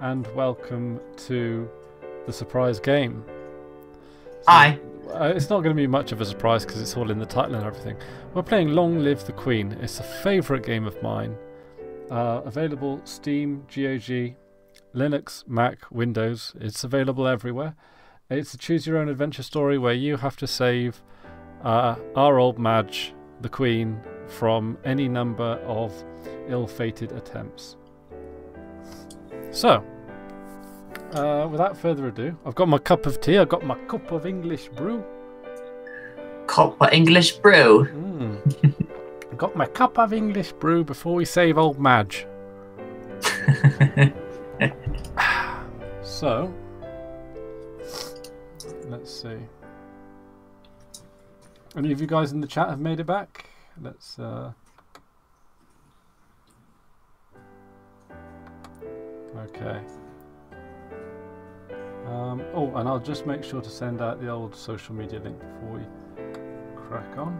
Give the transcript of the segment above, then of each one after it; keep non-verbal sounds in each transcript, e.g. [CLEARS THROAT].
and welcome to the surprise game. So, Hi. Uh, it's not going to be much of a surprise because it's all in the title and everything. We're playing Long Live the Queen. It's a favourite game of mine. Uh, available Steam, GOG, Linux, Mac, Windows. It's available everywhere. It's a choose your own adventure story where you have to save uh, our old Madge, the Queen, from any number of ill fated attempts. So, uh, without further ado, I've got my cup of tea, I've got my cup of English brew. Cup of English brew. Mm. I've [LAUGHS] got my cup of English brew before we save old Madge. [LAUGHS] So, let's see. Any of you guys in the chat have made it back? Let's. Uh... Okay. Um, oh, and I'll just make sure to send out the old social media link before we crack on.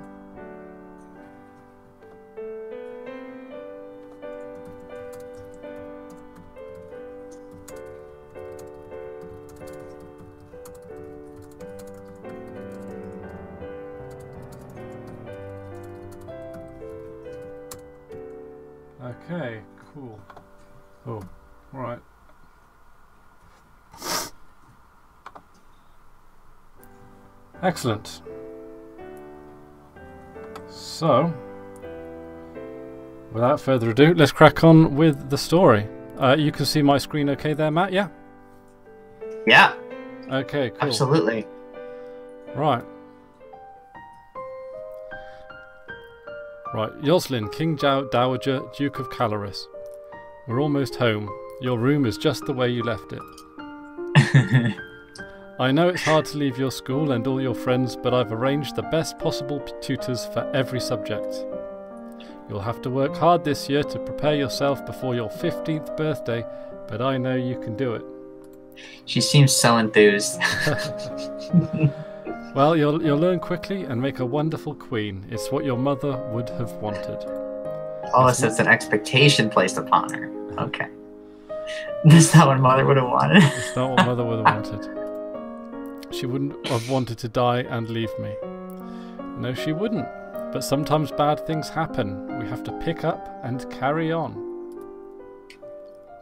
Okay, cool. Oh, Excellent. So, without further ado, let's crack on with the story. Uh, you can see my screen okay there, Matt? Yeah? Yeah, Okay, cool. absolutely. Right. Right, Joslyn, King Dow- Dowager, Duke of Caloris. We're almost home. Your room is just the way you left it. [LAUGHS] I know it's hard to leave your school and all your friends, but I've arranged the best possible p- tutors for every subject. You'll have to work hard this year to prepare yourself before your 15th birthday, but I know you can do it. she seems so enthused. [LAUGHS] [LAUGHS] Well, you'll, you'll learn quickly and make a wonderful queen. It's what your mother would have wanted. oh, so it's an expectation placed upon her. Okay. [LAUGHS] This is not what mother would have wanted. It's not what mother would have wanted. She wouldn't have wanted to die and leave me. No, she wouldn't. But sometimes bad things happen. We have to pick up and carry on.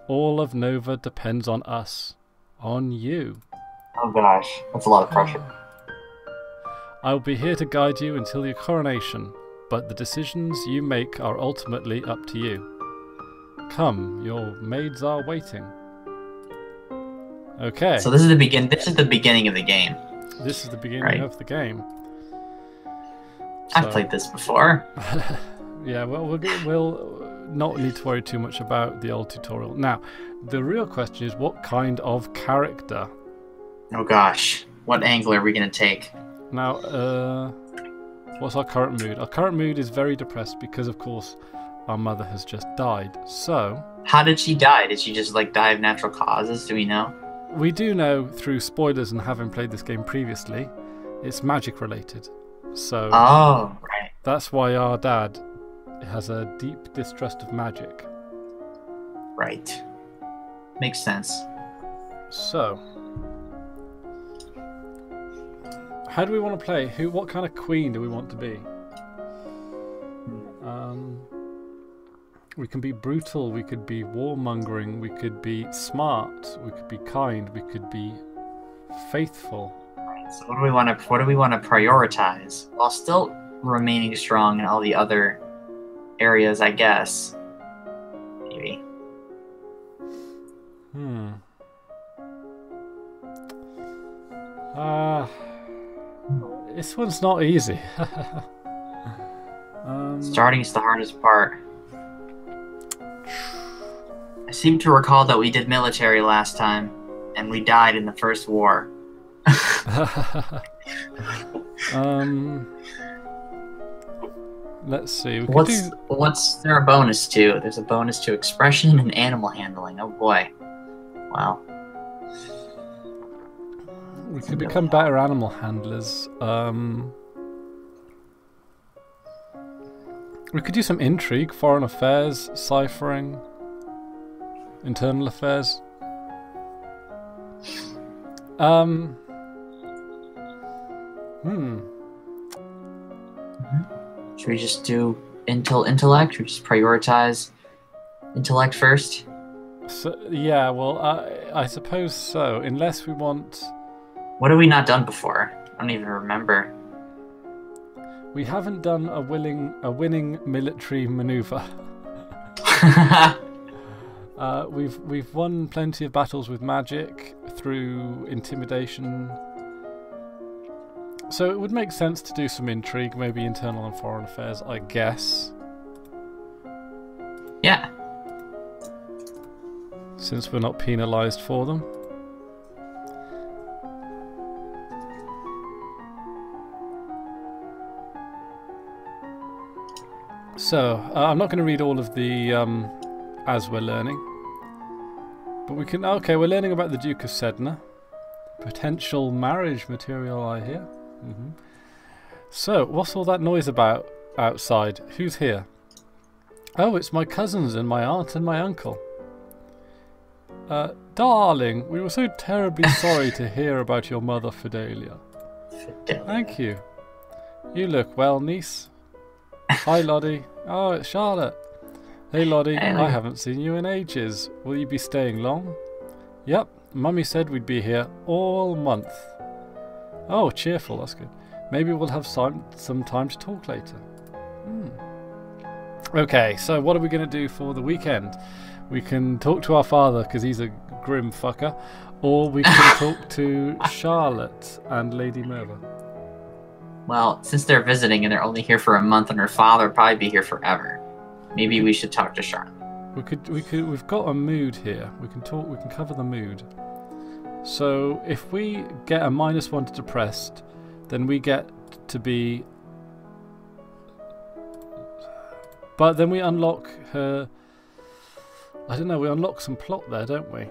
All of Nova depends on us. On you. Oh gosh, that's a lot of pressure. [SIGHS] I'll be here to guide you until your coronation, but the decisions you make are ultimately up to you. Come, your maids are waiting. Okay, So this is the begin. This is the beginning of the game. this is the beginning right. of the game. I've played this before. [LAUGHS] yeah, well, we'll, get, we'll not need to worry too much about the old tutorial. Now, the real question is what kind of character? Oh gosh, what angle are we gonna take? Now, uh, what's our current mood? Our current mood is very depressed because, of course, our mother has just died. So, How did she die? Did she just like die of natural causes? Do we know? We do know through spoilers and having played this game previously, it's magic related. So, Oh, right. that's why our dad has a deep distrust of magic. Right. Makes sense. So, how do we want to play? Who? What kind of queen do we want to be? Um, we can be brutal. We could be warmongering. We could be smart. We could be kind. We could be faithful. Right. So what do we want to? What do we want to prioritize while still remaining strong in all the other areas? I guess. Maybe. Hmm. Ah, this one's not easy. [LAUGHS] um, Starting is the hardest part. I seem to recall that we did military last time, and we died in the first war. [LAUGHS] um, let's see. What's do, what's there a bonus to? There's a bonus to expression and animal handling. Oh boy. Wow. we could become better animal handlers. Um, we could do some intrigue, foreign affairs, ciphering, internal affairs. Um. Hmm. Should we just do intel intellect? Or just prioritize intellect first? So yeah, well, I I suppose so. Unless we want, What have we not done before? I don't even remember. We haven't done a willing a winning military maneuver. [LAUGHS] Uh, we've we've won plenty of battles with magic through intimidation. So it would make sense to do some intrigue, maybe internal and foreign affairs, I guess, yeah. since we're not penalised for them. So uh, I'm not going to read all of the um, as we're learning, but we can. Okay, we're learning about the Duke of Sedna, potential marriage material. I hear. hmm So what's all that noise about outside? Who's here? Oh, it's my cousins and my aunt and my uncle. Uh, darling, we were so terribly [LAUGHS] sorry to hear about your mother, Fidelia. Thank you. You look well, niece. Hi, Lottie. Oh, it's Charlotte. Hey, Lottie. I haven't seen you in ages. Will you be staying long? Yep. Mummy said we'd be here all month. Oh, cheerful. That's good. Maybe we'll have some, some time to talk later. Hmm. Okay, so what are we going to do for the weekend? We can talk to our father because he's a grim fucker, or we can [LAUGHS] talk to Charlotte and Lady Merva. Well, since they're visiting and they're only here for a month, and her father will probably be here forever, maybe we should talk to Charlotte. We could, we could, we've got a mood here. We can talk. We can cover the mood. So if we get a minus one to depressed, then we get to be. But then we unlock her. I don't know. We unlock some plot there, don't we?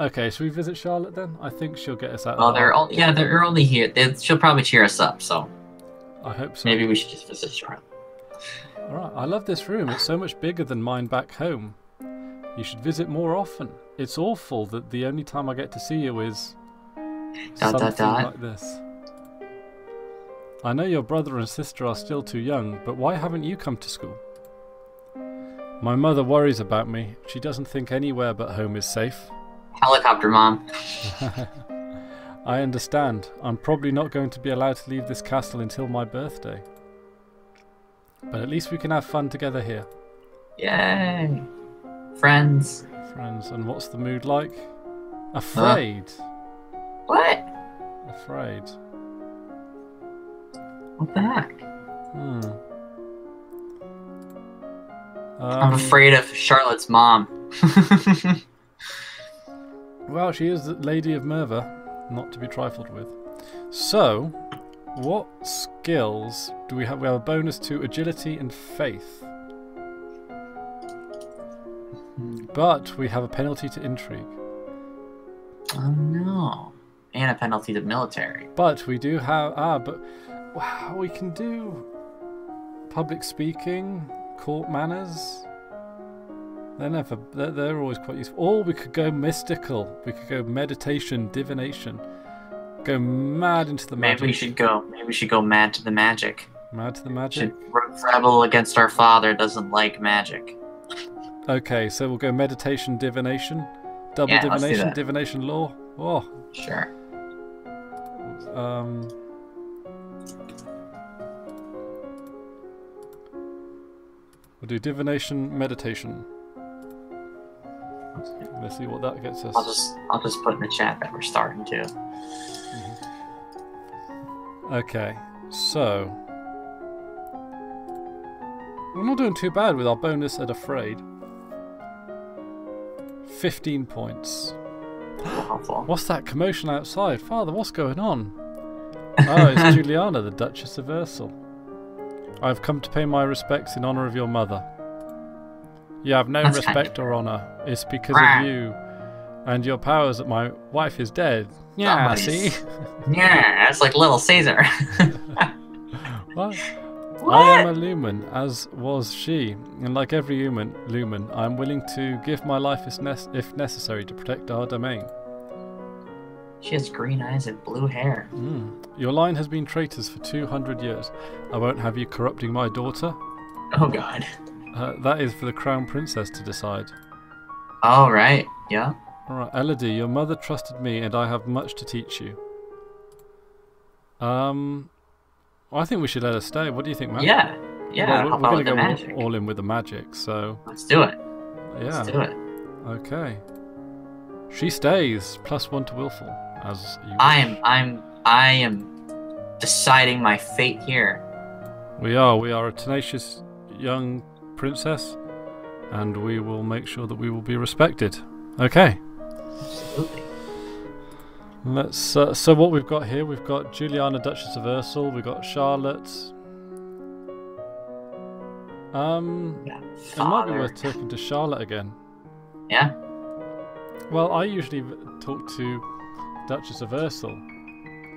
Okay, should we visit Charlotte then? I think she'll get us out. Well, of they're the only yeah, they're only here. They, she'll probably cheer us up. So I hope so. maybe we should just visit Charlotte. All right. I love this room. It's so much bigger than mine back home. You should visit more often. It's awful that the only time I get to see you is Dot, dot, something dot. like this. I know your brother and sister are still too young, but why haven't you come to school? My mother worries about me. She doesn't think anywhere but home is safe. Helicopter mom. [LAUGHS] I understand. I'm probably not going to be allowed to leave this castle until my birthday. But at least we can have fun together here. Yay! Friends. Friends, and what's the mood like? Afraid. What? Afraid. What the heck? Hmm. I'm Um, afraid of Charlotte's mom. [LAUGHS] Well, she is the Lady of Merva, not to be trifled with. So, what skills do we have? We have a bonus to agility and faith, but we have a penalty to intrigue. oh no. And a penalty to military. But we do have ah, but wow, we can do public speaking, court manners. They're never. They're, they're always quite useful. Or we could go mystical. We could go meditation, divination. Go mad into the magic. Maybe we should go. Maybe we should go mad to the magic. Mad to the magic. Should rebel against our father. Doesn't like magic. Okay, so we'll go meditation, divination, double Yeah, divination, divination law. Oh, Sure. um. We'll do divination, meditation. Let's see what that gets us. I'll just I'll just put in the chat that we're starting to. Mm-hmm. Okay, so we're not doing too bad with our bonus at afraid. Fifteen points. [GASPS] What's that commotion outside? Father, what's going on? Oh, it's [LAUGHS] Juliana, the Duchess of Ursul. I've come to pay my respects in honour of your mother. You have no That's respect or honour. It's because of you and your powers that my wife is dead. Yeah, Somebody's- see? [LAUGHS] Yeah, that's like Little Caesar. what? [LAUGHS] what? I am a lumen, as was she, and like every human lumen, I am willing to give my life if necessary to protect our domain. She has green eyes and blue hair. Mm. Your line has been traitors for 200 years. I won't have you corrupting my daughter. Oh god. Uh, that is for the crown princess to decide. All right. Yeah. Alright, Elodie, your mother trusted me and I have much to teach you. Um, I think we should let her stay. What do you think, man? Yeah. Yeah. Well, we're, we're going to go magic. all, all in with the magic, so Let's do it. yeah. Let's do it. Okay. She stays, plus one to willful, as you I am. I'm. I am deciding my fate here. We are. We are a tenacious young princess, and we will make sure that we will be respected. Okay. Absolutely. Let's. Uh, so what we've got here, we've got Juliana, Duchess of Ursul. We've got Charlotte. Um, Yeah. it might be worth talking to Charlotte again. Yeah. Well, I usually talk to Duchess of Ursul.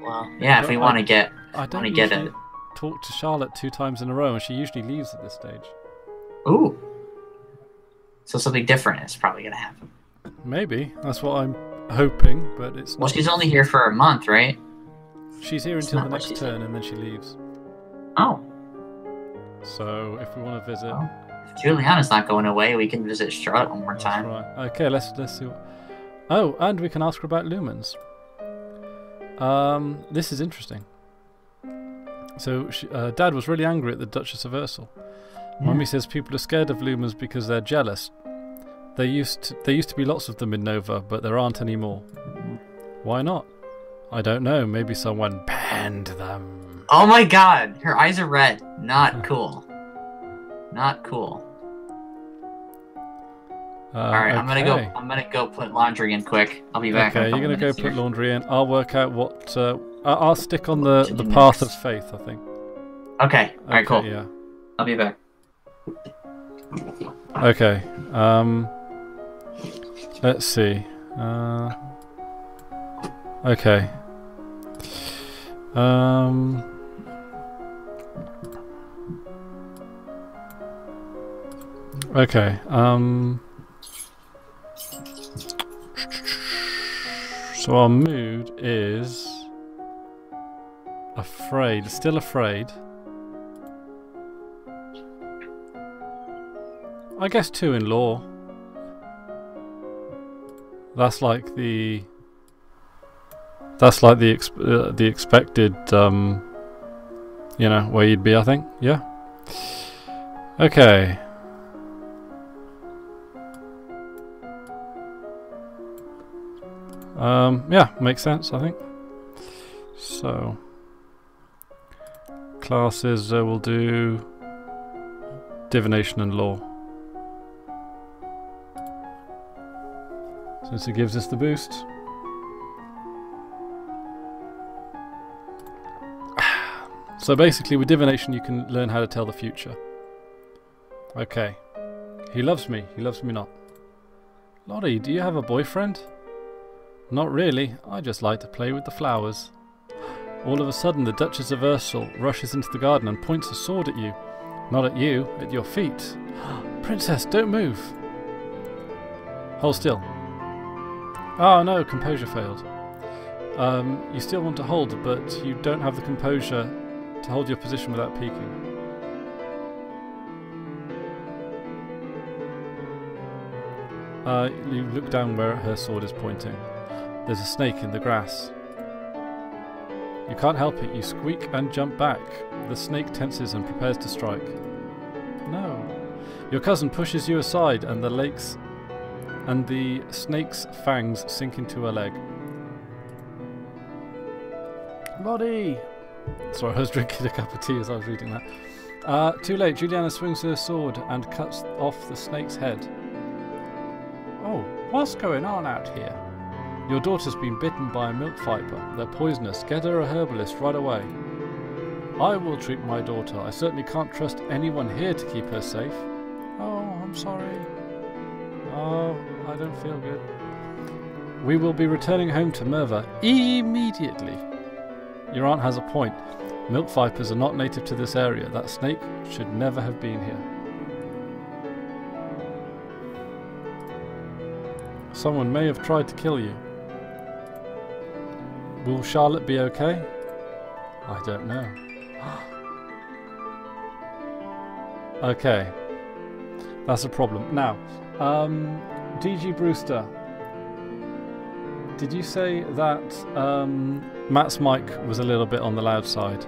Well. Yeah. If we want to get. I don't Want to get it. talk to Charlotte two times in a row, and she usually leaves at this stage. Ooh. So something different is probably gonna happen. Maybe that's what I'm hoping, but it's Well, not. she's only here for a month, right? She's here it's until the next turn, and then she leaves. Oh. So if we want to visit, Oh. If Juliana's not going away, we can visit Charlotte one more that's time. right. Okay, let's let's see. What... Oh, and we can ask her about lumens. Um, this is interesting. So, she, uh, Dad was really angry at the Duchess of Ursul. Mummy says people are scared of lumens because they're jealous. There used to, there used to be lots of them in Nova, but there aren't anymore. Why not? I don't know. Maybe someone banned them. Oh my god, her eyes are red. Not [LAUGHS] cool. Not cool. Uh, All right, I'm gonna go. I'm gonna go put laundry in quick. I'll be back. Okay, you're gonna go put here. laundry in. I'll work out what. Uh, I'll stick on the the path next. of faith. I think. Okay. All right. Okay, Cool. Yeah. I'll be back. Okay. Um. Let's see. Uh. Okay. Um. Okay. Um. So our mood is afraid. Still afraid. I guess two in law. That's like the. That's like the ex- uh, the expected, um, you know, where you'd be. I think. Yeah. Okay. Um, yeah, makes sense. I think. So. Classes uh, will do divination and law. Since it gives us the boost. [SIGHS] So basically, with divination, you can learn how to tell the future. Okay. He loves me. He loves me not. Lottie, do you have a boyfriend? Not really. I just like to play with the flowers. All of a sudden, the Duchess of Ursul rushes into the garden and points a sword at you. Not at you, at your feet. [GASPS] Princess, don't move. Hold still. Oh no, composure failed. Um, you still want to hold, but you don't have the composure to hold your position without peeking. Uh, you look down where her sword is pointing. There's a snake in the grass. You can't help it. You squeak and jump back. The snake tenses and prepares to strike. No. Your cousin pushes you aside, and the lakes and the snake's fangs sink into her leg. Lottie! Sorry, I was drinking a cup of tea as I was reading that. Uh, too late. Juliana swings her sword and cuts off the snake's head. Oh, what's going on out here? Your daughter's been bitten by a milk viper. They're poisonous. Get her a herbalist right away. I will treat my daughter. I certainly can't trust anyone here to keep her safe. Oh, I'm sorry. Oh, I don't feel good. We will be returning home to Merva immediately. Your aunt has a point. Milk vipers are not native to this area. That snake should never have been here. Someone may have tried to kill you. Will Charlotte be okay? I don't know. [GASPS] okay. That's a problem. Now, um, DG Brewster, did you say that um, Matt's mic was a little bit on the loud side?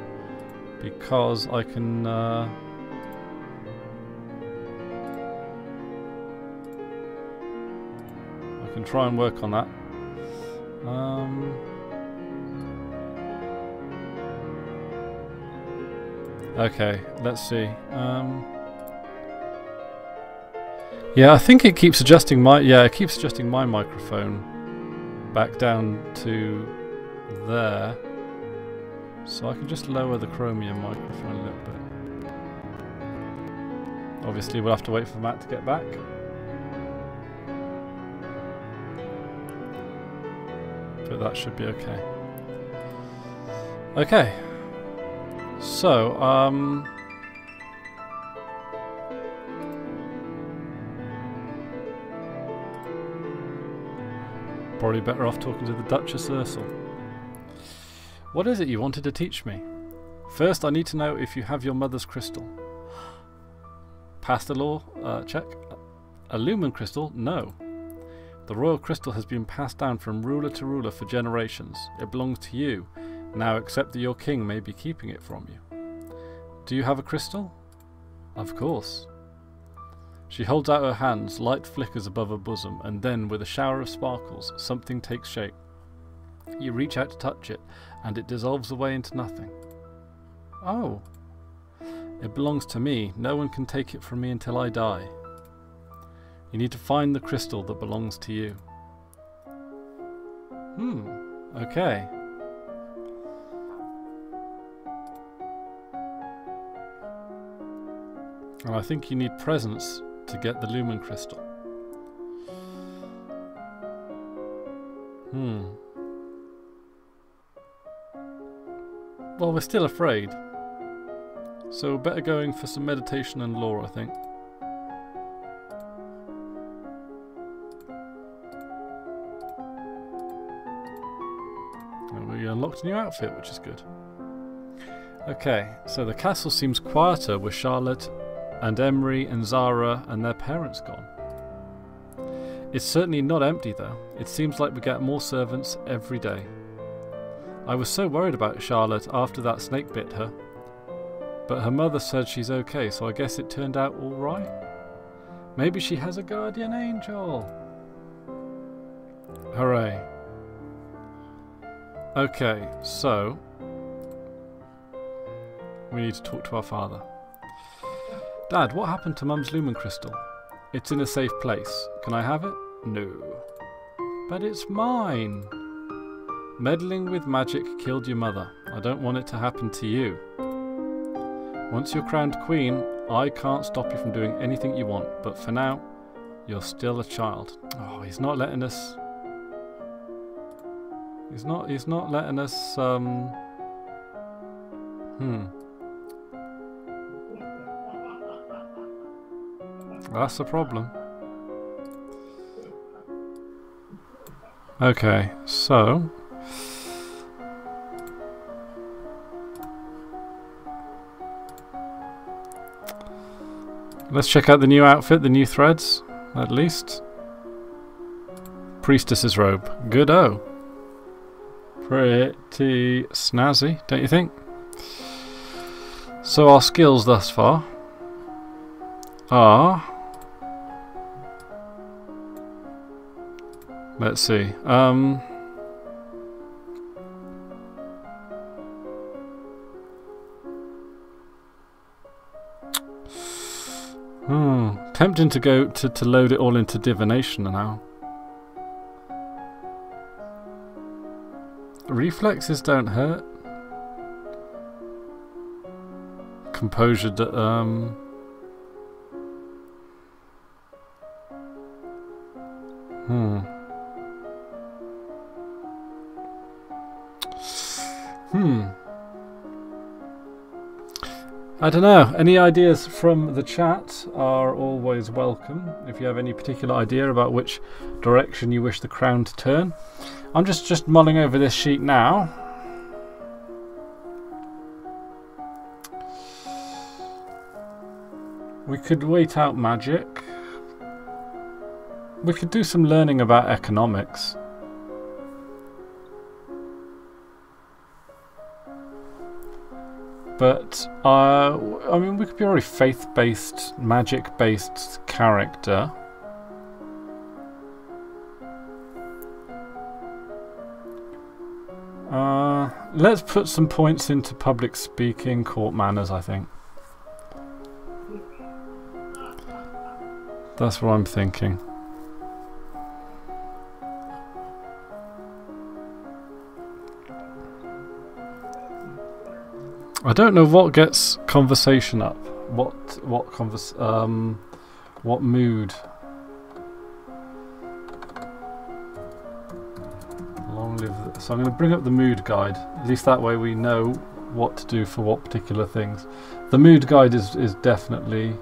Because I can. Uh, I can try and work on that. Um, okay, let's see. Um, yeah, I think it keeps adjusting my yeah, it keeps adjusting my microphone back down to there. So I can just lower the Chromium microphone a little bit. Obviously we'll have to wait for Matt to get back. But that should be okay. Okay. So, um Probably better off talking to the Duchess Ursul. What is it you wanted to teach me? First, I need to know if you have your mother's crystal. Past the law? Uh, check. A lumen crystal? No. The royal crystal has been passed down from ruler to ruler for generations. It belongs to you, now except that your king may be keeping it from you. Do you have a crystal? Of course. She holds out her hands, light flickers above her bosom, and then, with a shower of sparkles, something takes shape. You reach out to touch it, and it dissolves away into nothing. Oh. It belongs to me. No one can take it from me until I die. You need to find the crystal that belongs to you. Hmm. Okay. And I think you need presence to get the lumen crystal. Hmm. Well, we're still afraid. So better going for some meditation and lore, I think. And we unlocked a new outfit, which is good. Okay, so the castle seems quieter with Charlotte and Emery and Zara and their parents gone. It's certainly not empty though. It seems like we get more servants every day. I was so worried about Charlotte after that snake bit her. But her mother said she's okay, so I guess it turned out alright. Maybe she has a guardian angel. Hooray. Okay, so we need to talk to our father. Dad, what happened to Mum's lumen crystal? It's in a safe place. Can I have it? No. But it's mine. Meddling with magic killed your mother. I don't want it to happen to you. Once you're crowned queen, I can't stop you from doing anything you want, but for now, you're still a child. Oh, he's not letting us... He's not, he's not letting us, um... Hmm. That's the problem. Okay, so... Let's check out the new outfit, the new threads, at least. Priestess's robe. Good oh. Pretty snazzy, don't you think? So our skills thus far are Let's see. Um, hmm. Tempting to go to, to load it all into divination now. Reflexes don't hurt. Composure, um... I don't know. Any ideas from the chat are always welcome. If you have any particular idea about which direction you wish the crown to turn, I'm just just mulling over this sheet now. We could wait out magic. We could do some learning about economics. But, uh, I mean, we could be a very faith-based, magic-based character. Uh, let's put some points into public speaking, court manners, I think. That's what I'm thinking. I don't know what gets conversation up. What what convers um what mood? Long live. So I'm going to bring up the mood guide. At least that way we know what to do for what particular things. The mood guide is is definitely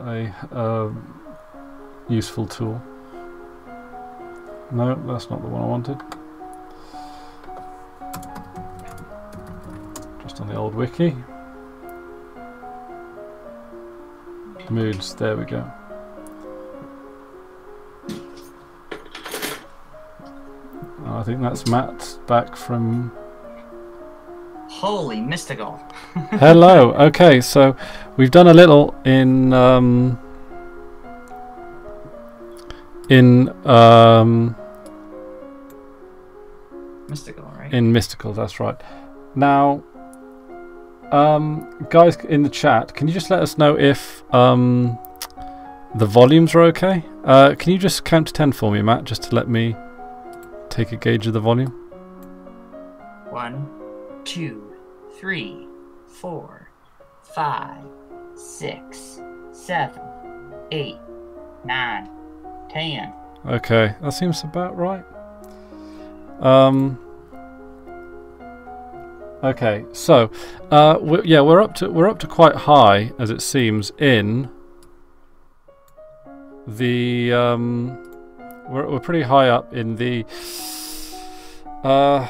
a um, useful tool. No, that's not the one I wanted. Wiki. Moods, there we go. I think that's Matt back from. Holy mystical! [LAUGHS] Hello. Okay, so we've done a little in um, in um, mystical, right? In mystical, that's right. Now, um, guys in the chat, can you just let us know if um, the volumes are okay? Uh, can you just count to 10 for me, Matt, just to let me take a gauge of the volume? One, two, three, four, five, six, seven, eight, nine, ten. Okay, that seems about right. Um, Okay, so uh, we're, yeah, we're up to we're up to quite high as it seems in the um, we're we're pretty high up in the uh,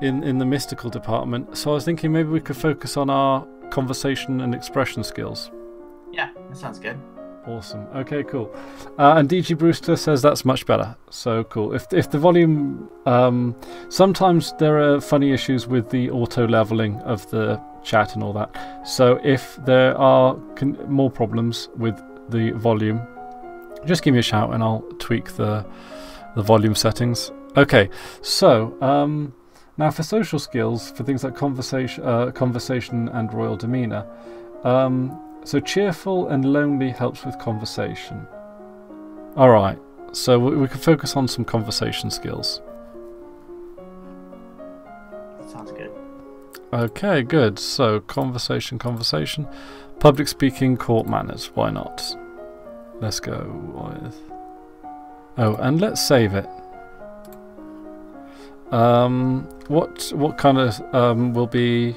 in in the mystical department. So I was thinking maybe we could focus on our conversation and expression skills. Yeah, that sounds good. Awesome. Okay, cool. Uh, and DG Brewster says that's much better. So cool. If if the volume, um, sometimes there are funny issues with the auto leveling of the chat and all that. So if there are more problems with the volume, just give me a shout and I'll tweak the the volume settings. Okay. So um, now for social skills, for things like conversation, uh, conversation and royal demeanor. Um, so cheerful and lonely helps with conversation. Alright, so we, we can focus on some conversation skills. Sounds good. Okay, good. So conversation, conversation. Public speaking, court manners. Why not? Let's go with... Oh, and let's save it. Um, what what kind of um, will be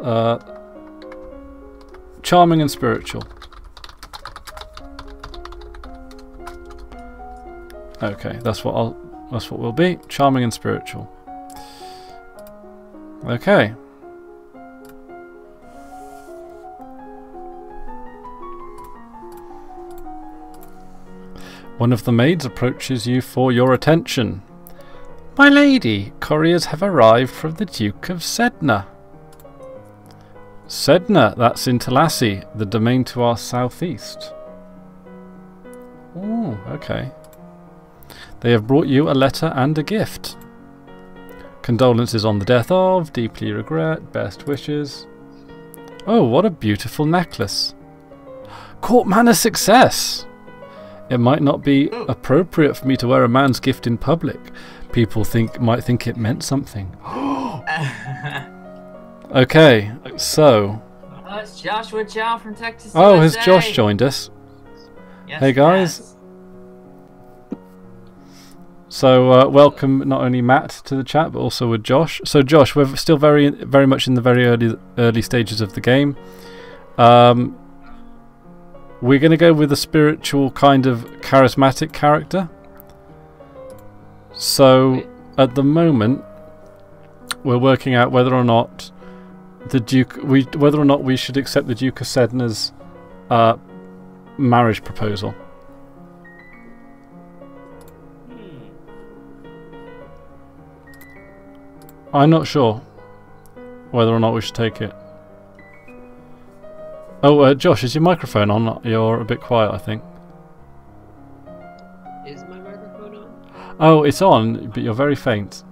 uh, Charming and spiritual. Okay, that's what I'll that's what we'll be. Charming and spiritual. Okay. One of the maids approaches you for your attention. My lady, couriers have arrived from the Duke of Sedna. Sedna, that's in Talasse, the domain to our southeast. Oh, okay. They have brought you a letter and a gift. Condolences on the death of, deeply regret, best wishes. Oh, what a beautiful necklace. Court manner success! It might not be appropriate for me to wear a man's gift in public. People think might think it meant something. [GASPS] [LAUGHS] Okay, so. Oh, it's Joshua Chow from Texas. Oh, USA. has Josh joined us? Yes, hey guys. So uh, welcome not only Matt to the chat, but also with Josh. So Josh, we're still very, very much in the very early, early stages of the game. Um, we're going to go with a spiritual kind of charismatic character. So at the moment, we're working out whether or not the Duke, we whether or not we should accept the Duke of Sedna's uh, marriage proposal. Hmm. I'm not sure whether or not we should take it. Oh, uh, Josh, is your microphone on? You're a bit quiet, I think. Is my microphone on? Oh, it's on, but you're very faint.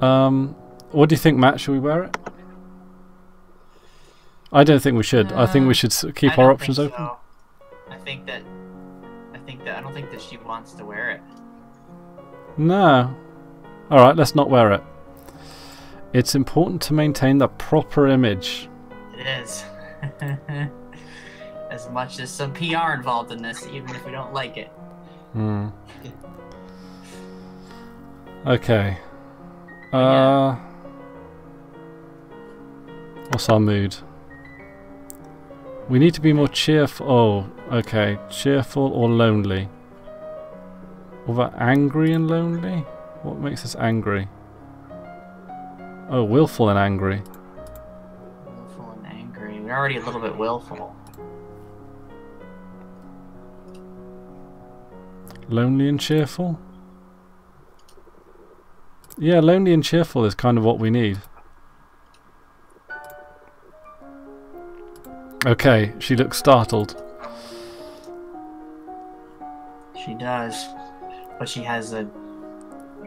Um, what do you think, Matt? Should we wear it? I don't think we should. I think we Uh, should keep our options open. I think that. I think that I don't think that she wants to wear it. No. All right, let's not wear it. It's important to maintain the proper image. It is. [LAUGHS] as much as some PR involved in this, even if we don't like it. Hmm. Okay. Uh, what's our mood? We need to be more cheerful. Oh, okay. Cheerful or lonely? What about angry and lonely? What makes us angry? Oh, willful and angry. Willful and angry. We're already a little bit willful. Lonely and cheerful? Yeah, lonely and cheerful is kind of what we need. Okay, she looks startled. She does. But she has a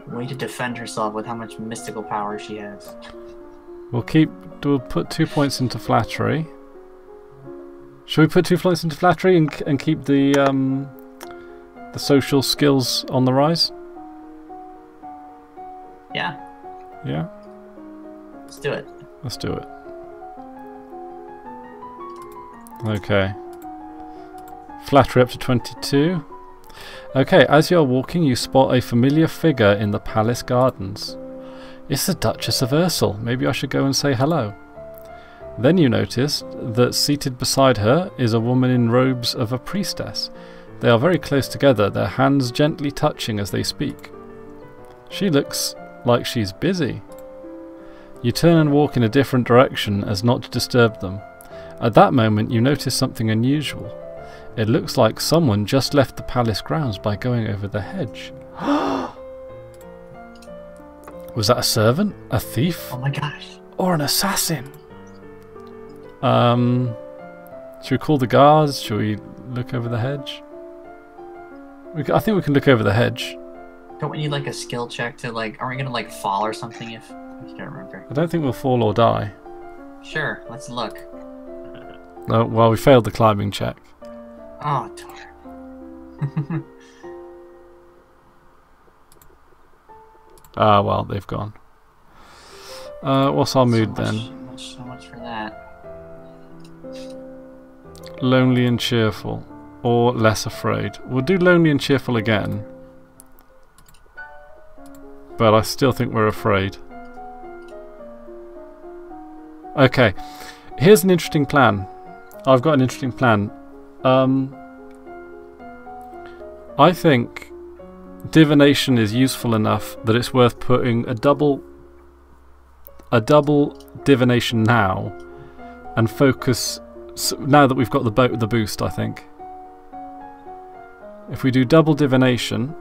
way to defend herself with how much mystical power she has. We'll keep. We'll put two points into flattery. Should we put two points into flattery and and keep the um the social skills on the rise? Yeah, Yeah, let's do it. let's do it. Okay. Flattery up to 22. Okay, as you're walking, you spot a familiar figure in the palace gardens. It's the Duchess of Ursul. Maybe I should go and say hello. Then you notice that seated beside her is a woman in robes of a priestess. They are very close together, their hands gently touching as they speak. She looks like she's busy. You turn and walk in a different direction as not to disturb them. At that moment, you notice something unusual. It looks like someone just left the palace grounds by going over the hedge. [GASPS] Was that a servant, a thief, Oh my gosh. or an assassin? Um, should we call the guards? Should we look over the hedge? I think we can look over the hedge. Don't we need like a skill check to like? Are we gonna like fall or something? If I can't remember. I don't think we'll fall or die. Sure, let's look. No, well, we failed the climbing check. Oh darn. Ah, well, they've gone. Uh, what's our mood so then? Much, much, so much for that. Lonely and cheerful, or less afraid. We'll do lonely and cheerful again. But I still think we're afraid. Okay, here's an interesting plan. I've got an interesting plan. Um, I think divination is useful enough that it's worth putting a double a double divination now and focus s now that we've got the bo- the boost I think if we do double divination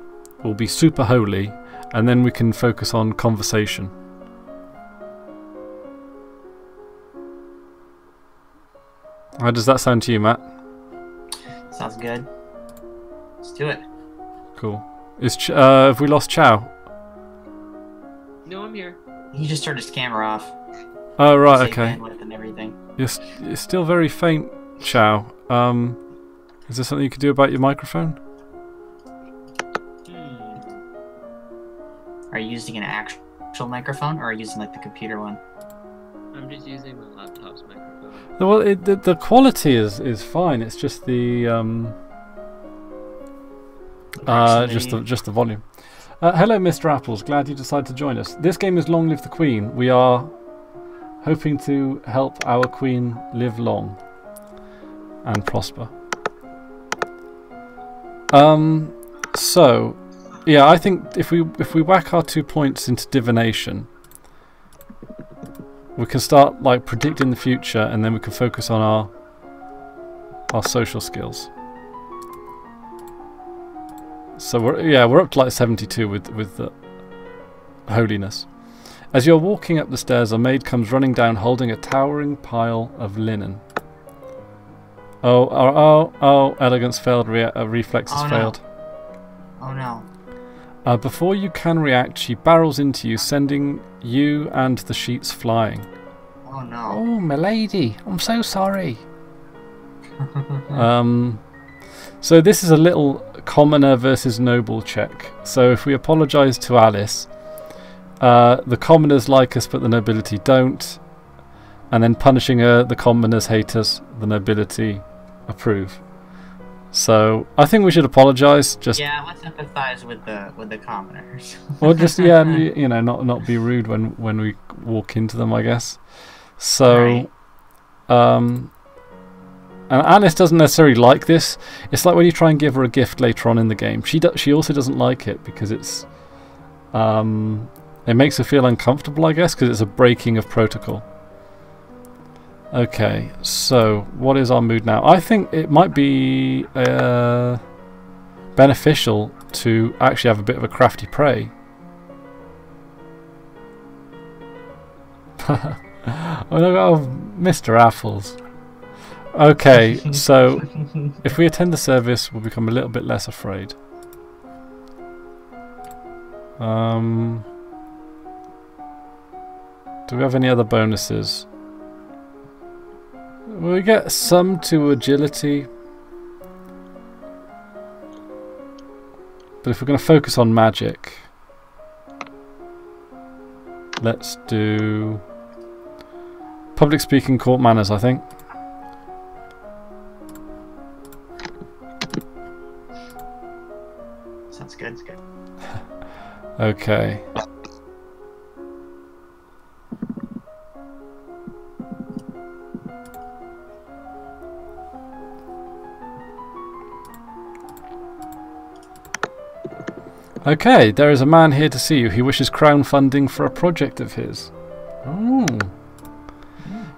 we'll be super holy and then we can focus on conversation how does that sound to you Matt Sounds good. Let's do it. cool is Ch- uh, have we lost Chow No, I'm here. He just turned his camera off. oh right okay bandwidth and everything. You're, st- you're still very faint, Chow. Um, is there something you could do about your microphone? Are you using an actual microphone or are you using like the computer one? I'm just using my laptop's microphone. Well, it, the, the quality is, is fine. It's just the um, uh, just the just the volume. Uh, hello, Mr. Apples. Glad you decided to join us. This game is Long Live the Queen. We are hoping to help our queen live long and prosper. Um, so, yeah, I think if we if we whack our two points into divination, we can start like predicting the future, and then we can focus on our our social skills. So we're yeah we're up to like 72 with with the holiness. As you're walking up the stairs, a maid comes running down holding a towering pile of linen. Oh, oh, oh, oh, elegance failed, rea uh, reflexes Oh, no. failed. Oh no. Uh, before you can react, she barrels into you, sending you and the sheets flying. Oh no. Oh, milady, I'm so sorry. [LAUGHS] Um, so this is a little commoner versus noble check. So if we apologise to Alice, uh, the commoners like us but the nobility don't, and then punishing her, the commoners hate us, the nobility approve. So I think we should apologise. Just yeah, let's empathize with the with the commoners. [LAUGHS] or just yeah, [LAUGHS] you know, not not be rude when when we walk into them. I guess. So, Right. um, and Alice doesn't necessarily like this. It's like when you try and give her a gift later on in the game. She do, she also doesn't like it because it's um, it makes her feel uncomfortable. I guess because it's a breaking of protocol. Okay, so what is our mood now? I think it might be uh, beneficial to actually have a bit of a crafty prey. [LAUGHS] oh no, oh, Mr. Apples. Okay, [LAUGHS] so if we attend the service, we'll become a little bit less afraid. Um, do we have any other bonuses? We get some to agility. But if we're going to focus on magic, let's do public speaking, court manners, I think. Sounds good. It's good. [LAUGHS] Okay. Okay, there is a man here to see you. He wishes crowdfunding for a project of his. Oh.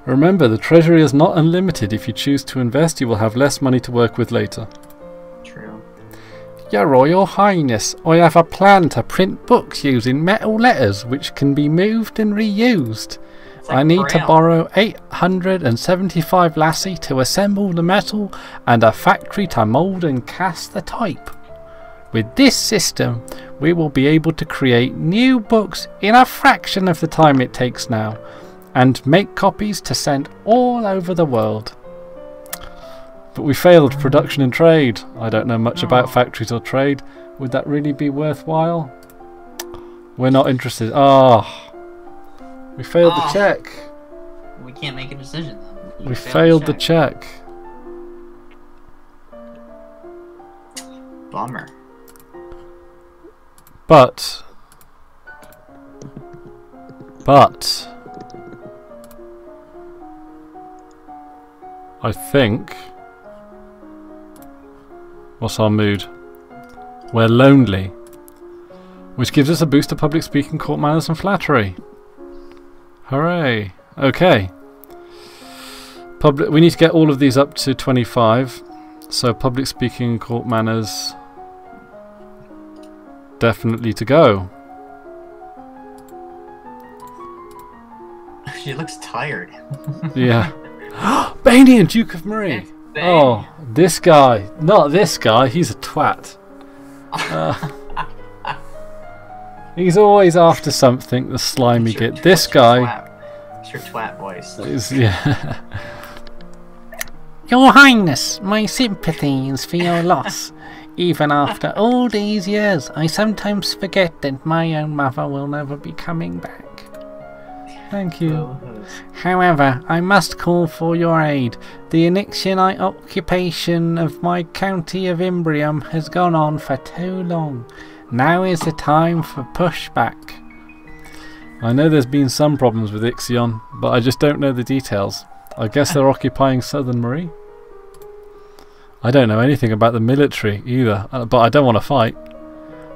Remember, the treasury is not unlimited. If you choose to invest, you will have less money to work with later. True. Your Royal Highness, I have a plan to print books using metal letters which can be moved and reused. Like I need to borrow 875 lassie to assemble the metal and a factory to mould and cast the type. With this system, we will be able to create new books in a fraction of the time it takes now and make copies to send all over the world. But we failed production and trade. I don't know much about Oh. factories or trade. Would that really be worthwhile? We're not interested. Ah, we failed the Oh. check. We can't make a decision then. We failed the check. Bummer. But. But. I think. What's our mood? We're lonely. Which gives us a boost to public speaking, court manners, and flattery. Hooray. Okay. Public, we need to get all of these up to 25. So public speaking, court manners, definitely to go. [LAUGHS] She looks tired. [LAUGHS] Yeah. [GASPS] Banion, Duke of Murray. Dang. Oh, this guy. Not this guy. He's a twat. [LAUGHS] Uh, he's always after something, the slimy your- git. This your guy twat- What's your twat voice? is, yeah. Your Highness, my sympathies for your loss. Even after all these years, I sometimes forget that my own mother will never be coming back. Thank you. However, I must call for your aid. The Anixianite occupation of my county of Imbrium has gone on for too long. Now is the time for pushback. I know there's been some problems with Ixion, but I just don't know the details. I guess they're [LAUGHS] occupying Southern Marie? I don't know anything about the military either, uh, but I don't want to fight.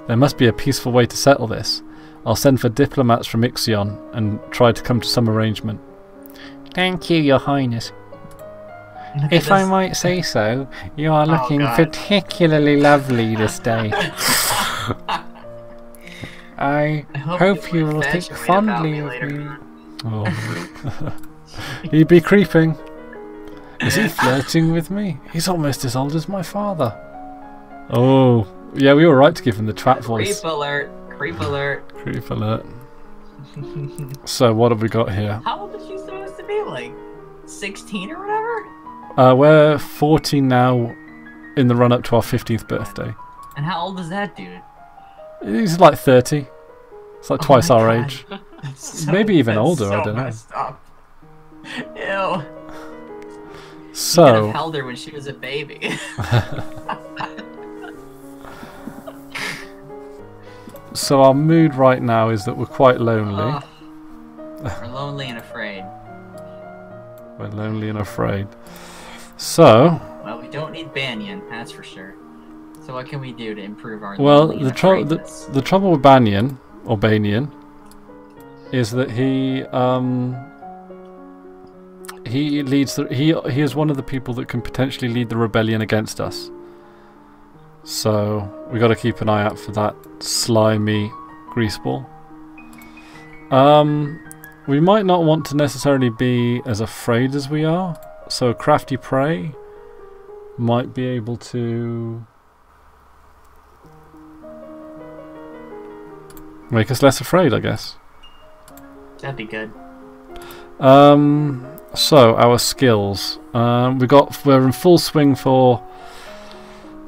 There must be a peaceful way to settle this. I'll send for diplomats from Ixion and try to come to some arrangement. Thank you, Your Highness. Look If I might say so, you are Oh, looking God. particularly lovely this [LAUGHS] day. I I hope you will think and read about fondly of me. on. Oh. [LAUGHS] [LAUGHS] He'd be creeping. Is he flirting with me? He's almost as old as my father. Oh, yeah, we were right to give him the trap voice. Creep alert! Creep alert! Creep alert. [LAUGHS] So, what have we got here? How old is she supposed to be? Like 16 or whatever? Uh, we're 14 now in the run up to our 15th birthday. And how old is that dude? He's like 30. It's like Oh twice our God. age. [LAUGHS] So- Maybe even that's older, I don't know. Up. Ew. Could So, have held her when she was a baby. [LAUGHS] so our mood right now is that we're quite lonely. Ugh. We're lonely and afraid. We're lonely and afraid. So, Well, we don't need Banion, that's for sure. So what can we do to improve our well, the, and tro- the the trouble with Banion or Banion is that he um he leads the he he is one of the people that can potentially lead the rebellion against us. So we got to keep an eye out for that slimy greaseball. Um, we might not want to necessarily be as afraid as we are. So crafty prey might be able to make us less afraid, I guess. That'd be good. Um, so our skills. Um, we got we're in full swing for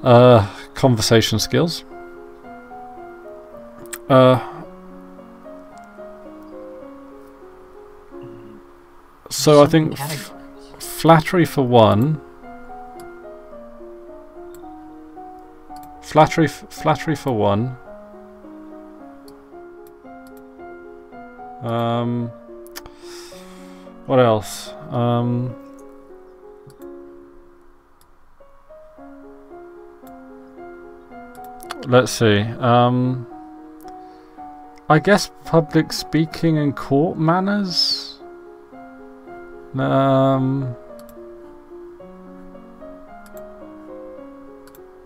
uh, conversation skills. Uh, so I think flattery for one. Flattery, flattery for one. Um, what else? Um, let's see. Um, I guess public speaking and court manners. Um,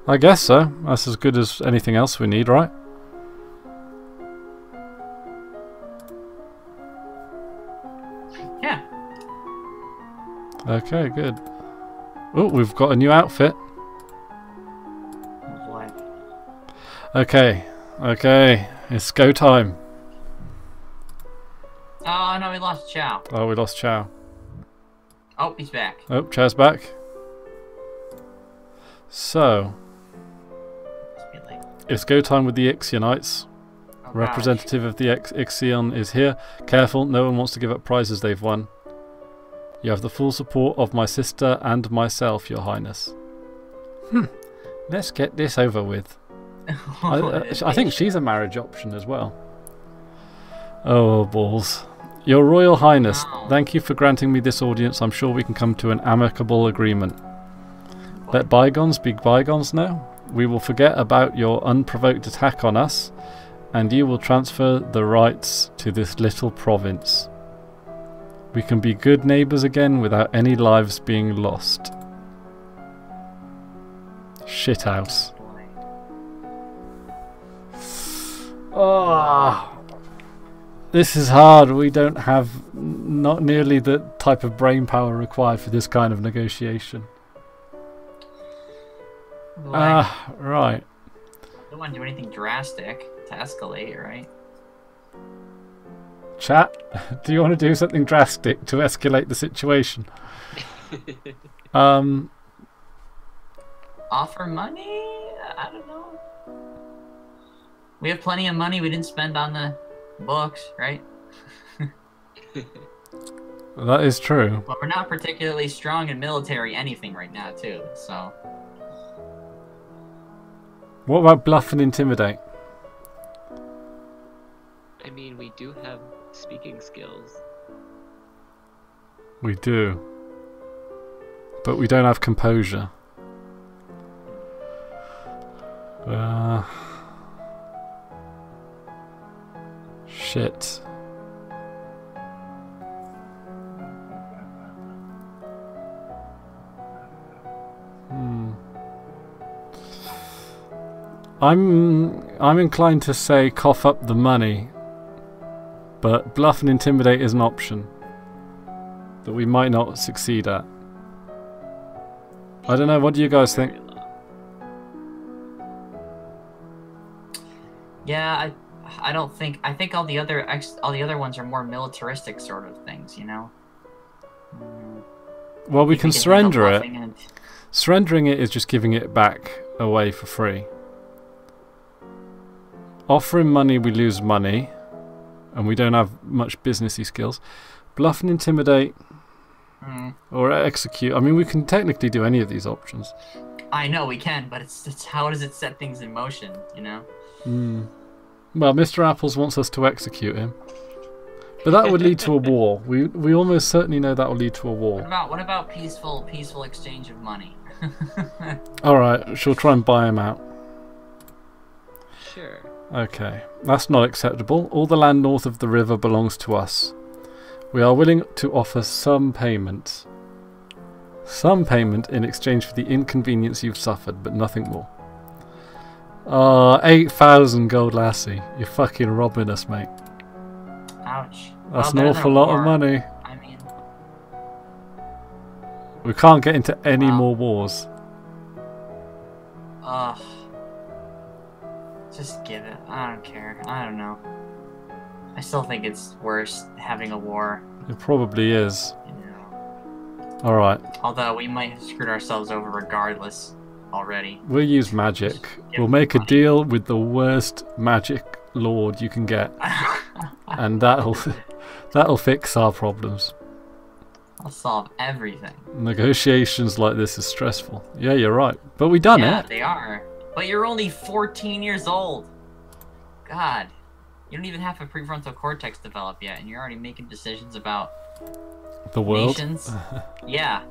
I guess so. That's as good as anything else we need, right? Okay, good. Oh, we've got a new outfit. Okay, okay, it's go time. Oh no, we lost Chow. Oh, we lost Chow. Oh, he's back. Oh, Chow's back. So, Must be late. it's go time with the Ixionites. Oh, gosh. Representative of the Ixion is here. Careful, no one wants to give up prizes they've won. You have the full support of my sister and myself, Your Highness. Hmm. Let's get this over with. [LAUGHS] I, uh, I think she's a marriage option as well. Oh, balls. Your Royal Highness, Wow. thank you for granting me this audience. I'm sure we can come to an amicable agreement. Let bygones be bygones now. We will forget about your unprovoked attack on us, and you will transfer the rights to this little province. We can be good neighbours again without any lives being lost. Shithouse. Boy. Oh, this is hard. We don't have not nearly the type of brain power required for this kind of negotiation. Ah, right. don't want to do anything drastic to escalate, right? Chat, [LAUGHS] do you want to do something drastic to escalate the situation? [LAUGHS] Um, Offer money? I don't know. We have plenty of money we didn't spend on the books, right? [LAUGHS] that is true. But we're not particularly strong in military anything right now, too. So What about bluff and intimidate? I mean, we do have speaking skills. We do. But we don't have composure. Uh, shit. Hmm. I'm I'm inclined to say cough up the money, but bluff and intimidate is an option that we might not succeed at. I don't know. What do you guys think? Yeah, I, I don't think. I think all the other ex, all the other ones are more militaristic sort of things. You know. Well, we if can surrender it. and- Surrendering it is just giving it back away for free. Offering money, we lose money, and we don't have much businessy skills. Bluff and intimidate, Mm, or execute. I mean, we can technically do any of these options. I know we can, but it's, it's how does it set things in motion? You know. Hmm. Well, Mr. Apples wants us to execute him, but that would lead to a war. [LAUGHS] We we almost certainly know that will lead to a war. What war. about what about peaceful peaceful exchange of money? [LAUGHS] All right, she'll try and buy him out. Sure. Okay, that's not acceptable. All the land north of the river belongs to us. We are willing to offer some payment. Some payment in exchange for the inconvenience you've suffered, but nothing more. Ah, 8,000 gold lassie. You're fucking robbing us, mate. Ouch. That's Well, an awful lot war. of money. I mean, We can't get into any Wow. more wars. ugh. Just give it. I don't care. I don't know. I still think it's worse having a war. It probably is. You know. Alright, Although we might have screwed ourselves over regardless already. we'll use magic. We'll make a deal with the worst magic lord you can get, [LAUGHS] and that'll that'll fix our problems. I'll solve everything. Negotiations like this is stressful. Yeah, you're right. But we done yeah, it. they are. But you're only 14 years old. God. You don't even have a prefrontal cortex developed yet, and you're already making decisions about The world. nations. [LAUGHS] yeah.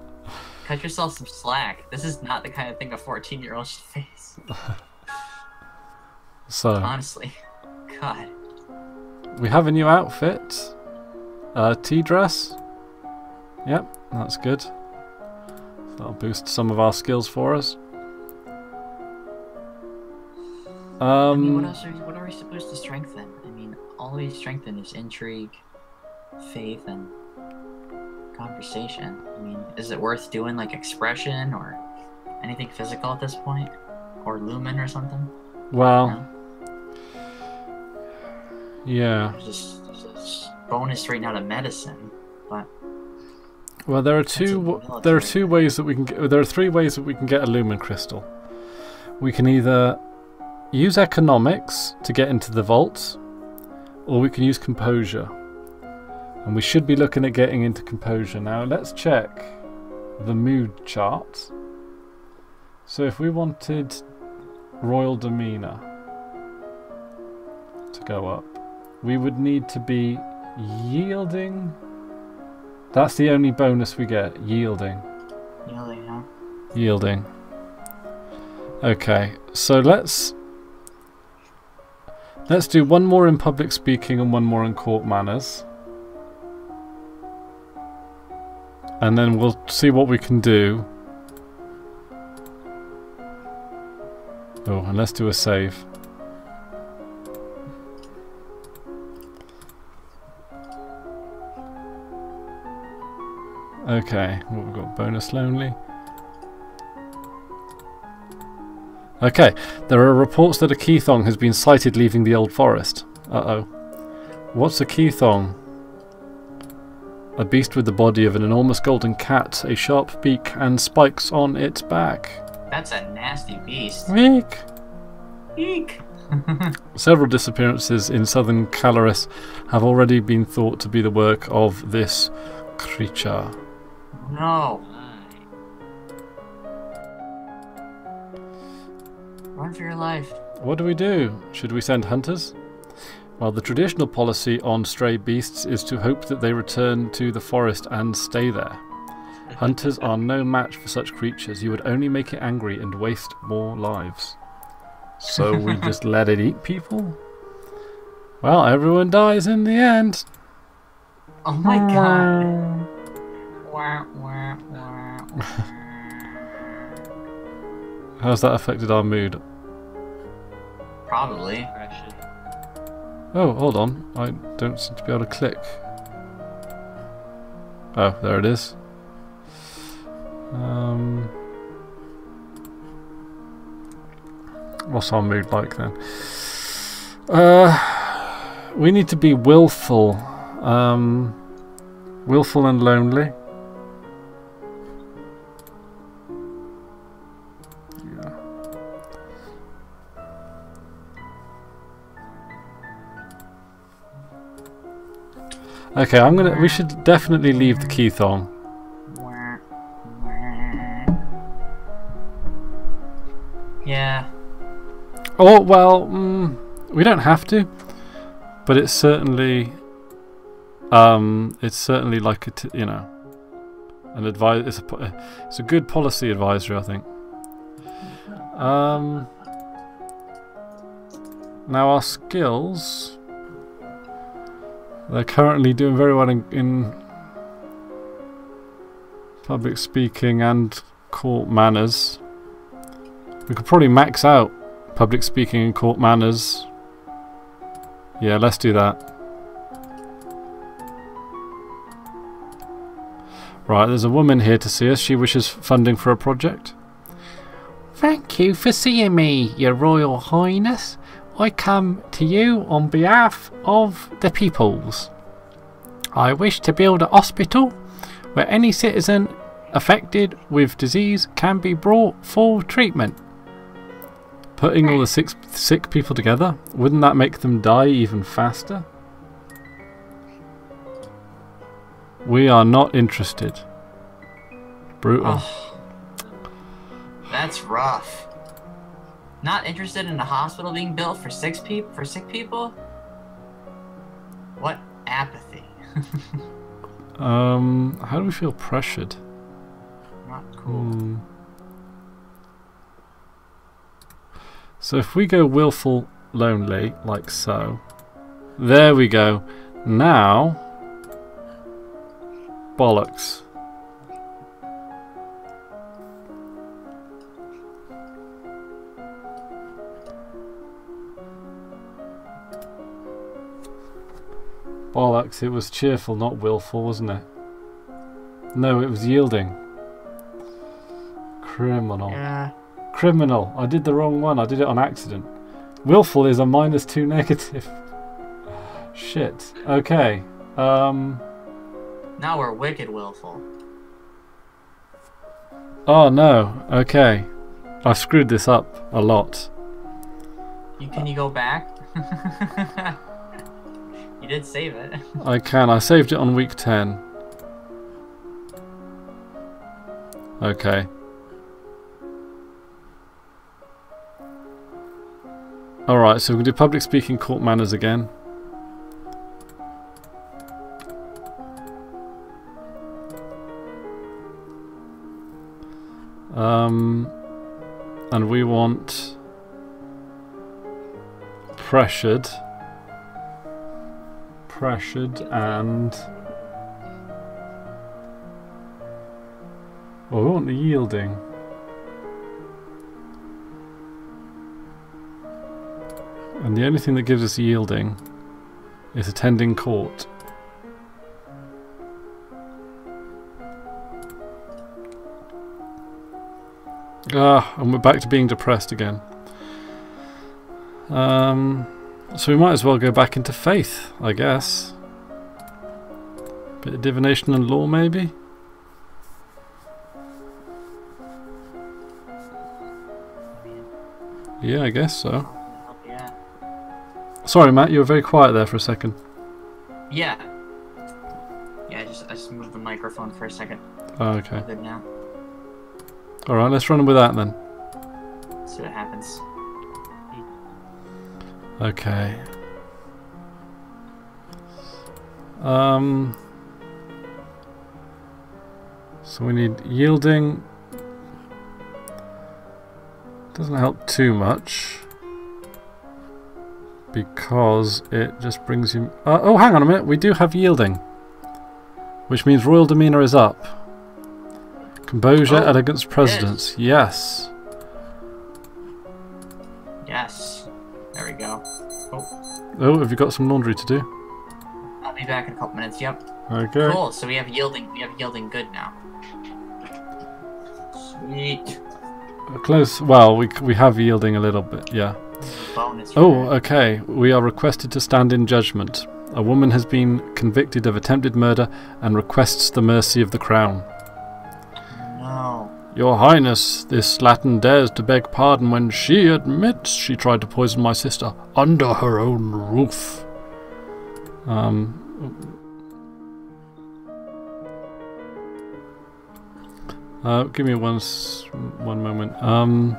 Cut yourself some slack. This is not the kind of thing a 14 year old should face. [LAUGHS] So Honestly. God. we have a new outfit. Uh, tea dress. Yep, that's good. That'll boost some of our skills for us. I mean, what Um, else are what are we supposed to strengthen? I mean, all we strengthen is intrigue, faith, and conversation. I mean, is it worth doing like expression or anything physical at this point, or lumen or something? well, No? yeah. There's just, there's this bonus right out of medicine, but Well, there are two. There are two ways that we can. Get, there are three ways that we can get a lumen crystal. We can either use economics to get into the vault, or we can use composure. And we should be looking at getting into composure now. Let's check the mood chart. So if we wanted royal demeanor to go up, we would need to be yielding. That's the only bonus we get, yielding. you know. Yielding. Okay, so let's let's do one more in public speaking and one more in court manners. And then we'll see what we can do. Oh, and let's do a save. Okay, what we've got bonus lonely. Okay, there are reports that a Keithong has been sighted leaving the old forest. Uh oh. What's a Keithong? A beast with the body of an enormous golden cat, a sharp beak, and spikes on its back. That's a nasty beast. Weak! Eek. [LAUGHS] Several disappearances in southern Caloris have already been thought to be the work of this creature. no. Run for your life. What do we do? Should we send hunters? While the traditional policy on stray beasts is to hope that they return to the forest and stay there. [LAUGHS] Hunters are no match for such creatures. You would only make it angry and waste more lives. So [LAUGHS] we just let it eat people? Well, everyone dies in the end. Oh my god. [LAUGHS] Wah, wah, wah. How's that affected our mood? Probably. Oh, hold on. I don't seem to be able to click. Oh, there it is. Um, what's our mood like then? Uh, we need to be willful. Um, willful and lonely. Okay, I'm gonna. We should definitely leave the key thong. Yeah. Oh well, mm, we don't have to, but it's certainly, um, it's certainly like a t- you know, an advice. It's a it's a good policy advisory, I think. Um, now our skills, they're currently doing very well in, in public speaking and court manners. We could probably max out public speaking and court manners. Yeah, let's do that. Right, there's a woman here to see us. She wishes funding for a project. Thank you for seeing me, Your Royal Highness. I come to you on behalf of the peoples. I wish to build a hospital where any citizen affected with disease can be brought for treatment. Putting all the sick, sick people together, wouldn't that make them die even faster? We are not interested. Brutal. Oh, that's rough. Not interested in a hospital being built for six peop for sick people? What apathy. [LAUGHS] Um, how do we feel pressured? Not cool. Hmm. So if we go willful lonely, like so, there we go. Now, bollocks. Bollocks, it was cheerful, not willful, wasn't it? No, it was yielding. Criminal. Yeah. Criminal. I did the wrong one. I did it on accident. Willful is a minus two negative. Shit. Okay. Um. Now we're wicked willful. Oh no. Okay. I screwed this up a lot. You, can you go back? [LAUGHS] you did save it. [LAUGHS] I can. I saved it on week 10. Okay. Alright, so we can do public speaking court manners again. Um, and we want pressured pressured and well we want the yielding. And the only thing that gives us yielding is attending court. Ah and we're back to being depressed again. Um so we might as well go back into faith, I guess. Bit of divination and law, maybe? Yeah, I guess so. Yeah. Sorry, Matt, you were very quiet there for a second. Yeah. Yeah, I just I just moved the microphone for a second. Oh, okay. Now. Alright, let's run with that then. See what happens. Okay. Um, so we need yielding. Doesn't help too much because it just brings you. Uh, oh, hang on a minute. We do have yielding, which means royal demeanor is up. Composure, Oh, elegance, presence. Yes. Yes. There we go. Oh, have you got some laundry to do? I'll be back in a couple minutes. Yep. Okay. Cool. So we have yielding. We have yielding good now. Sweet. Uh, close. Well, we we have yielding a little bit. Yeah. Bonus. Oh, okay. We are requested to stand in judgment. A woman has been convicted of attempted murder and requests the mercy of the crown. no. Your Highness, this Latin dares to beg pardon when she admits she tried to poison my sister under her own roof. Um. Uh, give me one one moment. Um.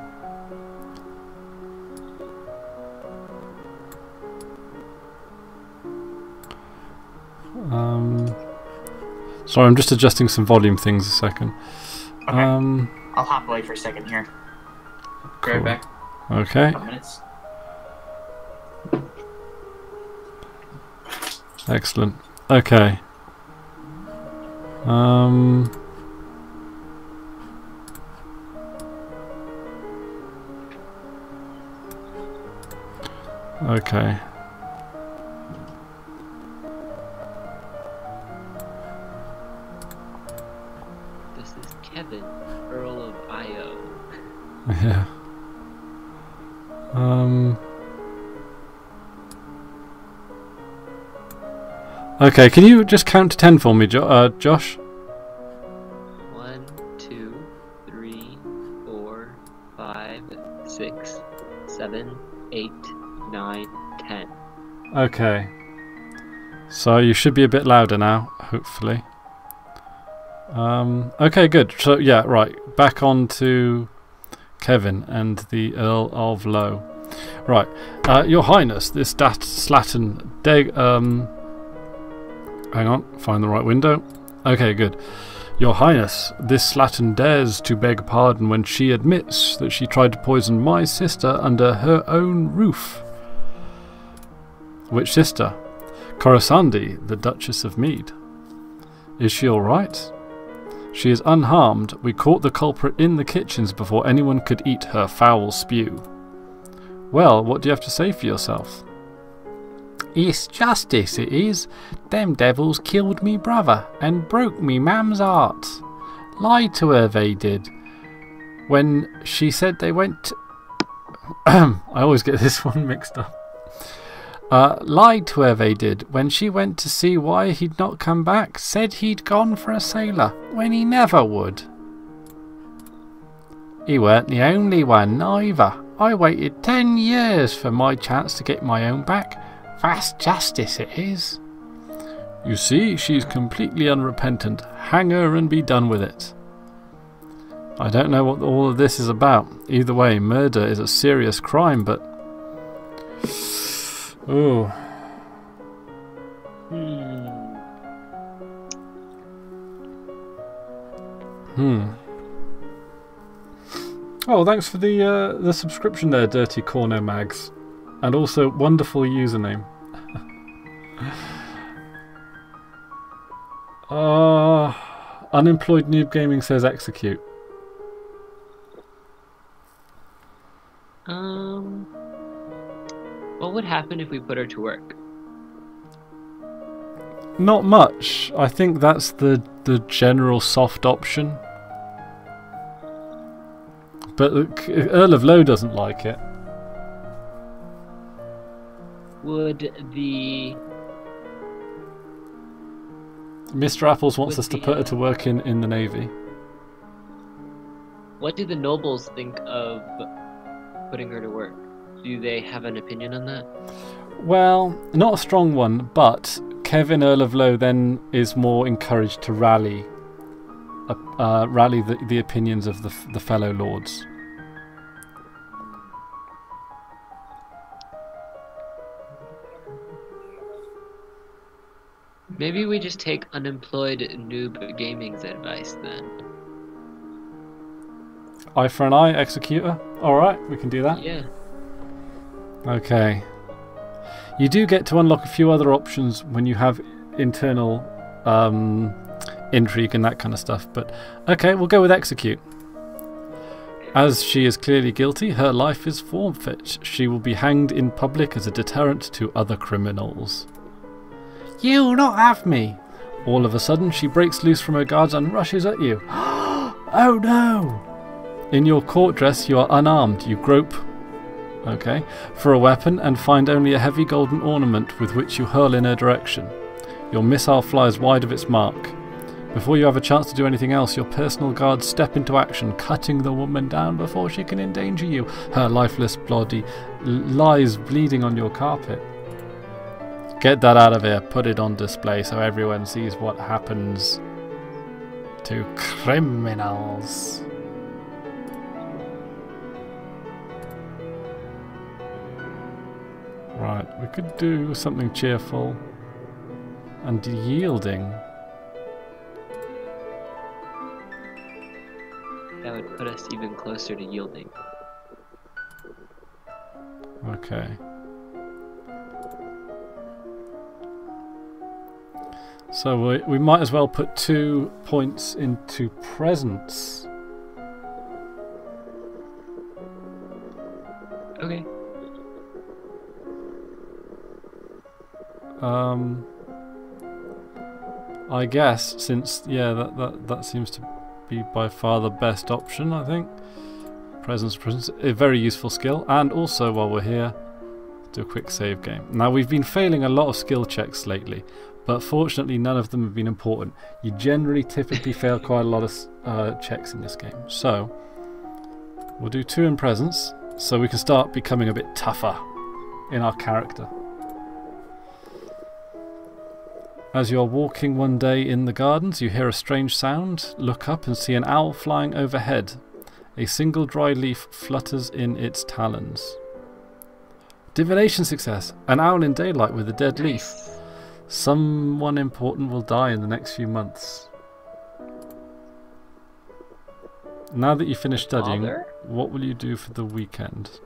Um. Sorry, I'm just adjusting some volume things a second. Okay. Um. I'll hop away for a second here. Be Cool. right back. Okay. Couple minutes. Excellent. Okay. Um. Okay. Yeah. Um. Okay, can you just count to ten for me, jo- uh, Josh? One, two, three, four, five, six, seven, eight, nine, ten. Okay. So you should be a bit louder now, hopefully. Um, okay, good. So yeah, right. Back on to Kevin and the Earl of Low. Right, uh, Your Highness, this Dat Slatten Deg. Um, hang on, find the right window. Okay, good. Your Highness, this Slatten dares to beg pardon when she admits that she tried to poison my sister under her own roof. Which sister? Coruscandi, the Duchess of Mead. Is she alright? She is unharmed. We caught the culprit in the kitchens before anyone could eat her foul spew. Well, what do you have to say for yourself? It's justice, it is. Them devils killed me brother and broke me mam's heart. Lied to her, they did. When she said they went. [CLEARS THROAT] I always get this [LAUGHS] one mixed up. Uh, lied to they did. When she went to see why he'd not come back, said he'd gone for a sailor, when he never would. He weren't the only one, neither. I waited ten years for my chance to get my own back. That's justice, it is. You see, she's completely unrepentant. Hang her and be done with it. I don't know what all of this is about. Either way, murder is a serious crime, but. Ooh. Hmm. Hmm. Oh, thanks for the uh, the subscription there, Dirty Corner Mags, and also wonderful username. [LAUGHS] uh, unemployed noob gaming says execute. Um. What would happen if we put her to work? Not much. I think that's the the general soft option. But look, Earl of Low doesn't like it. Would the Mr. Apples wants us to put her to work in, in the navy. what do the nobles think of putting her to work? Do they have an opinion on that? Well, not a strong one, but Kevin Earl of Low then is more encouraged to rally, uh, uh, rally the, the opinions of the the fellow lords. Maybe we just take unemployed noob gaming's advice then. Eye for an eye, executor. Alright, we can do that. Yeah. Okay. You do get to unlock a few other options when you have internal um, intrigue and that kind of stuff, but okay, we'll go with execute. As she is clearly guilty, her life is forfeit. She will be hanged in public as a deterrent to other criminals. You'll not have me! All of a sudden, she breaks loose from her guards and rushes at you. [GASPS] oh no! In your court dress, you are unarmed. You grope okay, for a weapon and find only a heavy golden ornament with which you hurl in her direction. Your missile flies wide of its mark. Before you have a chance to do anything else, your personal guards step into action, cutting the woman down before she can endanger you. Her lifeless body lies bleeding on your carpet. Get that out of here, put it on display so everyone sees what happens to criminals. Right, we could do something cheerful and yielding. That would put us even closer to yielding. Okay. So we, we might as well put two points into presence. Okay. Um, I guess since yeah that, that that seems to be by far the best option. I think presence presence a very useful skill, and also while we're here, do a quick save game. Now we've been failing a lot of skill checks lately, but fortunately none of them have been important. You generally typically [LAUGHS] fail quite a lot of uh, checks in this game, so we'll do two in presence, so we can start becoming a bit tougher in our character. As you are walking one day in the gardens, you hear a strange sound, look up and see an owl flying overhead. A single dry leaf flutters in its talons. Divination success! An owl in daylight with a dead leaf. Someone important will die in the next few months. Now that you've finished studying, Father? what will you do for the weekend?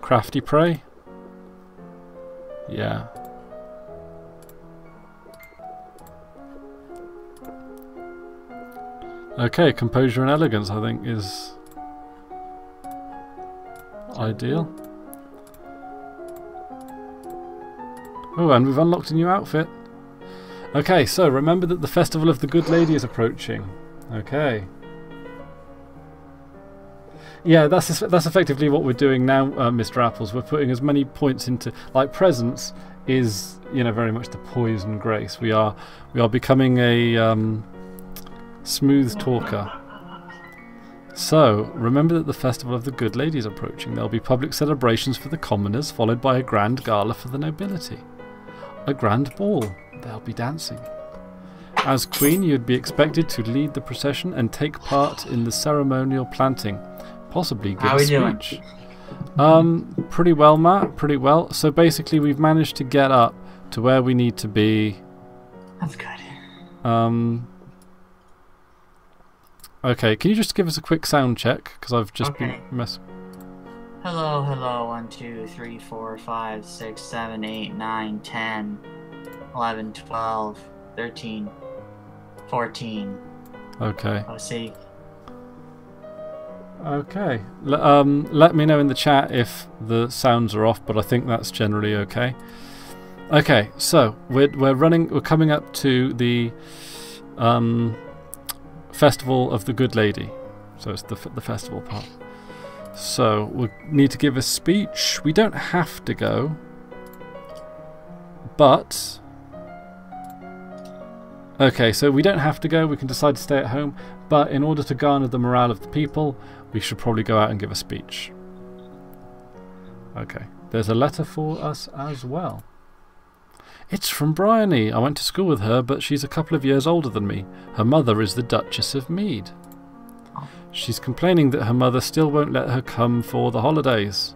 Crafty prey? Yeah. Okay, composure and elegance I think is ideal. Oh, and we've unlocked a new outfit. Okay, so remember that the Festival of the Good Lady is approaching. Okay. Yeah, that's that's effectively what we're doing now, uh, Mr. Apples. We're putting as many points into like presence is you know very much the poison grace. We are we are becoming a um, smooth talker. So, remember that the Festival of the Good Lady is approaching. There will be public celebrations for the commoners, followed by a grand gala for the nobility. A grand ball. They'll be dancing. As Queen, you'd be expected to lead the procession and take part in the ceremonial planting. Possibly give How a doing? speech. Um, pretty well, Matt. Pretty well. So basically, we've managed to get up to where we need to be. That's good. Um, okay, can you just give us a quick sound check? Because I've just Okay. been mess. Hello, hello. One, two, three, four, five, six, seven, eight, nine, ten, eleven, twelve, thirteen, fourteen. Okay. Oh, see. Okay. L- um, let me know in the chat if the sounds are off, but I think that's generally okay. Okay, so we're we're running. We're coming up to the um, festival of the Good Lady. So it's the the festival part. So we need to give a speech. We don't have to go, but okay. So we don't have to go. We can decide to stay at home. But in order to garner the morale of the people, we should probably go out and give a speech. Okay. There's a letter for us as well. It's from Bryony. I went to school with her, but she's a couple of years older than me. Her mother is the Duchess of Mead. Oh. She's complaining that her mother still won't let her come for the holidays.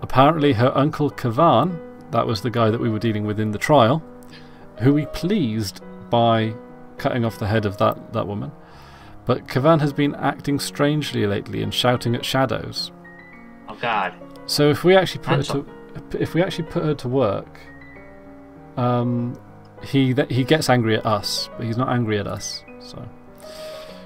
Apparently, her uncle Kavan, that was the guy that we were dealing with in the trial, who we pleased by cutting off the head of that, that woman. But Kavan has been acting strangely lately and shouting at shadows. Oh God. So if we actually put her to, if we actually put her to work, um, he th- he gets angry at us, but he's not angry at us. So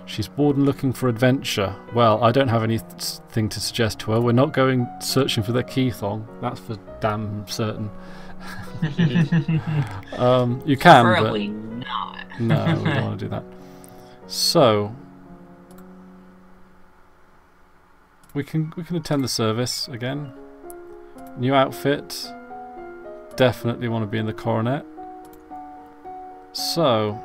she's bored and looking for adventure. Well, I don't have anything to suggest to her. We're not going searching for the key thong. That's for damn certain. [LAUGHS] Um, you can, but Preferably not. no, we don't want to do that. So we can we can attend the service again. New outfit. Definitely want to be in the coronet. So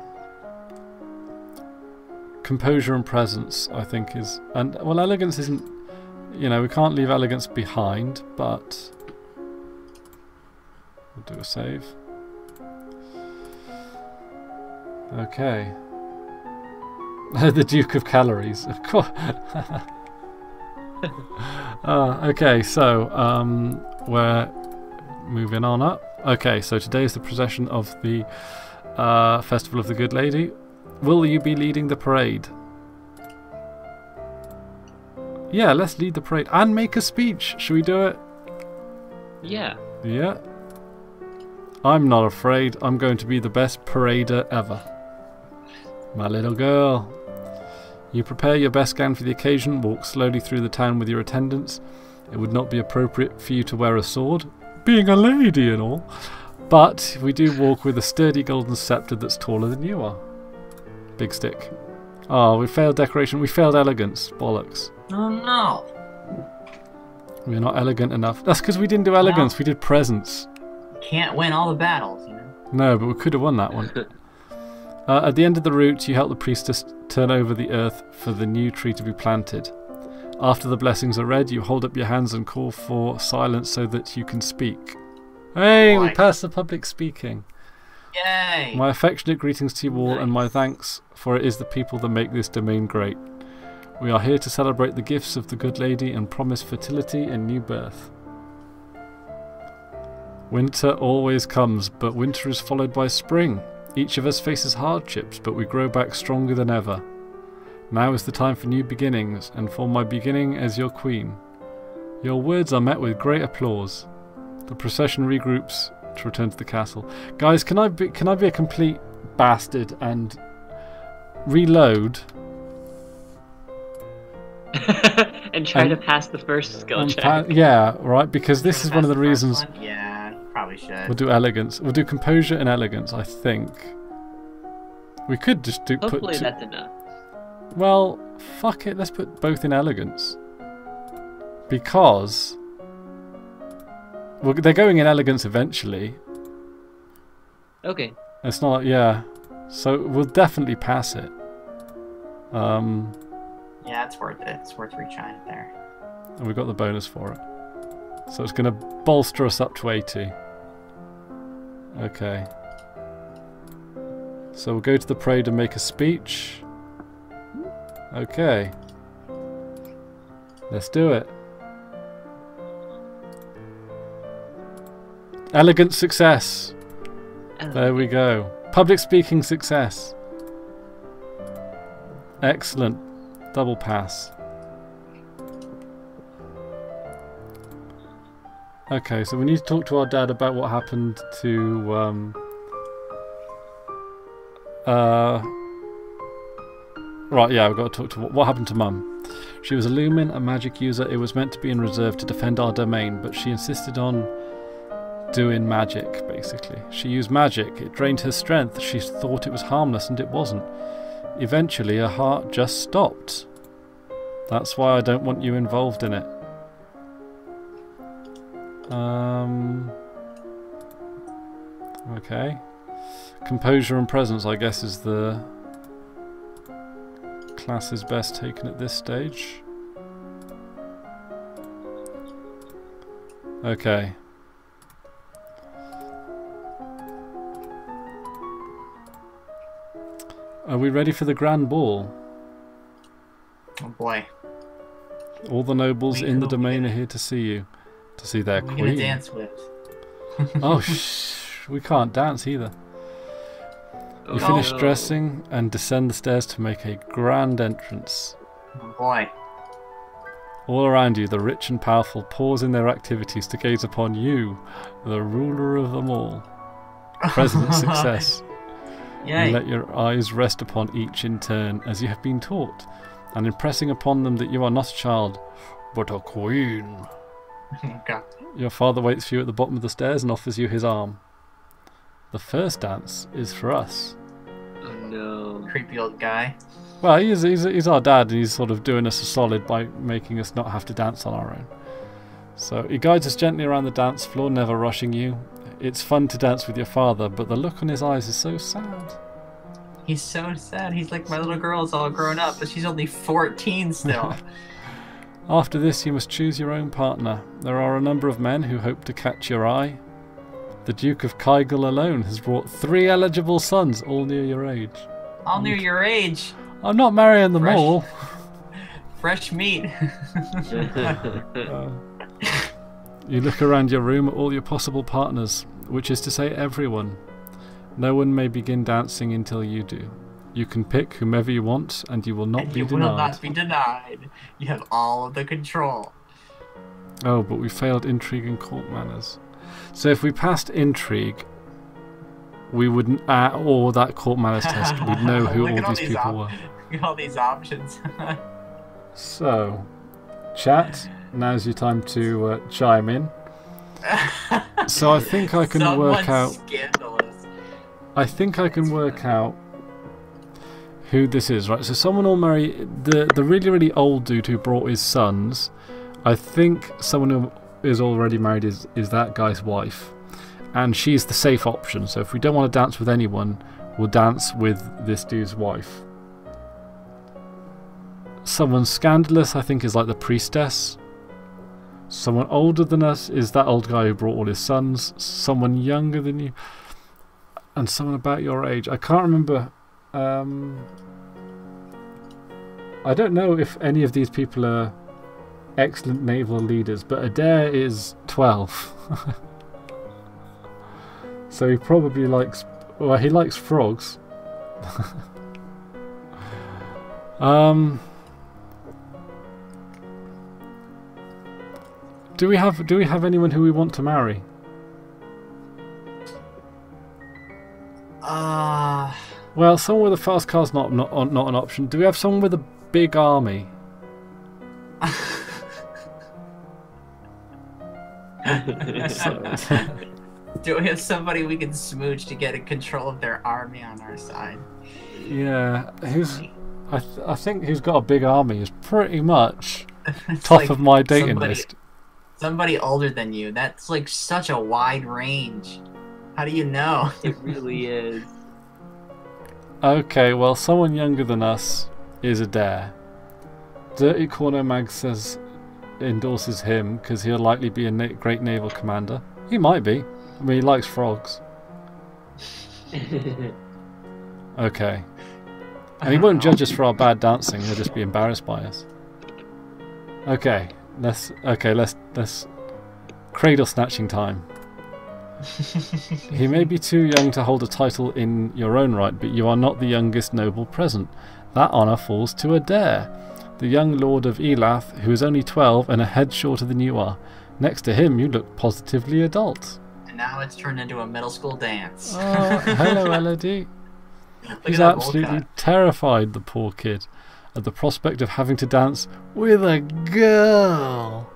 composure and presence, I think, is and well, elegance isn't. You know, we can't leave elegance behind, but we'll do a save. Okay. [LAUGHS] the Duke of Caloris, of course. [LAUGHS] uh, okay, so um, we're moving on up. Okay, so today is the procession of the uh, Festival of the Good Lady. Will you be leading the parade? Yeah, let's lead the parade and make a speech. Should we do it? Yeah. Yeah. I'm not afraid. I'm going to be the best parader ever. My little girl. You prepare your best gown for the occasion, walk slowly through the town with your attendants. It would not be appropriate for you to wear a sword, being a lady and all. But we do walk with a sturdy golden scepter that's taller than you are. Big stick. Oh, we failed decoration. We failed elegance. Bollocks. Oh no. We're not elegant enough. That's because we didn't do elegance. We did presence. Can't win all the battles, you know. No, but we could have won that one. [LAUGHS] Uh, at the end of the route, you help the priestess turn over the earth for the new tree to be planted. After the blessings are read, you hold up your hands and call for silence so that you can speak. Hey, we passed the public speaking. Yay! My affectionate greetings to you all, and my thanks, for it is the people that make this domain great. We are here to celebrate the gifts of the good lady and promise fertility and new birth. Winter always comes, but winter is followed by spring. Each of us faces hardships, but we grow back stronger than ever. Now is the time for new beginnings, and for my beginning as your queen. Your words are met with great applause. The procession regroups to return to the castle. Guys, can I be can I be a complete bastard and reload [LAUGHS] and try And- to pass the first skill check. pa- yeah, right, because this is one of the That's first reasons one? Yeah, probably should. we'll do elegance. We'll do composure and elegance, I think. We could just do put Hopefully two, that's enough. Well, fuck it, let's put both in elegance. Because well, they're going in elegance eventually. Okay. It's not, yeah. So we'll definitely pass it. Um, Yeah, it's worth it. It's worth retrying it there. and we got the bonus for it. So it's going to bolster us up to 80. Okay. So we'll go to the parade and make a speech. Okay. Let's do it. Elegant success. There we go. Public speaking success. Excellent. Double pass. Okay, so we need to talk to our dad about what happened to um uh Right, yeah, we've got to talk to what, what happened to Mum. She was a Lumen, a magic user. It was meant to be in reserve to defend our domain, but she insisted on doing magic, basically. She used magic. It drained her strength. She thought it was harmless, and it wasn't. Eventually, her heart just stopped. That's why I don't want you involved in it. Um. Okay. Composure and presence, I guess, is the class is best taken at this stage. Okay. Are we ready for the grand ball? Oh boy. All the nobles We in the domain are here to see you, to see their we queen. gonna dance with? oh, [LAUGHS] shh, we can't dance either. You Oh, finish dressing and descend the stairs to make a grand entrance. Oh boy. All around you, the rich and powerful pause in their activities to gaze upon you, the ruler of them all. [LAUGHS] President Success. Yay. You let your eyes rest upon each in turn, as you have been taught, and impressing upon them that you are not a child, but a queen. [LAUGHS] Your father waits for you at the bottom of the stairs and offers you his arm. The first dance is for us. Oh no. Creepy old guy. Well, he's, he's, he's our dad, and he's sort of doing us a solid by making us not have to dance on our own. So he guides us gently around the dance floor, never rushing you. It's fun to dance with your father, but the look on his eyes is so sad. He's so sad. He's like, my little girl's all grown up, but she's only 14 still. [LAUGHS] After this, you must choose your own partner. There are a number of men who hope to catch your eye. The Duke of Kigal alone has brought three eligible sons, all near your age. all near your age. I'm not marrying them Fresh. all. [LAUGHS] Fresh meat. Uh, [LAUGHS] [LAUGHS] you look around your room at all your possible partners, which is to say, everyone. No one may begin dancing until you do. You can pick whomever you want, and you will not and be you denied. You will not be denied. You have all of the control. Oh, but we failed intrigue and court manners. So if we passed intrigue, we wouldn't, uh, or that court manners test, we'd [LAUGHS] know who all all these these people op- were. Look at all these options. [LAUGHS] So, chat, now's your time to uh, chime in. [LAUGHS] So I think I can work Someone's out. Scandalous. I think I can work out who this is, right? So someone will marry the the really really old dude who brought his sons. I think someone who is already married is is that guy's wife, and she's the safe option. So if we don't want to dance with anyone, we'll dance with this dude's wife. Someone scandalous, I think, is like the priestess. Someone older than us is that old guy who brought all his sons. Someone younger than you and someone about your age. I can't remember. Um, I don't know if any of these people are excellent naval leaders, but Adair is 12. [LAUGHS] so he probably likes. Well, he likes frogs. [LAUGHS] um. Do we have do we have anyone who we want to marry? Uh, Well, someone with a fast car's not not not an option. Do we have someone with a big army? [LAUGHS] So- [LAUGHS] do we have somebody we can smooch to get in control of their army on our side? yeah, who's I th- I think who's got a big army is pretty much [LAUGHS] top like of my dating somebody- list. Somebody older than you. That's like such a wide range. How do you know? [LAUGHS] It really is. Okay, well, someone younger than us is Adair. Dirty Corner Mag says endorses him because he'll likely be a na- great naval commander. He might be. I mean, he likes frogs. [LAUGHS] Okay. Uh-huh. And he won't judge us for our bad dancing. He'll just be embarrassed by us. Okay, let's. Okay, let's. Let's. Cradle snatching time. [LAUGHS] He may be too young to hold a title in your own right, but you are not the youngest noble present. That honour falls to Adair, the young lord of Elath, who is only twelve and a head shorter than you are. Next to him, you look positively adult. And now it's turned into a middle school dance. Oh, hello, [LAUGHS] Elodie. He's at that bowl absolutely terrified, the poor kid, at the prospect of having to dance with a girl.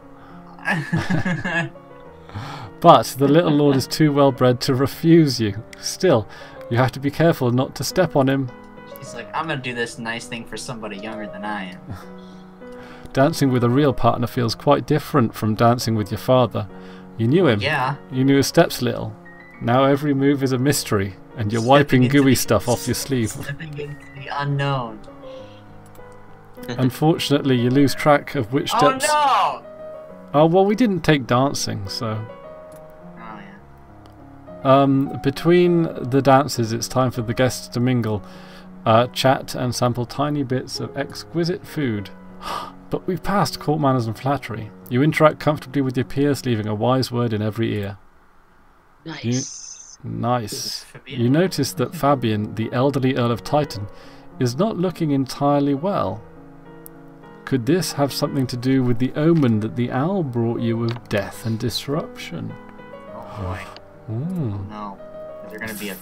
[LAUGHS] But the little lord is too well bred to refuse you. Still, you have to be careful not to step on him. He's like, I'm gonna do this nice thing for somebody younger than I am. [LAUGHS] Dancing with a real partner feels quite different from dancing with your father. You knew him. Yeah. You knew his steps little. Now every move is a mystery, and you're Stepping wiping gooey the- stuff off your sleeve. [LAUGHS] Stepping into the unknown. [LAUGHS] Unfortunately, you lose track of which steps. Oh steps. no! Oh well, we didn't take dancing, so. Oh yeah. Um, between the dances, it's time for the guests to mingle, uh, chat, and sample tiny bits of exquisite food. [GASPS] but we've passed court manners and flattery. You interact comfortably with your peers, leaving a wise word in every ear. Nice. Nice. You notice that Fabian, the elderly Earl of Titan, is not looking entirely well. Could this have something to do with the omen that the owl brought you of death and disruption? Oh boy. Hmm. No. Is there gonna be a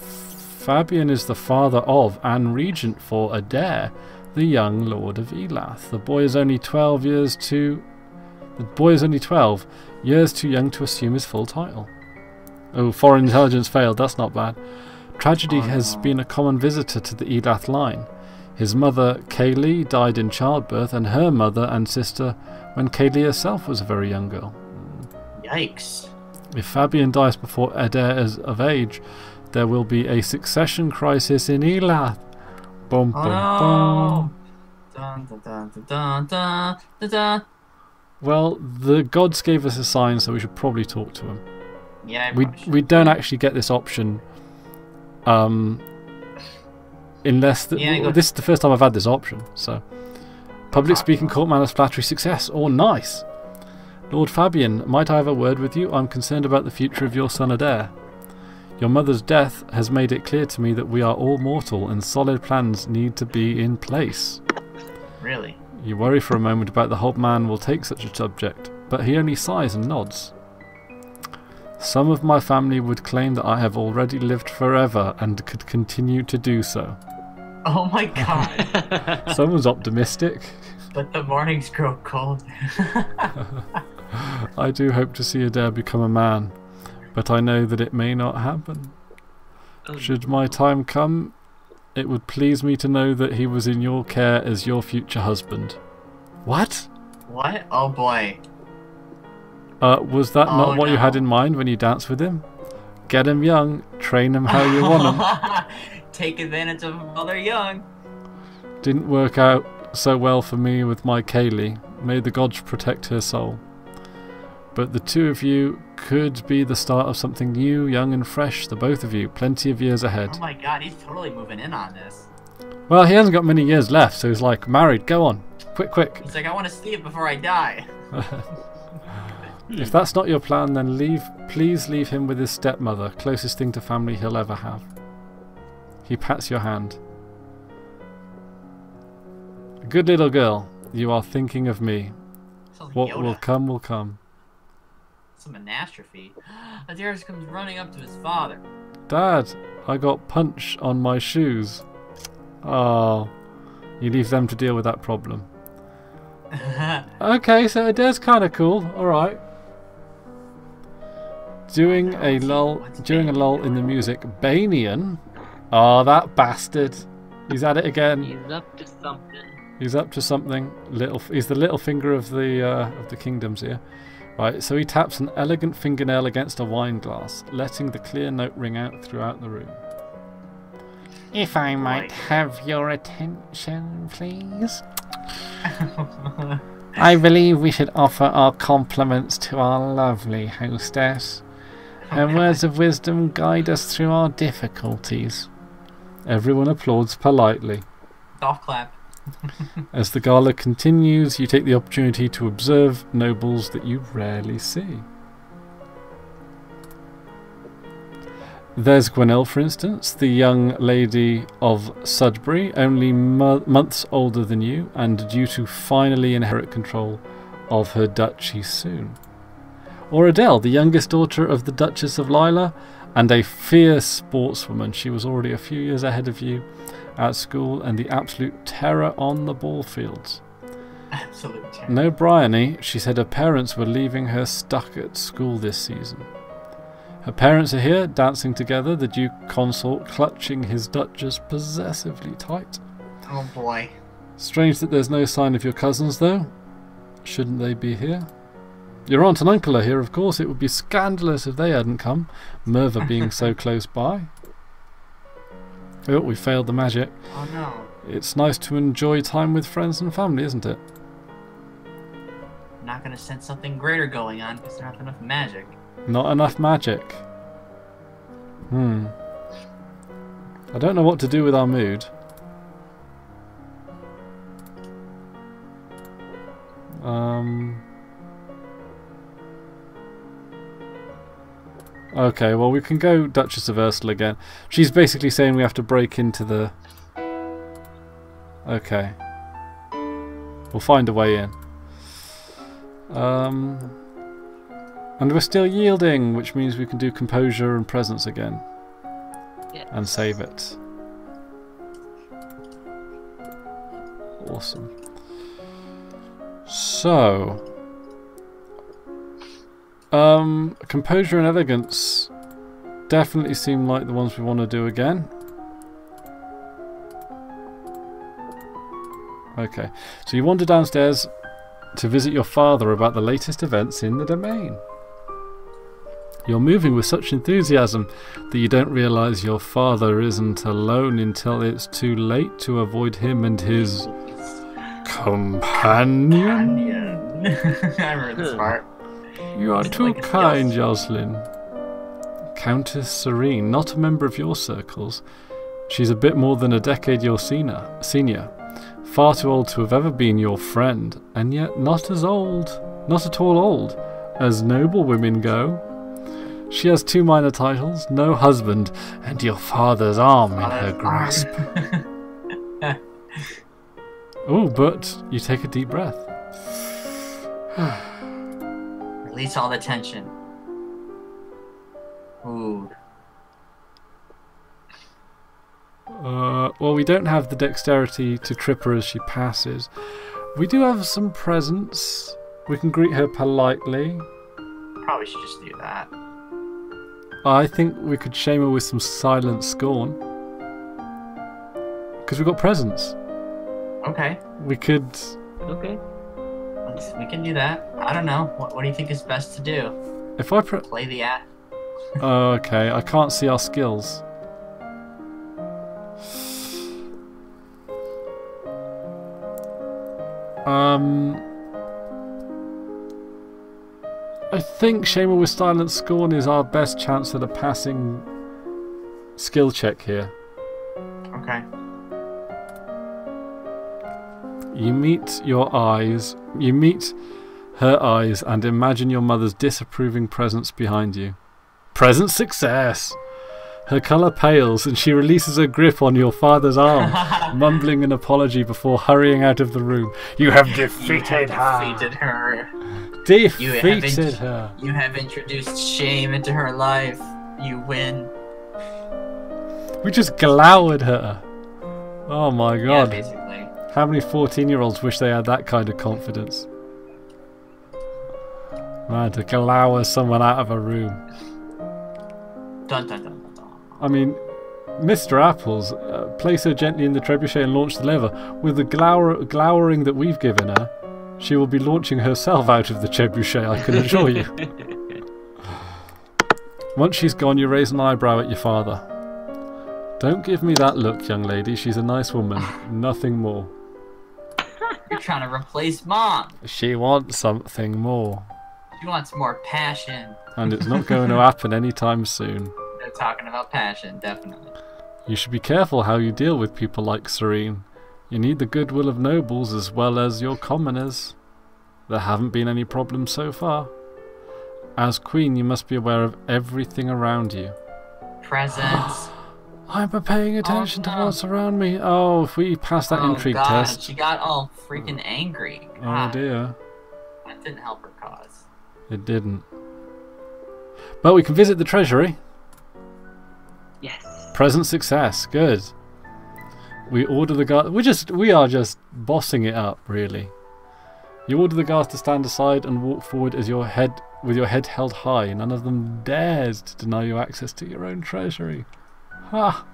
Fabian is the father of and regent for Adair, the young lord of Elath. The boy is only 12 years too. The boy is only 12 years too young to assume his full title. Oh, foreign intelligence failed. That's not bad. Tragedy Oh, has been a common visitor to the Elath line. His mother, Kaylee, died in childbirth, and her mother and sister when Kaylee herself was a very young girl. yikes? If Fabian dies before Adair is of age, there will be a succession crisis in Elath. Bum, Oh bum, no! Well, the gods gave us a sign, so we should probably talk to them. Yeah, We should. we don't actually get this option, um, unless the, Yeah, this is the first time I've had this option. So, public speaking court manners flattery success. or nice. Lord Fabian, might I have a word with you? I'm concerned about the future of your son Adair. Your mother's death has made it clear to me that we are all mortal and solid plans need to be in place. Really? You worry for a moment about the hob man will take such a subject, but he only sighs and nods. Some of my family would claim that I have already lived forever and could continue to do so. Oh my [LAUGHS] god! Someone's optimistic. but the mornings grow cold. [LAUGHS] I do hope to see Adair become a man, but I know that it may not happen. Oh, Should my time come, it would please me to know that he was in your care as your future husband. What? what? Oh boy. Uh, was that Oh, not what you had in mind when you danced with him? Get him young, train him how you want him. [LAUGHS] Take advantage of him while they're young. Didn't work out so well for me with my Kaylee. May the gods protect her soul. But the two of you could be the start of something new, young and fresh, the both of you, plenty of years ahead. Oh my god, he's totally moving in on this. Well, he hasn't got many years left, so he's like, married, go on. Quick, quick. He's like, I want to see it before I die. [LAUGHS] If that's not your plan, then leave. Please leave him with his stepmother, closest thing to family he'll ever have. He pats your hand. Good little girl, you are thinking of me. What Yoda. will come will come. Some anastrophe. Adair's comes running up to his father. Dad, I got punch on my shoes. Oh, you leave them to deal with that problem. [LAUGHS] Okay, so Adair's kind of cool. All right. Doing a lull, what's during a lull in the music. Banion, oh that bastard, he's at it again. He's up to something. He's up to something. Little, he's the little finger of the uh, of the kingdoms here. Right, so he taps an elegant fingernail against a wine glass, letting the clear note ring out throughout the room. If I might have your attention, please. [LAUGHS] I believe we should offer our compliments to our lovely hostess. Her Okay. words of wisdom guide us through our difficulties. Everyone applauds politely. Golf clap. [LAUGHS] As the gala continues, you take the opportunity to observe nobles that you rarely see. There's Gwenelle, for instance, the young lady of Sudbury, only mo- months older than you, and due to finally inherit control of her duchy soon. Or Adele, the youngest daughter of the Duchess of Lila, and a fierce sportswoman. She was already a few years ahead of you at school and the absolute terror on the ball fields. Absolute terror. No Bryony, she said her parents were leaving her stuck at school this season. Her parents are here, dancing together, the Duke Consort clutching his Duchess possessively tight. Oh boy. Strange that there's no sign of your cousins, though. Shouldn't they be here? Your aunt and uncle are here, of course. It would be scandalous if they hadn't come, Merva being so close by. Oh, we failed the magic. Oh no. It's nice to enjoy time with friends and family, isn't it? I'm not gonna sense something greater going on because there's not enough magic. Not enough magic. Hmm. I don't know what to do with our mood. Um. Okay, well we can go Duchess of Ursula again. She's basically saying we have to break into the. Okay. We'll find a way in. Um, and we're still yielding, which means we can do composure and presence again Yes. and save it. Awesome. So, um, composure and elegance definitely seem like the ones we want to do again. Okay, so you wander downstairs to visit your father about the latest events in the domain. You're moving with such enthusiasm that you don't realize your father isn't alone until it's too late to avoid him and his [LAUGHS] companion. Onion. [LAUGHS] I remember this part. You are too like kind. Joslyn. Countess Serene, not a member of your circles. She's a bit more than a decade your senior, senior. Far too old to have ever been your friend, and yet not as old, not at all old, as noble women go. She has two minor titles, no husband, and your father's arm in her grasp. Oh, but you take a deep breath. Release all the tension. Ooh. Uh, well, we don't have the dexterity to trip her as she passes. We do have some presence. We can greet her politely. Probably should just do that. I think we could shame her with some silent scorn. Because we've got presence. Okay. We could. Okay. We can do that. I don't know. What, what do you think is best to do? If I Play the app. Oh, okay. I can't see our skills. Um, I think Shamer with Silent Scorn is our best chance at a passing skill check here. Okay. You meet your eyes, you meet her eyes, and imagine your mother's disapproving presence behind you. Present success! Her colour pales, and she releases her grip on your father's arm, [LAUGHS] mumbling an apology before hurrying out of the room. You have defeated, You defeated have her! defeated her. Defeated haven't- her! You have introduced shame into her life. You win. We just glowered her! Oh my god. Yeah, basically. How many 14 year olds wish they had that kind of confidence? Man, to glower someone out of a room. Dun dun dun. I mean, Mr. Apples, uh, place her gently in the trebuchet and launch the lever. With the glower- glowering that we've given her, she will be launching herself out of the trebuchet, I can assure you. [LAUGHS] Once she's gone, you raise an eyebrow at your father. Don't give me that look, young lady. She's a nice woman. [LAUGHS] Nothing more. You're trying to replace mom. She wants something more. She wants more passion. And it's not going to [LAUGHS] happen anytime soon. They're talking about passion, definitely. You should be careful how you deal with people like Serene. You need the goodwill of nobles as well as your commoners. There haven't been any problems so far. As queen, you must be aware of everything around you. Presence. [GASPS] [GASPS] [GASPS] I'm paying oh, attention to no. what's around me. Oh, if we pass that oh intrigue God, test. she got all freaking angry. Oh dear, That didn't help her cause. it didn't. But we can visit the treasury. yes. Present success. Good. We order the guard. We just we are just bossing it up, really. You order the guards to stand aside and walk forward as your head with your head held high. None of them dares to deny you access to your own treasury. Ha!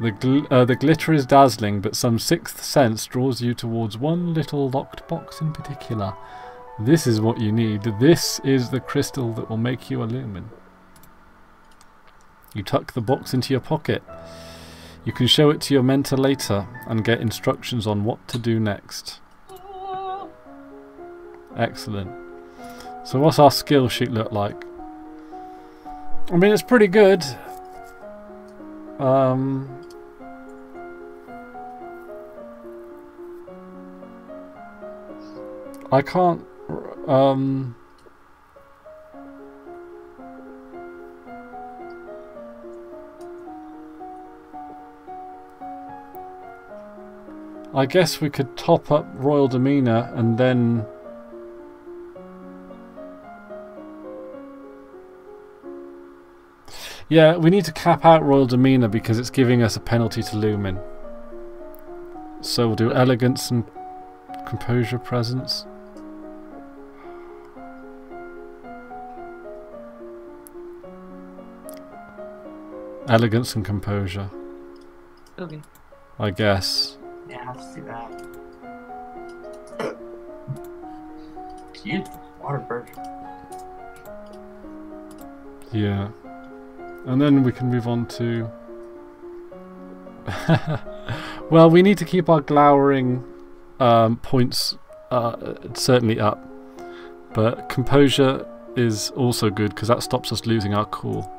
The gl- uh, the glitter is dazzling, but some sixth sense draws you towards one little locked box in particular. This is what you need. This is the crystal that will make you a lumen. You tuck the box into your pocket. You can show it to your mentor later and get instructions on what to do next. Excellent. So what's our skill sheet look like? I mean, it's pretty good. Um... I can't... Um... I guess we could top up Royal Demeanor and then Yeah, we need to cap out Royal Demeanor because it's giving us a penalty to Lumen. So we'll do Elegance and Composure Presence. Elegance and Composure, Okay. I guess. Yeah, let's do that. Excuse water burp. Yeah. And then we can move on to. [LAUGHS] well, we need to keep our glowering um, points uh, certainly up. But composure is also good because that stops us losing our cool.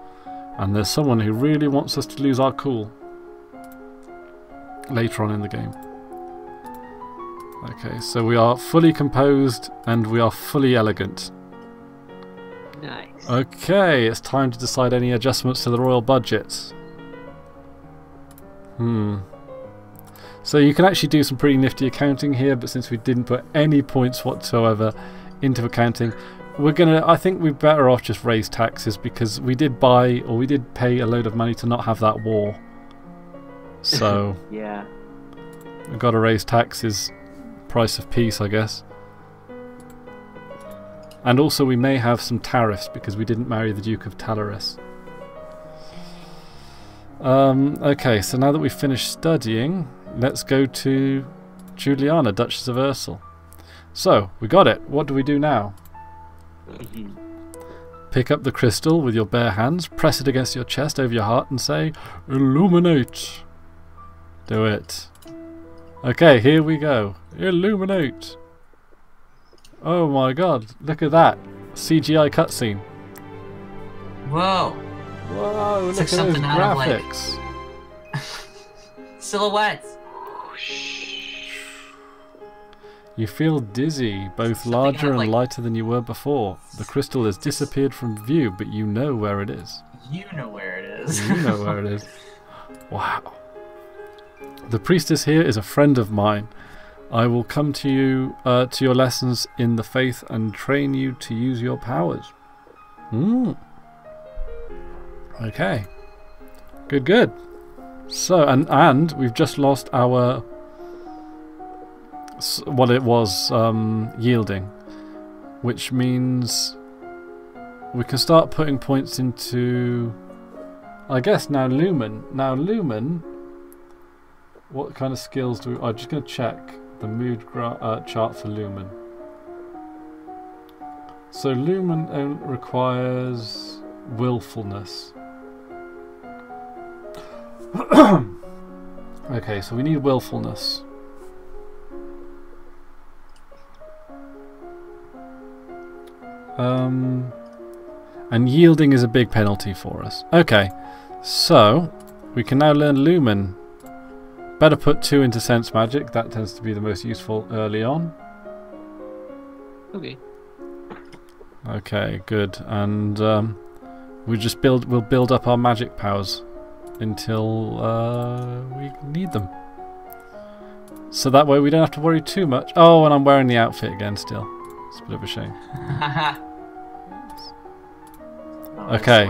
And there's someone who really wants us to lose our cool later on in the game. Okay, so we are fully composed and we are fully elegant. Nice. Okay, it's time to decide any adjustments to the royal budget. Hmm. So you can actually do some pretty nifty accounting here, but since we didn't put any points whatsoever into accounting, we're gonna. I think we're better off just raise taxes because we did buy or we did pay a load of money to not have that war. So [LAUGHS] yeah. we've got to raise taxes. Price of peace, I guess. And also, we may have some tariffs because we didn't marry the Duke of Talaris. Um, okay, so now that we've finished studying, let's go to Juliana, Duchess of Ursul. So, we got it. What do we do now? Pick up the crystal with your bare hands, press it against your chest over your heart, and say, Illuminate! Do it. Okay, here we go. Illuminate! Oh my god, look at that. CGI cutscene. Whoa! Whoa, look like at those of, like- graphics. [LAUGHS] Silhouettes! You feel dizzy, both Something larger had, and like- lighter than you were before. The crystal has disappeared from view, but you know where it is. You know where it is. You know where it is. [LAUGHS] Wow. The priestess here is a friend of mine. I will come to you uh, to your lessons in the faith and train you to use your powers. Hmm. Okay. Good, good. So, and and we've just lost our what it was um, yielding, which means we can start putting points into. I guess now Lumen. Now Lumen. What kind of skills do we? I'm just going to check the mood uh, chart for Lumen. So Lumen uh, requires willfulness. [COUGHS] okay, so we need willfulness. Um, and yielding is a big penalty for us. Okay, so we can now learn Lumen. Better put two into Sense Magic. That tends to be the most useful early on. Okay. Okay, good. And um, we just build. We'll build up our magic powers until uh, we need them. So that way we don't have to worry too much. Oh, and I'm wearing the outfit again still. It's a bit of a shame. [LAUGHS] Oh, Okay.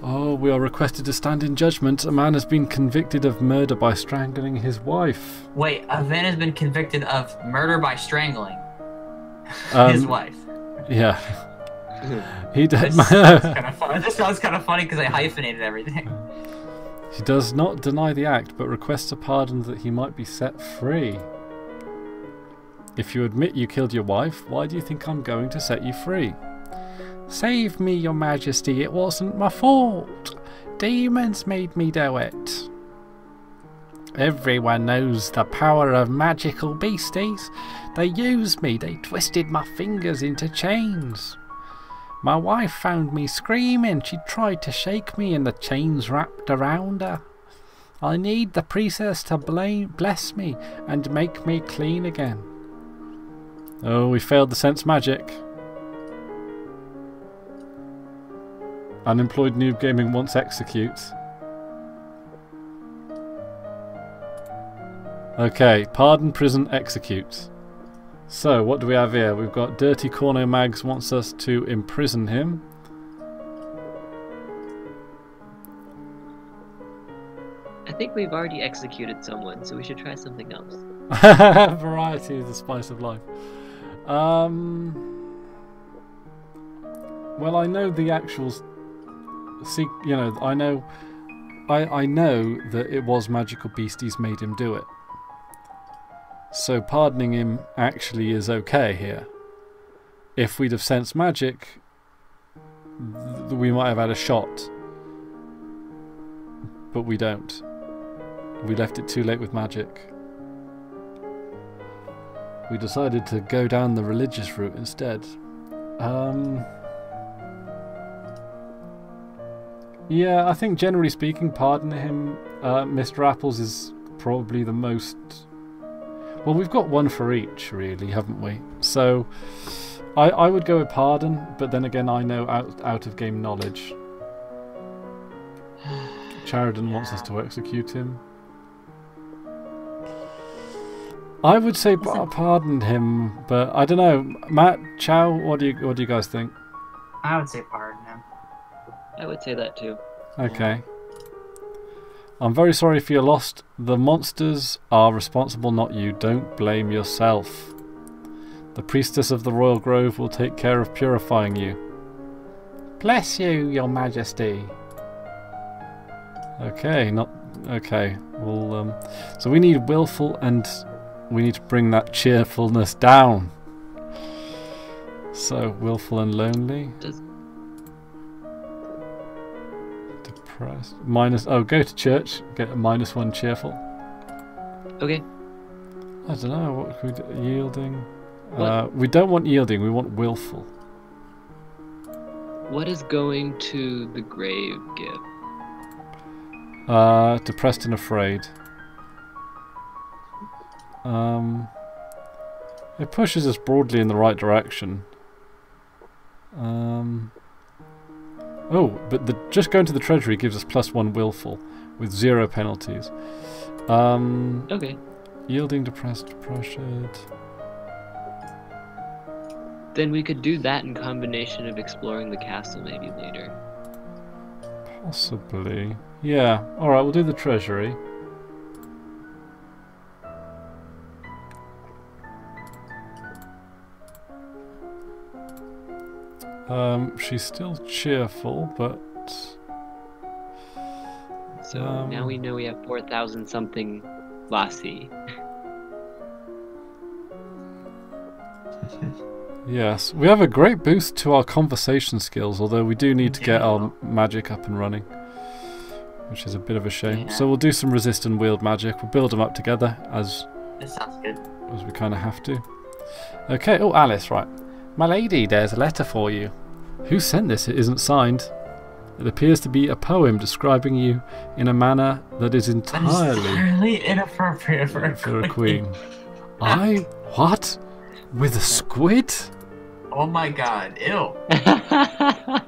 Switch it, switch it up. Oh, we are requested to stand in judgment. A man has been convicted of murder by strangling his wife. Wait, Aven has been convicted of murder by strangling [LAUGHS] his Um, wife. Yeah, [LAUGHS] he did. [LAUGHS] This sounds kind of. This sounds kind of funny because I hyphenated everything. He does not deny the act, but requests a pardon that he might be set free. If you admit you killed your wife, why do you think I'm going to set you free? Save me, your majesty, it wasn't my fault. Demons made me do it. Everyone knows the power of magical beasties. They used me, they twisted my fingers into chains. My wife found me screaming. She tried to shake me, and the chains wrapped around her. I need the priestess to blame, bless me and make me clean again. Oh, we failed the sense magic. Unemployed noob gaming wants execute. Okay, pardon, prison, execute. So, what do we have here? We've got Dirty Corno Mags wants us to imprison him. I think we've already executed someone, so we should try something else. [LAUGHS] Variety is the spice of life. Um, well, I know the actual. See, you know, I know, I I know that it was magical beasties made him do it. So pardoning him actually is okay here. If we'd have sensed magic, we might have had a shot. But we don't. We left it too late with magic. We decided to go down the religious route instead. Um, yeah, I think generally speaking, pardon him, uh, Mr. Apples is probably the most. Well, we've got one for each, really, haven't we? So, I, I would go with pardon, but then again, I know out out of game knowledge. [SIGHS] Charidon wants us to execute him. I would say pa- pardon him, but I don't know. Matt, Chow, what do you what do you guys think? I would say pardon him. I would say that too. Okay. I'm very sorry for your loss. The monsters are responsible, not you. Don't blame yourself. The priestess of the Royal Grove will take care of purifying you. Bless you, your majesty. Okay, not okay. Well, um, so we need willful and we need to bring that cheerfulness down. So willful and lonely. Does- Depressed. Minus. Oh, go to church. Get a minus one cheerful. Okay. I don't know. What could we do? Yielding. What? Uh, we don't want yielding. We want willful. What is going to the grave give? Uh, depressed and afraid. Um, it pushes us broadly in the right direction. Um, oh, but the, just going to the treasury gives us plus one willful with zero penalties. Um, Okay. yielding, depressed, pressured. Then we could do that in combination of exploring the castle maybe later. Possibly. Yeah. All right. We'll do the treasury. Um, she's still cheerful, but So Um, now we know we have 4,000 something Lassie. [LAUGHS] yes, we have a great boost to our conversation skills. Although we do need to get our magic up and running, which is a bit of a shame. Yeah. So we'll do some resist and wield magic. We'll build them up together as This sounds good. as we kind of have to. Okay. Oh, Alice, right. My lady, there's a letter for you. Who sent this? It isn't signed. It appears to be a poem describing you in a manner that is That is entirely entirely inappropriate for a [LAUGHS] for a queen. queen. I what? With a squid? Oh my god, ew.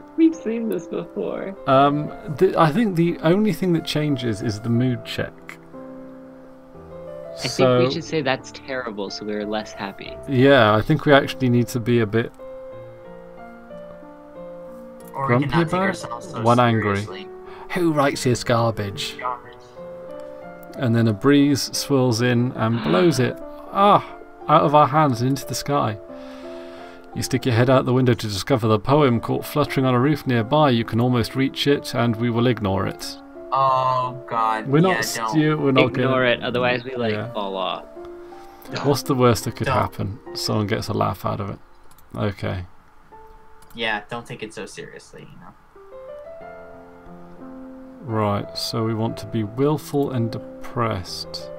[LAUGHS] We've seen this before. Um, th- I think the only thing that changes is the mood check. I so think we should say that's terrible so we're less happy. yeah, I think we actually need to be a bit. Or Grumpy we cannot take ourselves so One angry. Who writes this garbage? And then a breeze swirls in and blows it ah out of our hands and into the sky. You stick your head out the window to discover the poem caught fluttering on a roof nearby. You can almost reach it, and we will ignore it. Oh god. We're yeah, not don't. stu- We're not Ignore gonna, it, otherwise we like Yeah. fall off. What's the worst that could Don't. happen? Someone gets a laugh out of it. Okay. Yeah, don't take it so seriously, you know. Right, so we want to be willful and depressed.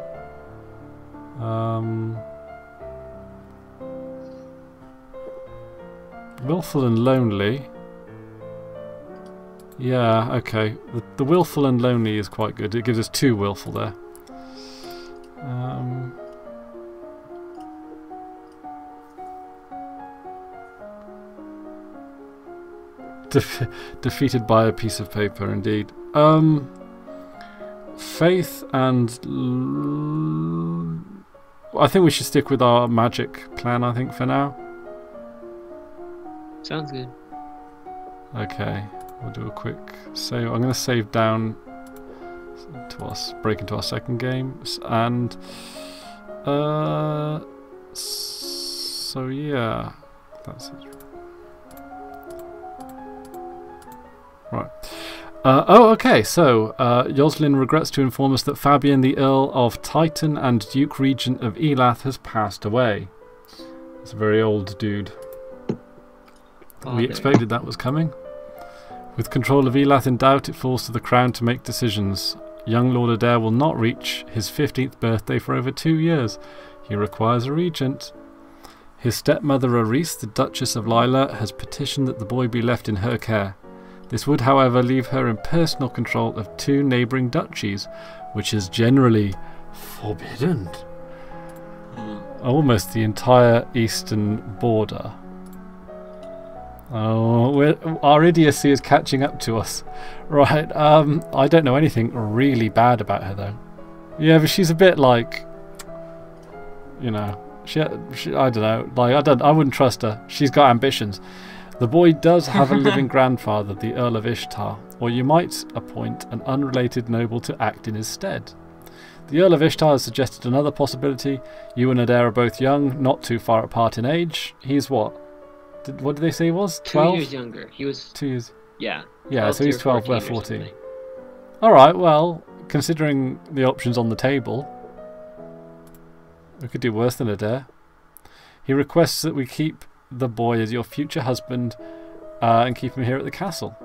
Um, willful and lonely. Yeah, okay. The, the willful and lonely is quite good. It gives us two willful there. Um, Def- defeated by a piece of paper, indeed. Um, Faith and. L- I think we should stick with our magic plan, I think, for now. Sounds good. Okay, we'll do a quick save. I'm going to save down to us, break into our second game, and uh, so yeah, that's it. Right. Uh, oh, okay. So, uh, Joslyn regrets to inform us that Fabian, the Earl of Titan and Duke Regent of Elath, has passed away. It's a very old dude. We expected that was coming. With control of Elath in doubt, it falls to the Crown to make decisions. Young Lord Adair will not reach his 15th birthday for over two years. He requires a regent. His stepmother, Aris, the Duchess of Lila, has petitioned that the boy be left in her care. This would, however, leave her in personal control of two neighbouring duchies, which is generally forbidden. Almost the entire eastern border. Oh, we're, our idiocy is catching up to us. Right, um, I don't know anything really bad about her though. Yeah, but she's a bit like, you know, she, she I don't know, like I don't, I wouldn't trust her. She's got ambitions. The boy does have a living [LAUGHS] grandfather, the Earl of Ishtar, or you might appoint an unrelated noble to act in his stead. The Earl of Ishtar has suggested another possibility. You and Adair are both young, not too far apart in age. He's what? Did, what did they say he was? Two 12? years younger. He was Two years. yeah. Yeah, so he's 12, 12 we're 14. Alright, well, considering the options on the table, we could do worse than Adair. He requests that we keep the boy as your future husband uh, and keep him here at the castle.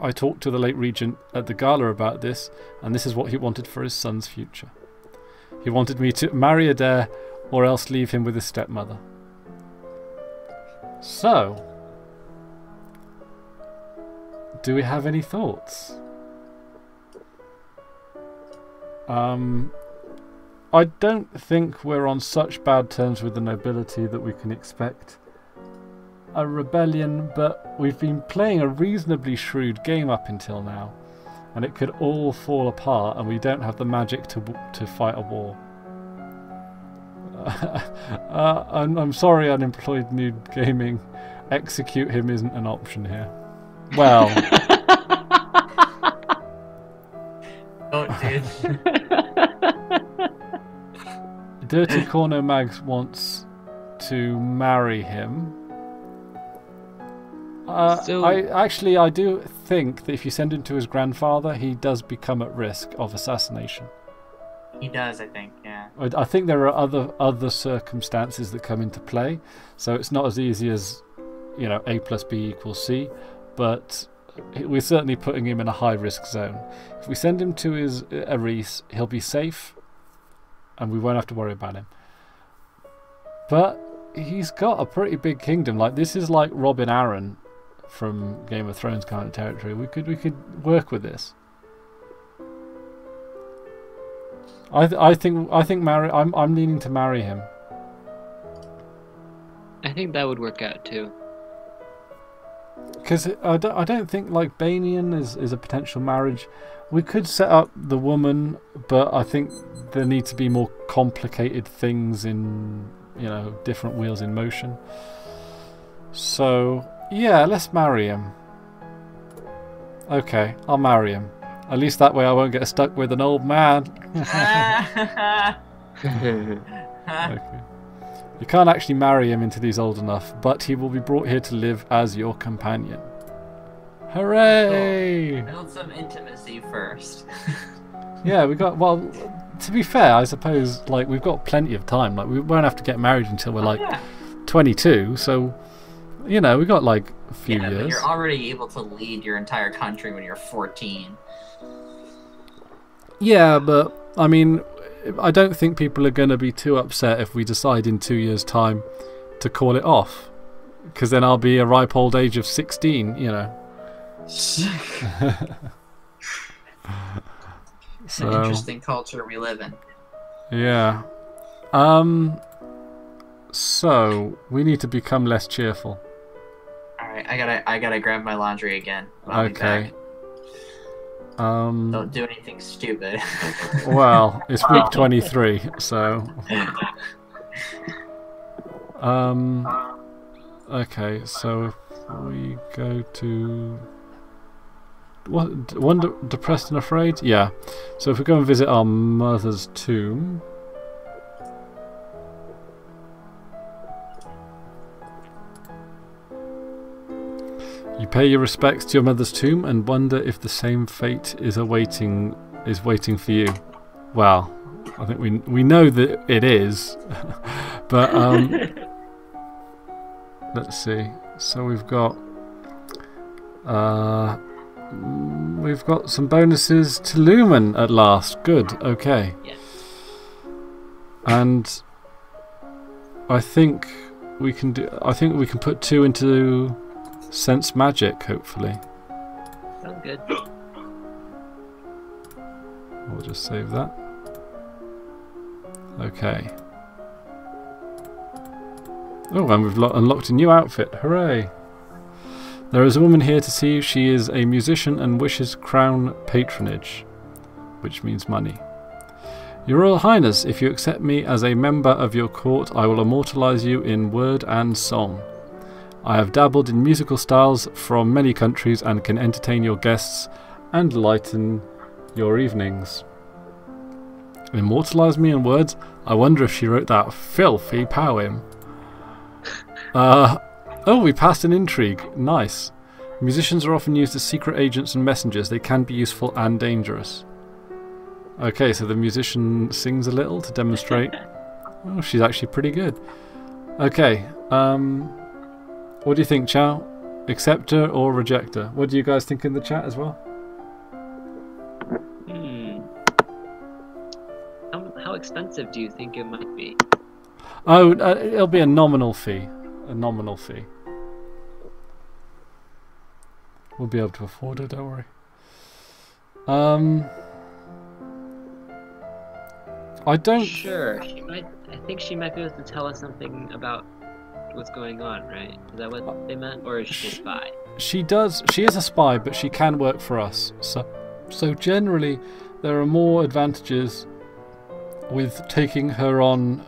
I talked to the late regent at the gala about this, and this is what he wanted for his son's future. He wanted me to marry Adair or else leave him with his stepmother. So, do we have any thoughts? Um, I don't think we're on such bad terms with the nobility that we can expect a rebellion, but we've been playing a reasonably shrewd game up until now, and it could all fall apart, and we don't have the magic to to fight a war. [LAUGHS] uh, I'm, I'm sorry, unemployed nude gaming. Execute him isn't an option here. Well. [LAUGHS] Don't, dude. [LAUGHS] Dirty Corner Mags wants to marry him. Uh, So- I actually I do think that if you send him to his grandfather, he does become at risk of assassination. he does, I think. Yeah. I, I think there are other other circumstances that come into play, so it's not as easy as you know A plus B equals C, but we're certainly putting him in a high risk zone. If we send him to his uh, Aris, he'll be safe, and we won't have to worry about him. But he's got a pretty big kingdom. Like this is like Robin Arryn from Game of Thrones kind of territory. We could we could work with this. I th- I think I think marry I'm I'm leaning to marry him. I think that would work out too. Because I don't, I don't think like Banion is, is a potential marriage. We could set up the woman, but I think there need to be more complicated things in, you know, different wheels in motion. So, yeah, let's marry him. Okay, I'll marry him. At least that way I won't get stuck with an old man. [LAUGHS] [LAUGHS] Okay. You can't actually marry him until he's old enough, but he will be brought here to live as your companion. Hooray! Build some intimacy first. [LAUGHS] Yeah, we got. Well, to be fair, I suppose like we've got plenty of time. Like we won't have to get married until we're oh, like yeah. 22. So, you know, we got like a few yeah, but years. you're already able to lead your entire country when you're 14. Yeah, but I mean, I don't think people are going to be too upset if we decide in two years' time to call it off, because then I'll be a ripe old age of 16. You know. [LAUGHS] It's an So- interesting culture we live in. Yeah. Um. So we need to become less cheerful. All right, I gotta I gotta grab my laundry again. I'll be Okay. Um, Don't do anything stupid. [LAUGHS] well, it's week 23, so. Um. Okay, so if we go to. What? One de- depressed and afraid? Yeah. So if we go and visit our mother's tomb. You pay your respects to your mother's tomb and wonder if the same fate is awaiting is waiting for you. Well, I think we we know that it is, [LAUGHS] but um, [LAUGHS] let's see. So we've got uh, we've got some bonuses to Lumen at last. Good. Okay. Yes. And I think we can do. I think we can put two into sense magic. Hopefully, Sounds good. we'll just save that. Okay. Oh, and we've unlocked a new outfit. Hooray! There is a woman here to see you. She is a musician and wishes crown patronage, which means money. Your Royal Highness, if you accept me as a member of your court, I will immortalize you in word and song. I have dabbled in musical styles from many countries and can entertain your guests and lighten your evenings. Immortalize me in words? I wonder if she wrote that filthy poem. [LAUGHS] Uh, oh, we passed an intrigue. Nice. Musicians are often used as secret agents and messengers. They can be useful and dangerous. Okay, so the musician sings a little to demonstrate. [LAUGHS] oh, she's actually pretty good. Okay, um, what do you think, Chow? Accept her or reject her? What do you guys think in the chat as well? Hmm. How, how expensive do you think it might be? Oh, uh, it'll be a nominal fee. A nominal fee. We'll be able to afford it, don't worry. Um, I don't. Sure. She might. I think she might be able to tell us something about what's going on, right? Is that what uh, they meant, or is she a spy? She does. She is a spy, but she can work for us. So, so generally, there are more advantages with taking her on,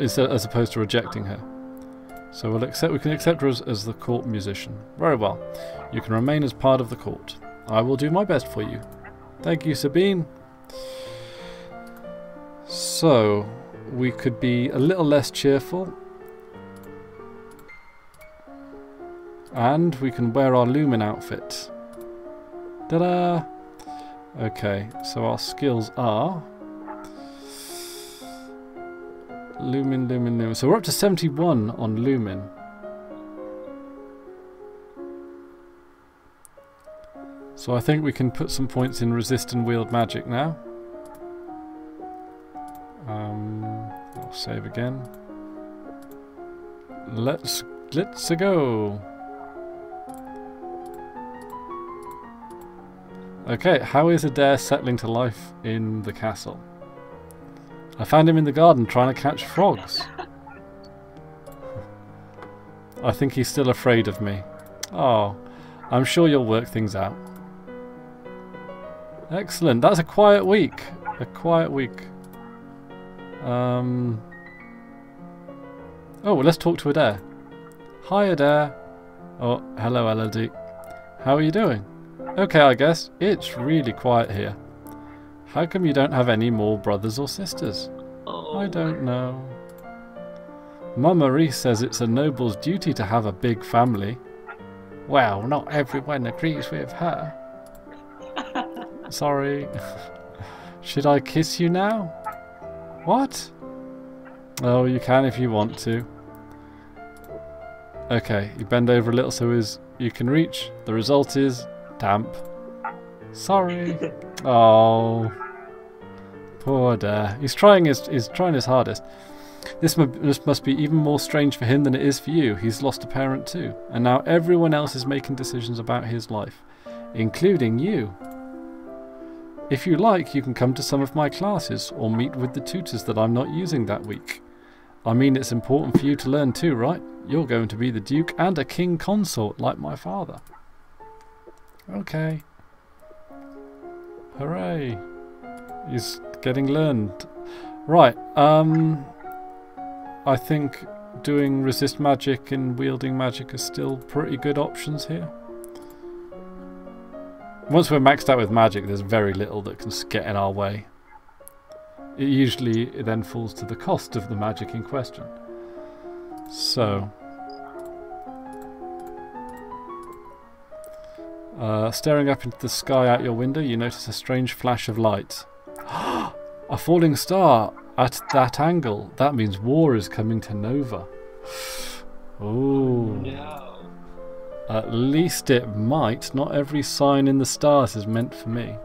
as, as opposed to rejecting her. So we'll accept. We can accept her as, as the court musician. Very well. You can remain as part of the court. I will do my best for you. Thank you, Sabine. So we could be a little less cheerful And we can wear our Lumen outfit. Ta-da! Okay, so our skills are... Lumen, Lumen, Lumen. So we're up to 71 on Lumen. So I think we can put some points in resist and wield magic now. Um, I'll save again. Let's let's Okay, how is Adair settling to life in the castle? I found him in the garden trying to catch frogs. I think he's still afraid of me. Oh, I'm sure you'll work things out. Excellent, that's a quiet week. A quiet week. Um. Oh, well, let's talk to Adair. Hi, Adair. Oh, hello, Elodie. How are you doing? Okay, I guess. It's really quiet here. How come you don't have any more brothers or sisters? Oh. I don't know. Mum Marie says it's a noble's duty to have a big family. Well, not everyone agrees with her. [LAUGHS] Sorry. [LAUGHS] Should I kiss you now? What? Oh, you can if you want to. Okay, you bend over a little so as you can reach. The result is damp. Sorry. [LAUGHS] oh. Poor Dare. He's trying his he's trying his hardest. This, this must be even more strange for him than it is for you. He's lost a parent too, and now everyone else is making decisions about his life, including you. If you like, you can come to some of my classes or meet with the tutors that I'm not using that week. I mean, it's important for you to learn too, right? You're going to be the Duke and a King Consort like my father. Okay. Hooray! He's getting learned. Right, um. I think doing resist magic and wielding magic are still pretty good options here. Once we're maxed out with magic, there's very little that can get in our way. It usually then falls to the cost of the magic in question. So. Uh, staring up into the sky out your window, you notice a strange flash of light. [GASPS] a falling star at that angle. That means war is coming to Nova. [SIGHS] Ooh. No. At least it might. Not every sign in the stars is meant for me.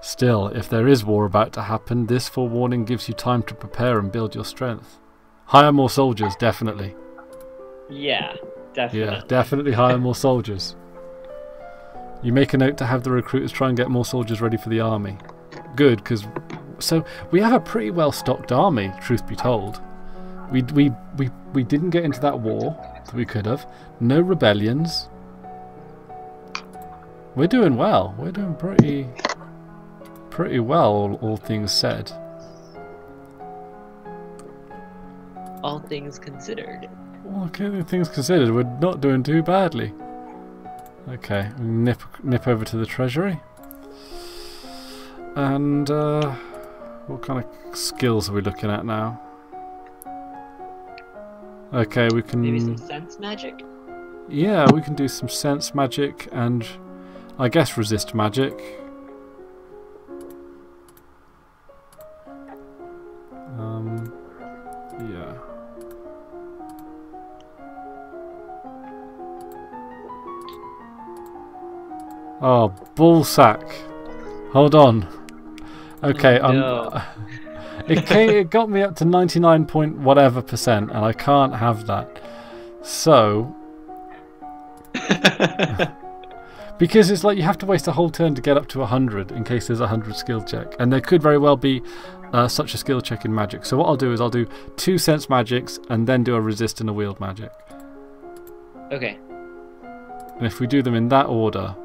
Still, if there is war about to happen, this forewarning gives you time to prepare and build your strength. Hire more soldiers, definitely. Yeah, definitely. Yeah, definitely hire more soldiers. You make a note to have the recruiters try and get more soldiers ready for the army. Good, because so we have a pretty well stocked army, truth be told. We we we we didn't get into that war that we could have. No rebellions. We're doing well. We're doing pretty pretty well, all, all things said. All things considered. Okay, things considered, we're not doing too badly. Okay, nip nip over to the treasury. And uh, what kind of skills are we looking at now? Okay, we can. Maybe some sense magic? Yeah, we can do some sense magic and I guess resist magic. Oh, ballsack. Hold on. Okay, Oh, I'm. [LAUGHS] it, came, it got me up to 99 point whatever percent, and I can't have that. So, [LAUGHS] because it's like you have to waste a whole turn to get up to 100 in case there's a 100 skill check. And there could very well be uh, such a skill check in magic. So, what I'll do is I'll do two sense magics and then do a resist and a wield magic. okay. And if we do them in that order,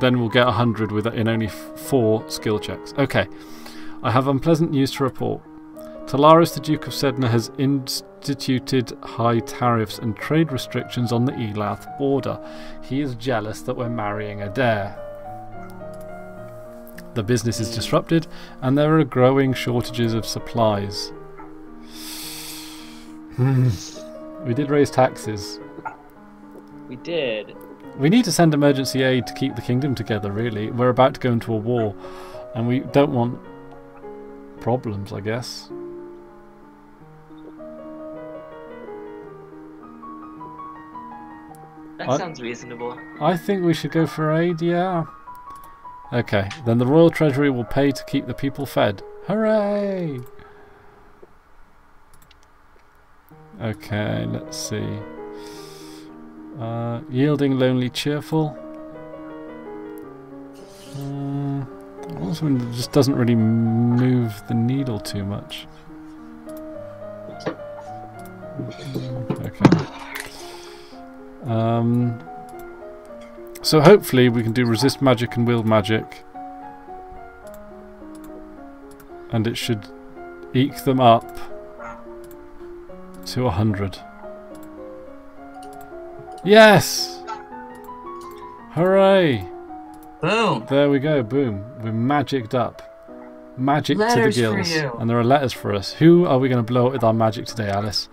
then we'll get 100 with in only four skill checks. Okay, I have unpleasant news to report. Talaris, the Duke of Sedna, has instituted high tariffs and trade restrictions on the Elath border. He is jealous that we're marrying Adair. The business is disrupted, and there are growing shortages of supplies. Hmm. We did raise taxes. We did. We need to send emergency aid to keep the kingdom together, really. We're about to go into a war, and we don't want problems, I guess. That I- sounds reasonable. I think we should go for aid, yeah. Okay, then the Royal Treasury will pay to keep the people fed. Hooray! Okay, let's see. Uh, yielding, lonely, cheerful. Um, also, just doesn't really move the needle too much. Okay. Um, so hopefully we can do resist magic and wield magic. And it should eke them up to 100. Yes! Hooray! Boom. There we go, boom. We're magicked up. Magic Letters to the gills. And there are letters for us. Who are we going to blow up with our magic today, Alice?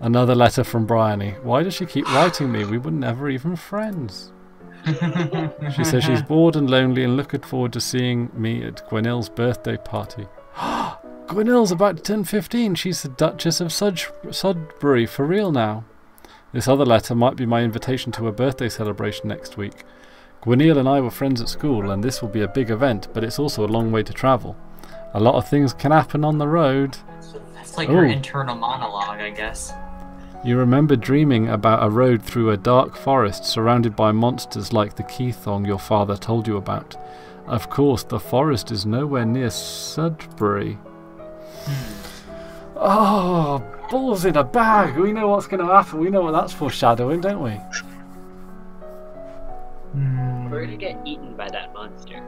Another letter from Bryony. Why does she keep writing me? We were never even friends. [LAUGHS] She says she's bored and lonely and looking forward to seeing me at Gwenille's birthday party. [GASPS] Gwenille's about to turn 15. She's the Duchess of Sudge- Sudbury for real now. This other letter might be my invitation to a birthday celebration next week. Gwenille and I were friends at school, and this will be a big event, but it's also a long way to travel. A lot of things can happen on the road. That's like her Ooh. internal monologue, I guess. You remember dreaming about a road through a dark forest surrounded by monsters like the Keithong your father told you about. Of course, the forest is nowhere near Sudbury. Hmm. Oh, balls in a bag! We know what's going to happen. We know what that's foreshadowing, don't we? Hmm. We're going to get eaten by that monster?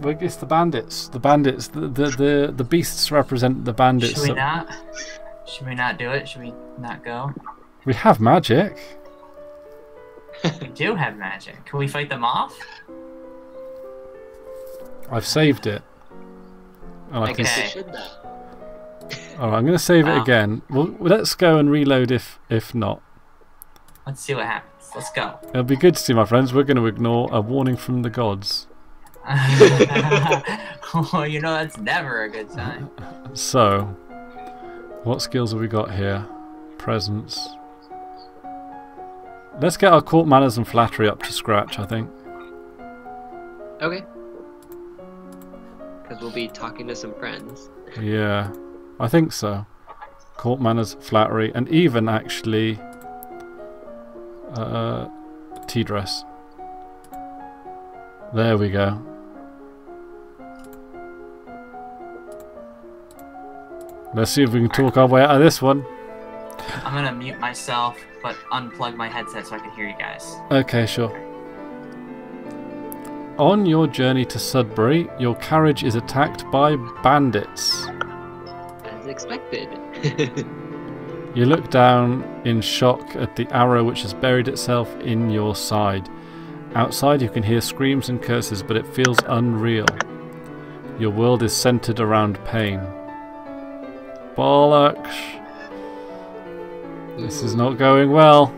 Well, it's the bandits. The bandits. The the the, the beasts represent the bandits. Should we that- not? Should we not do it? Should we not go? we have magic. We do have magic. Can we fight them off? I've saved it. And I I can Okay. We. All right, I'm going to save it ah. again. Well, let's go and reload if if not. Let's see what happens. Let's go. It'll be good to see my friends. We're going to ignore a warning from the gods. [LAUGHS] well, you know that's never a good sign. So, what skills have we got here? Presence. Let's get our court manners and flattery up to scratch. I think. Okay. Because we'll be talking to some friends. Yeah, I think so. Court manners, flattery, and even actually, uh, tea dress. There we go. Let's see if we can talk our way out of this one. I'm gonna mute myself, but unplug my headset so I can hear you guys. Okay, sure. On your journey to Sudbury, your carriage is attacked by bandits. Expected. [LAUGHS] You look down in shock at the arrow which has buried itself in your side. Outside, you can hear screams and curses, but it feels unreal. Your world is centered around pain. Bollocks! This is not going well.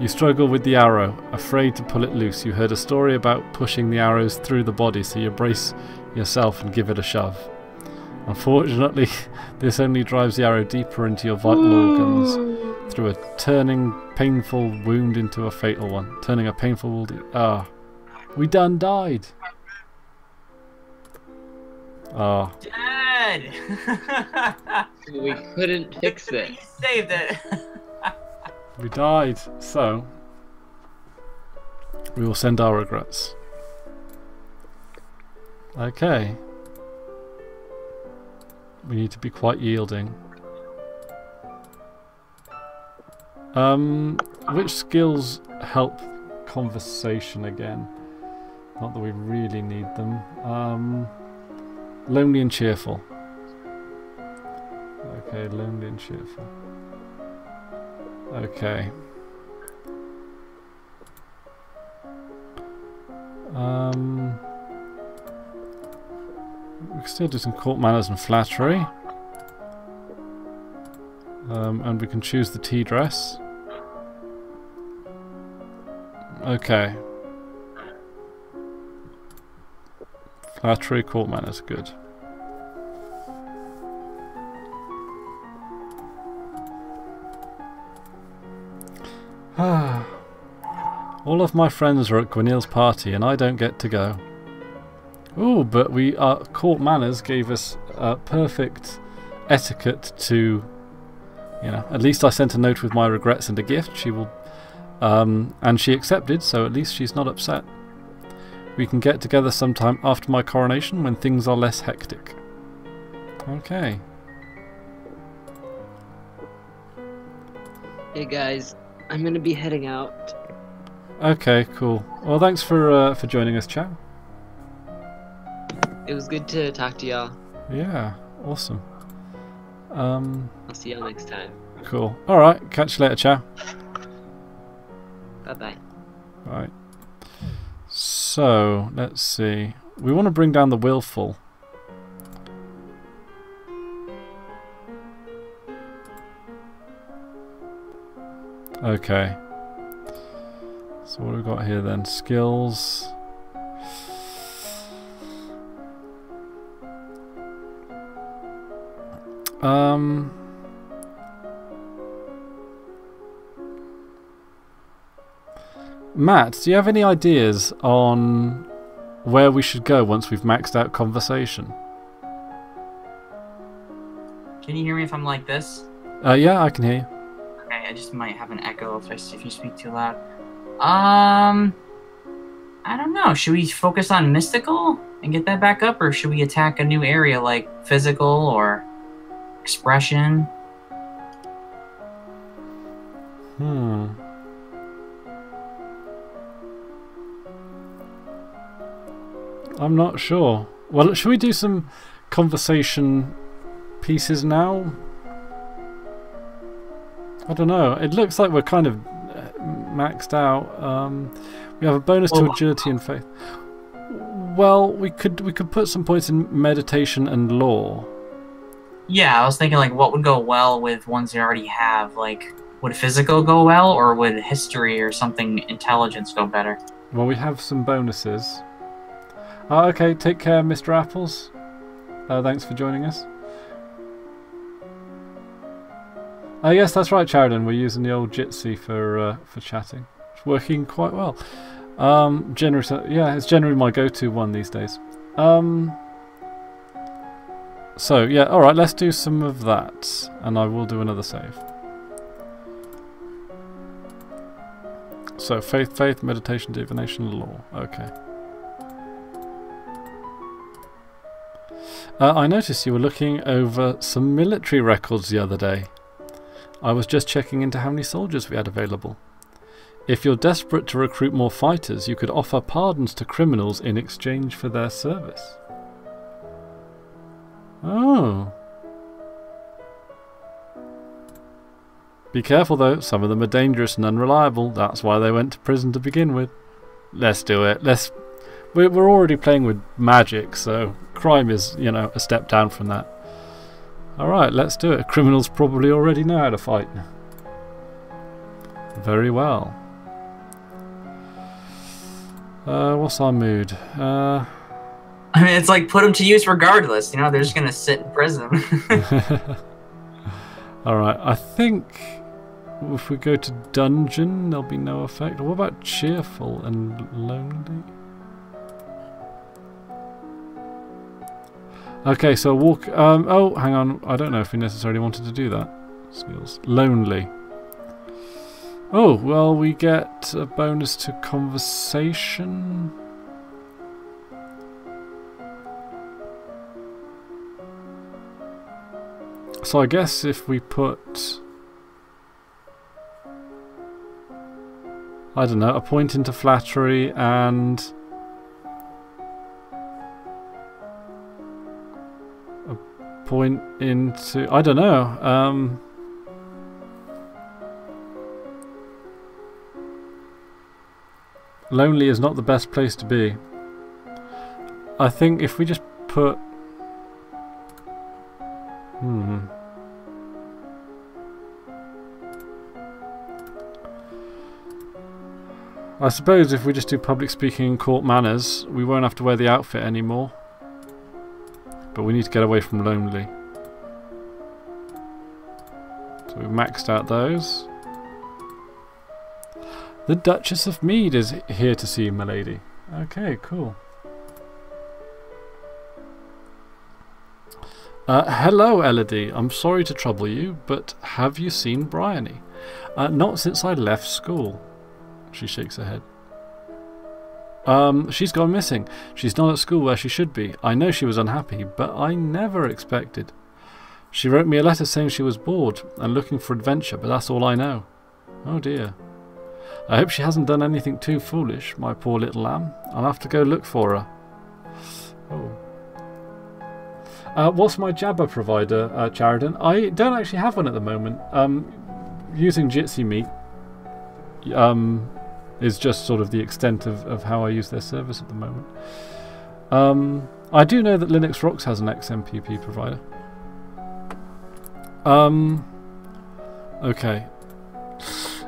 You struggle with the arrow, afraid to pull it loose. You heard a story about pushing the arrows through the body, so you brace yourself and give it a shove. Unfortunately, [LAUGHS] this only drives the arrow deeper into your vital organs through a turning painful wound into a fatal one. Turning a painful wound. Ah. We done died. Ah. Dead. [LAUGHS] we couldn't [LAUGHS] fix it. You saved it. We died. So. We will send our regrets. Okay. We need to be quite yielding. Um, which skills help conversation again? Not that we really need them. Um, lonely and cheerful. Okay, lonely and cheerful. Okay. Um, we can still do some court manners and flattery. Um, and we can choose the tea dress. Okay. Flattery, court manners, good. [SIGHS] All of my friends are at Gwenille's party and I don't get to go. Oh, but we uh, court manners gave us uh, perfect etiquette to, you know. At least I sent a note with my regrets and a gift. She will, um, and she accepted. So at least she's not upset. We can get together sometime after my coronation when things are less hectic. Okay. Hey guys, I'm gonna be heading out. Okay. Cool. Well, thanks for uh, for joining us, chap. It was good to talk to y'all. Yeah. Awesome. Um. I'll see y'all next time. Cool. All right. Catch you later, chow. Bye bye. Right. So let's see. We want to bring down the willful. Okay. So what have we got here then? Skills. Um. Matt, do you have any ideas on where we should go once we've maxed out conversation? Can you hear me if I'm like this? Uh, yeah, I can hear you. Okay, I just might have an echo if I if you speak too loud. Um, I don't know. Should we focus on mystical and get that back up, or should we attack a new area like physical or expression? Hmm. I'm not sure. Well, should we do some conversation pieces now? I don't know. It looks like we're kind of uh, maxed out. Um, we have a bonus to agility and faith. Well, we could we could put some points in meditation and law. Yeah, I was thinking like what would go well with ones you already have. Like, would physical go well, or would history or something intelligence go better? Well, we have some bonuses. Uh, okay, take care, Mr. Apples. Uh, thanks for joining us. Oh yes, that's right, Sheridan. We're using the old Jitsi for uh, for chatting. It's working quite well. Um, generous, yeah, it's generally my go-to one these days. Um, so yeah, all right, let's do some of that, and I will do another save. So faith, faith, meditation, divination, law. Okay. Uh, I noticed you were looking over some military records the other day. I was just checking into how many soldiers we had available. If you're desperate to recruit more fighters, you could offer pardons to criminals in exchange for their service. Oh. Be careful though, some of them are dangerous and unreliable. That's why they went to prison to begin with. Let's do it. Let's. We're, we're already playing with magic, so crime is, you know, a step down from that. Alright, let's do it. Criminals probably already know how to fight. Very well. Uh, what's our mood? Uh, I mean, it's like put them to use regardless. You know, they're just gonna sit in prison. [LAUGHS] [LAUGHS] Alright, I think if we go to dungeon, there'll be no effect. What about cheerful and lonely? Okay, so walk. Um, oh, hang on. I don't know if we necessarily wanted to do that. Skills. Lonely. Oh, well, we get a bonus to conversation. So I guess if we put. I don't know, a point into flattery and. a point into. I don't know. Um. Lonely is not the best place to be. I think if we just put. Hmm. I suppose if we just do public speaking and court manners, we won't have to wear the outfit anymore. But we need to get away from lonely. So we've maxed out those. The Duchess of Mead is here to see you, my lady. Okay, cool. Uh, hello, Elodie. I'm sorry to trouble you, but have you seen Bryony? Uh, not since I left school. She shakes her head. Um, she's gone missing. She's not at school where she should be. I know she was unhappy, but I never expected. She wrote me a letter saying she was bored and looking for adventure, but that's all I know. Oh dear. I hope she hasn't done anything too foolish, my poor little lamb. I'll have to go look for her. Oh. Uh, what's my Jabber provider, uh? I don't actually have one at the moment. Um, using Jitsi Meet um, is just sort of the extent of, of how I use their service at the moment. Um, I do know that Linux Rocks has an XMPP provider. Um, okay.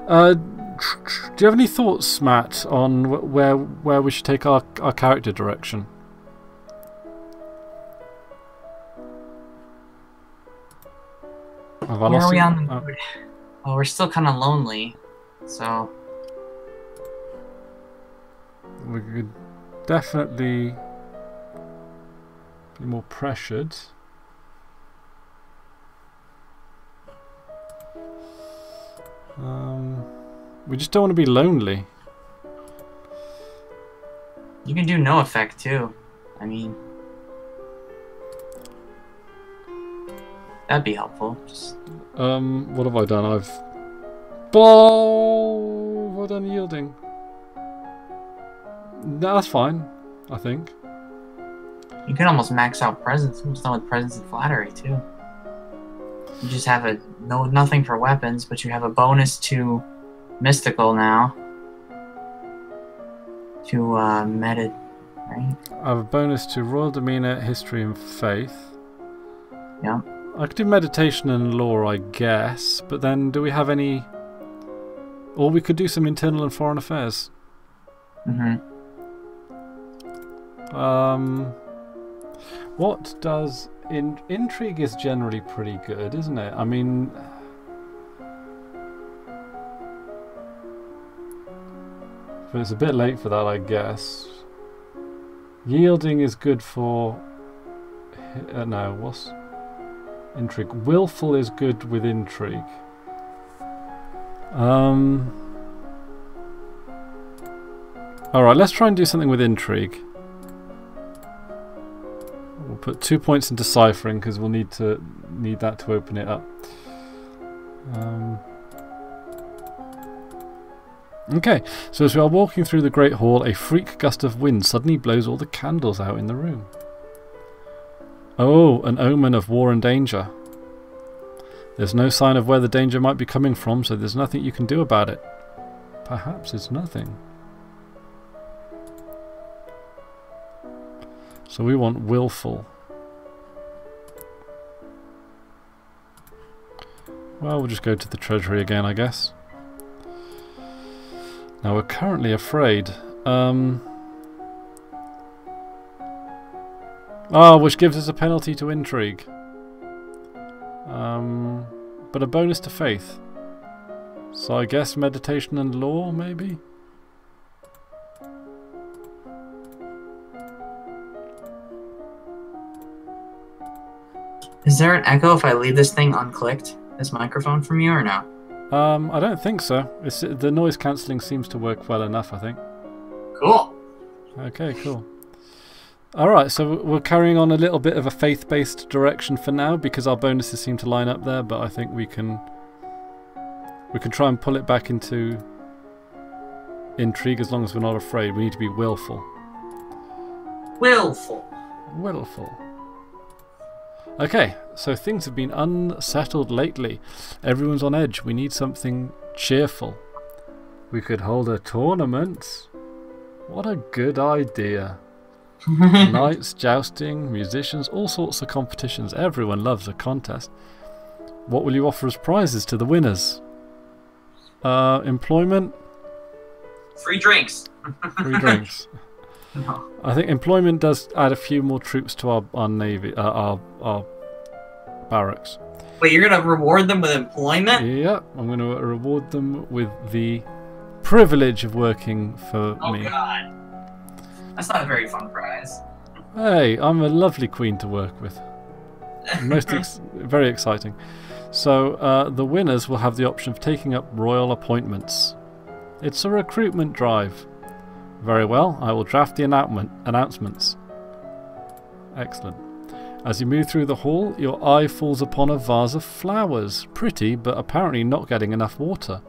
Uh, do you have any thoughts, Matt, on wh- where where we should take our our character direction? Where are we on the Oh. mood? Well, we're still kind of lonely, so we could definitely be more pressured. Um, we just don't want to be lonely. you can do no effect too. I mean, that'd be helpful. Just Um, what have I done? I've. Oh, I done yielding? No, that's fine, I think. You can almost max out presence. Almost done with presence and flattery too. You just have a no nothing for weapons, but you have a bonus to mystical now. To uh meta right? I have a bonus to royal demeanor, history, and faith. Yeah. I could do meditation and law, I guess, but then do we have any. Or we could do some internal and foreign affairs. Mm-hmm. Um, what does in intrigue is generally pretty good, isn't it? I mean, but it's a bit late for that, I guess. Yielding is good for. Uh, no, what's intrigue? Willful is good with intrigue. Um. All right, let's try and do something with intrigue. We'll put two points in deciphering because we'll need to need that to open it up. Um, okay, so as we are walking through the great hall, a freak gust of wind suddenly blows all the candles out in the room. Oh, an omen of war and danger. There's no sign of where the danger might be coming from, so there's nothing you can do about it. Perhaps it's nothing. So we want willful. Well, we'll just go to the treasury again, I guess. Now we're currently afraid. Um, oh, which gives us a penalty to intrigue. Um, but a bonus to faith. So I guess meditation and law, maybe? Is there an echo if I leave this thing unclicked? This microphone from you or no? Um, I don't think so. It's, the noise cancelling seems to work well enough, I think. Cool. Okay, cool. Alright, so we're carrying on a little bit of a faith-based direction for now because our bonuses seem to line up there, but I think we can we can try and pull it back into intrigue as long as we're not afraid. We need to be willful. Willful. Willful. Okay, so things have been unsettled lately. Everyone's on edge. We need something cheerful. We could hold a tournament. What a good idea. [LAUGHS] Knights, jousting, musicians, all sorts of competitions. Everyone loves a contest. What will you offer as prizes to the winners? Uh, employment, Free drinks. [LAUGHS] free drinks. No. I think employment does add a few more troops to our, our navy, uh, our our barracks. Wait, you're gonna reward them with employment? Yeah, I'm going to reward them with the privilege of working for Oh me. god. That's not a very fun prize. Hey, I'm a lovely queen to work with. [LAUGHS] Most ex- very exciting. So uh, the winners will have the option of taking up royal appointments. It's a recruitment drive. Very well, I will draft the announcement announcements. Excellent. As you move through the hall, your eye falls upon a vase of flowers. Pretty, but apparently not getting enough water.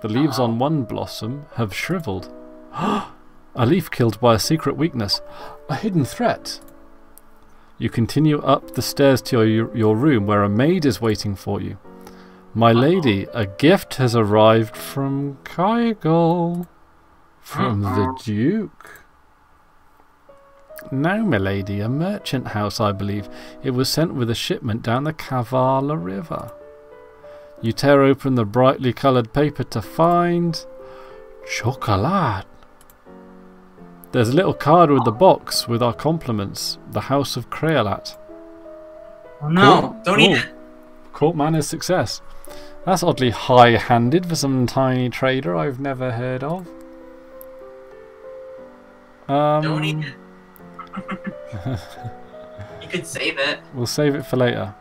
The leaves on one blossom have shriveled. [GASPS] [GASPS] a leaf killed by a secret weakness. A hidden threat. You continue up the stairs to your, your room where a maid is waiting for you. My lady, a gift has arrived from Kigal. From the Duke. No, milady, a merchant house, I believe. It was sent with a shipment down the Kavala River. You tear open the brightly coloured paper to find. chocolate. There's a little card with the box with our compliments. The House of Creolat. Oh no, Cool. don't eat it. Court manners success. That's oddly high handed for some tiny trader I've never heard of. Um, Don't eat it. [LAUGHS] you could save it. We'll save it for later.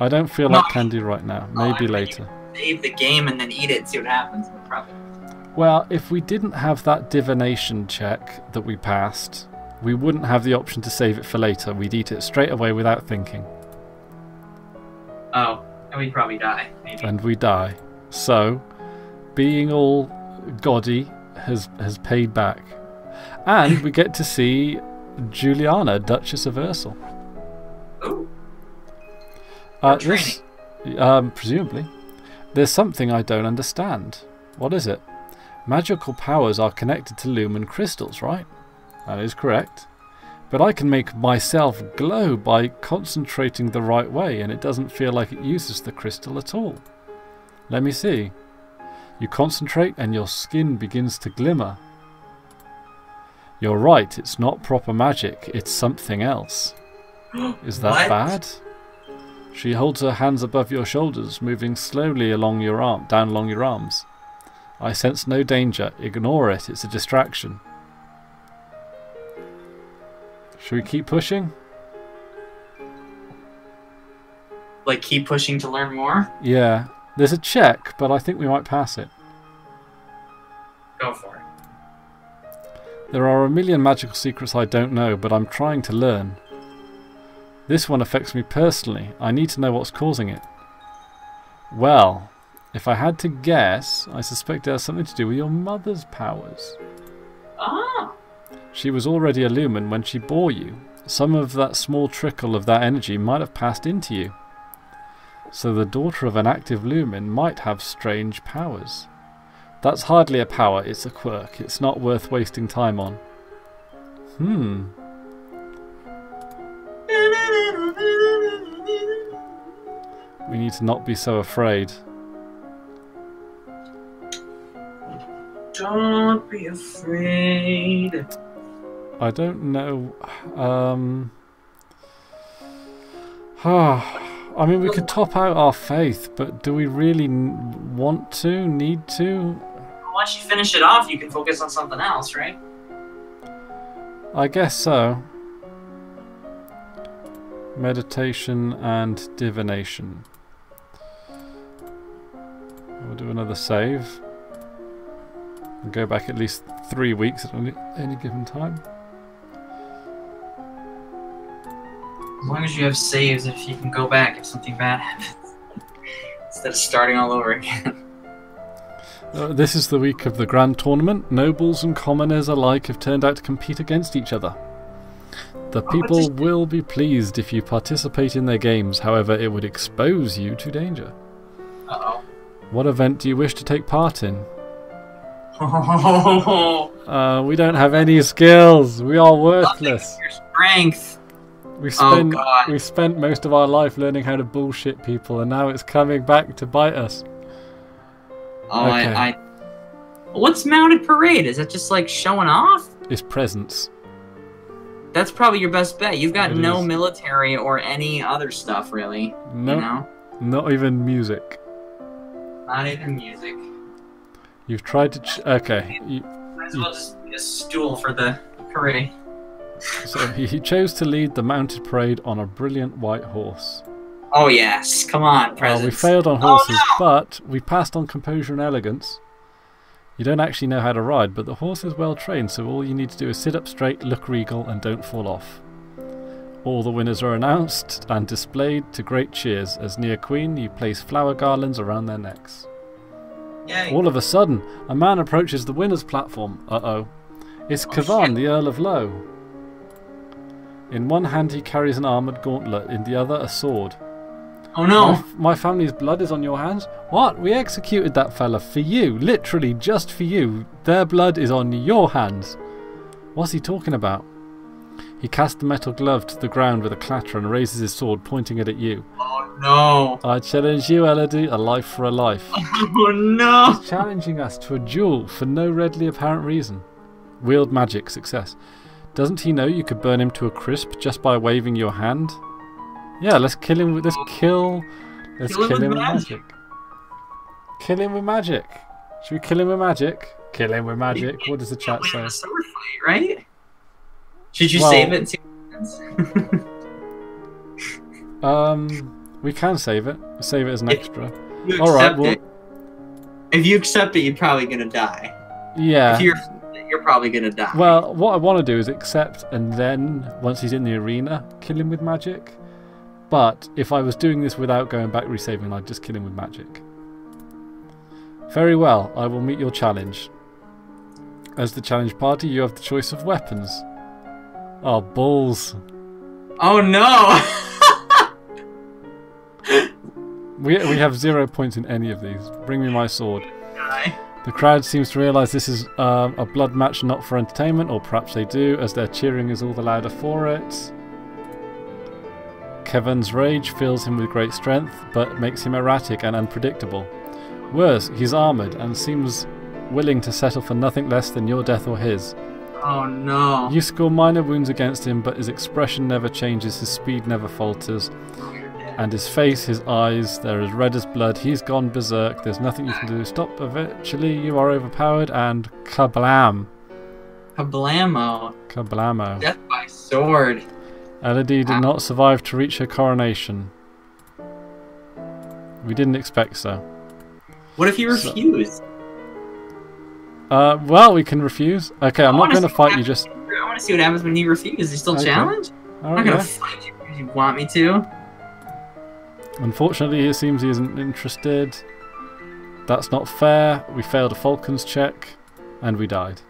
I don't feel No, like candy right now. Maybe mean- later. Save the game and then eat it see what happens. Probably. Well, if we didn't have that divination check that we passed, we wouldn't have the option to save it for later. We'd eat it straight away without thinking, Oh, and we'd probably die. Maybe. and we die. So, being all gaudy has has paid back, and we get to see Juliana, Duchess of Ursul. Ooh. Uh, this, um, presumably. There's something I don't understand. What is it? Magical powers are connected to lumen crystals, right? That is correct. But I can make myself glow by concentrating the right way, and it doesn't feel like it uses the crystal at all. Let me see. You concentrate, and your skin begins to glimmer. You're right, it's not proper magic, it's something else. [GASPS] Is that What? bad? She holds her hands above your shoulders, moving slowly along your arm, down along your arms. I sense no danger. Ignore it. It's a distraction. Should we keep pushing? Like keep pushing to learn more. Yeah. There's a check, but I think we might pass it. Go for it. There are a million magical secrets I don't know, but I'm trying to learn. This one affects me personally. I need to know what's causing it. Well, if I had to guess, I suspect it has something to do with your mother's powers. Ah. She was already a lumen when she bore you. Some of that small trickle of that energy might have passed into you. So the daughter of an active lumen might have strange powers. That's hardly a power, it's a quirk. It's not worth wasting time on. Hmm. We need to not be so afraid. Don't be afraid. I don't know. Um. I mean, we could top out our faith, but do we really want to? Need to? Once you finish it off, you can focus on something else, right? I guess so. Meditation and divination. We'll do another save. And go back at least three weeks at any, given time. As long as you have saves, if you can go back if something bad [LAUGHS] happens, instead of starting all over again. Uh, this is the week of the Grand Tournament. Nobles and commoners alike have turned out to compete against each other. The Oh, people will be pleased if you participate in their games, however, it would expose you to danger. Uh oh. What event do you wish to take part in? Oh. [LAUGHS] Uh, we don't have any skills. We are worthless. Your strength. We Oh, spent God. we spent most of our life learning how to bullshit people, and now it's coming back to bite us. Oh, Okay. I, I. What's mounted parade? Is that just like showing off? It's presence. That's probably your best bet. You've got It no is. military or any other stuff, really. No, You know? not even music. Not even music. You've tried to. Ch- okay, you, Might as well just be a stool for the parade. So he, he chose to lead the mounted parade on a brilliant white horse. Oh, yes. Come on, Well, we failed on Oh, horses, but we passed on composure and elegance. You don't actually know how to ride, but the horse is well trained, so all you need to do is sit up straight, look regal, and don't fall off. All the winners are announced and displayed to great cheers as near Queen you place flower garlands around their necks. Yay. All of a sudden, a man approaches the winner's platform. Uh oh. It's Oh, Kevan, shit. the Earl of Low. In one hand, he carries an armoured gauntlet, in the other, a sword. Oh, no. My, my family's blood is on your hands? What? We executed that fella for you, literally just for you. Their blood is on your hands. What's he talking about? He casts the metal glove to the ground with a clatter and raises his sword, pointing it at you. Oh, no. I challenge you, Elodie, a life for a life. [LAUGHS] Oh, no. He's challenging us to a duel for no readily apparent reason. Wield magic, success. Doesn't he know you could burn him to a crisp just by waving your hand? Yeah, let's kill him with let's kill let's Kill kill, him him with magic. magic. Kill him with magic. Should we kill him with magic? Kill him with magic. [LAUGHS] What does the chat say? sword fight, right? Should you Well- save it? [LAUGHS] Um we can save it. Save it as an If- extra. Alright, well it. If you accept it, you're probably gonna die. yeah. If you're, you're probably gonna die. Well, what I want to do is accept and then, once he's in the arena, kill him with magic. But if I was doing this without going back resaving, I'd just kill him with magic. Very well, I will meet your challenge. As the challenge party, you have the choice of weapons. Oh, balls. Oh no! We, we have zero points in any of these. Bring me my sword. Die. The crowd seems to realise this is um, a blood match not for entertainment, or perhaps they do, as their cheering is all the louder for it. Kevan's rage fills him with great strength, but makes him erratic and unpredictable. Worse, he's armoured and seems willing to settle for nothing less than your death or his. Oh no. You score minor wounds against him, but his expression never changes, his speed never falters, and his face, his eyes, they're as red as blood. He's gone berserk. There's nothing you can do. Stop. Eventually, you are overpowered, and kablam, Kablamo. kablamo. Death by sword. Elodie did not survive to reach her coronation. We didn't expect so. What if he So- refused? Uh, well, we can refuse. Okay, I'm I not going to fight you. Just I want to see what happens when you refuse. Is he still Okay. challenged? all I'm not gonna Yeah. fight you because you want me to. Unfortunately, it seems he isn't interested. That's not fair. We failed a Falcon's check, and we died.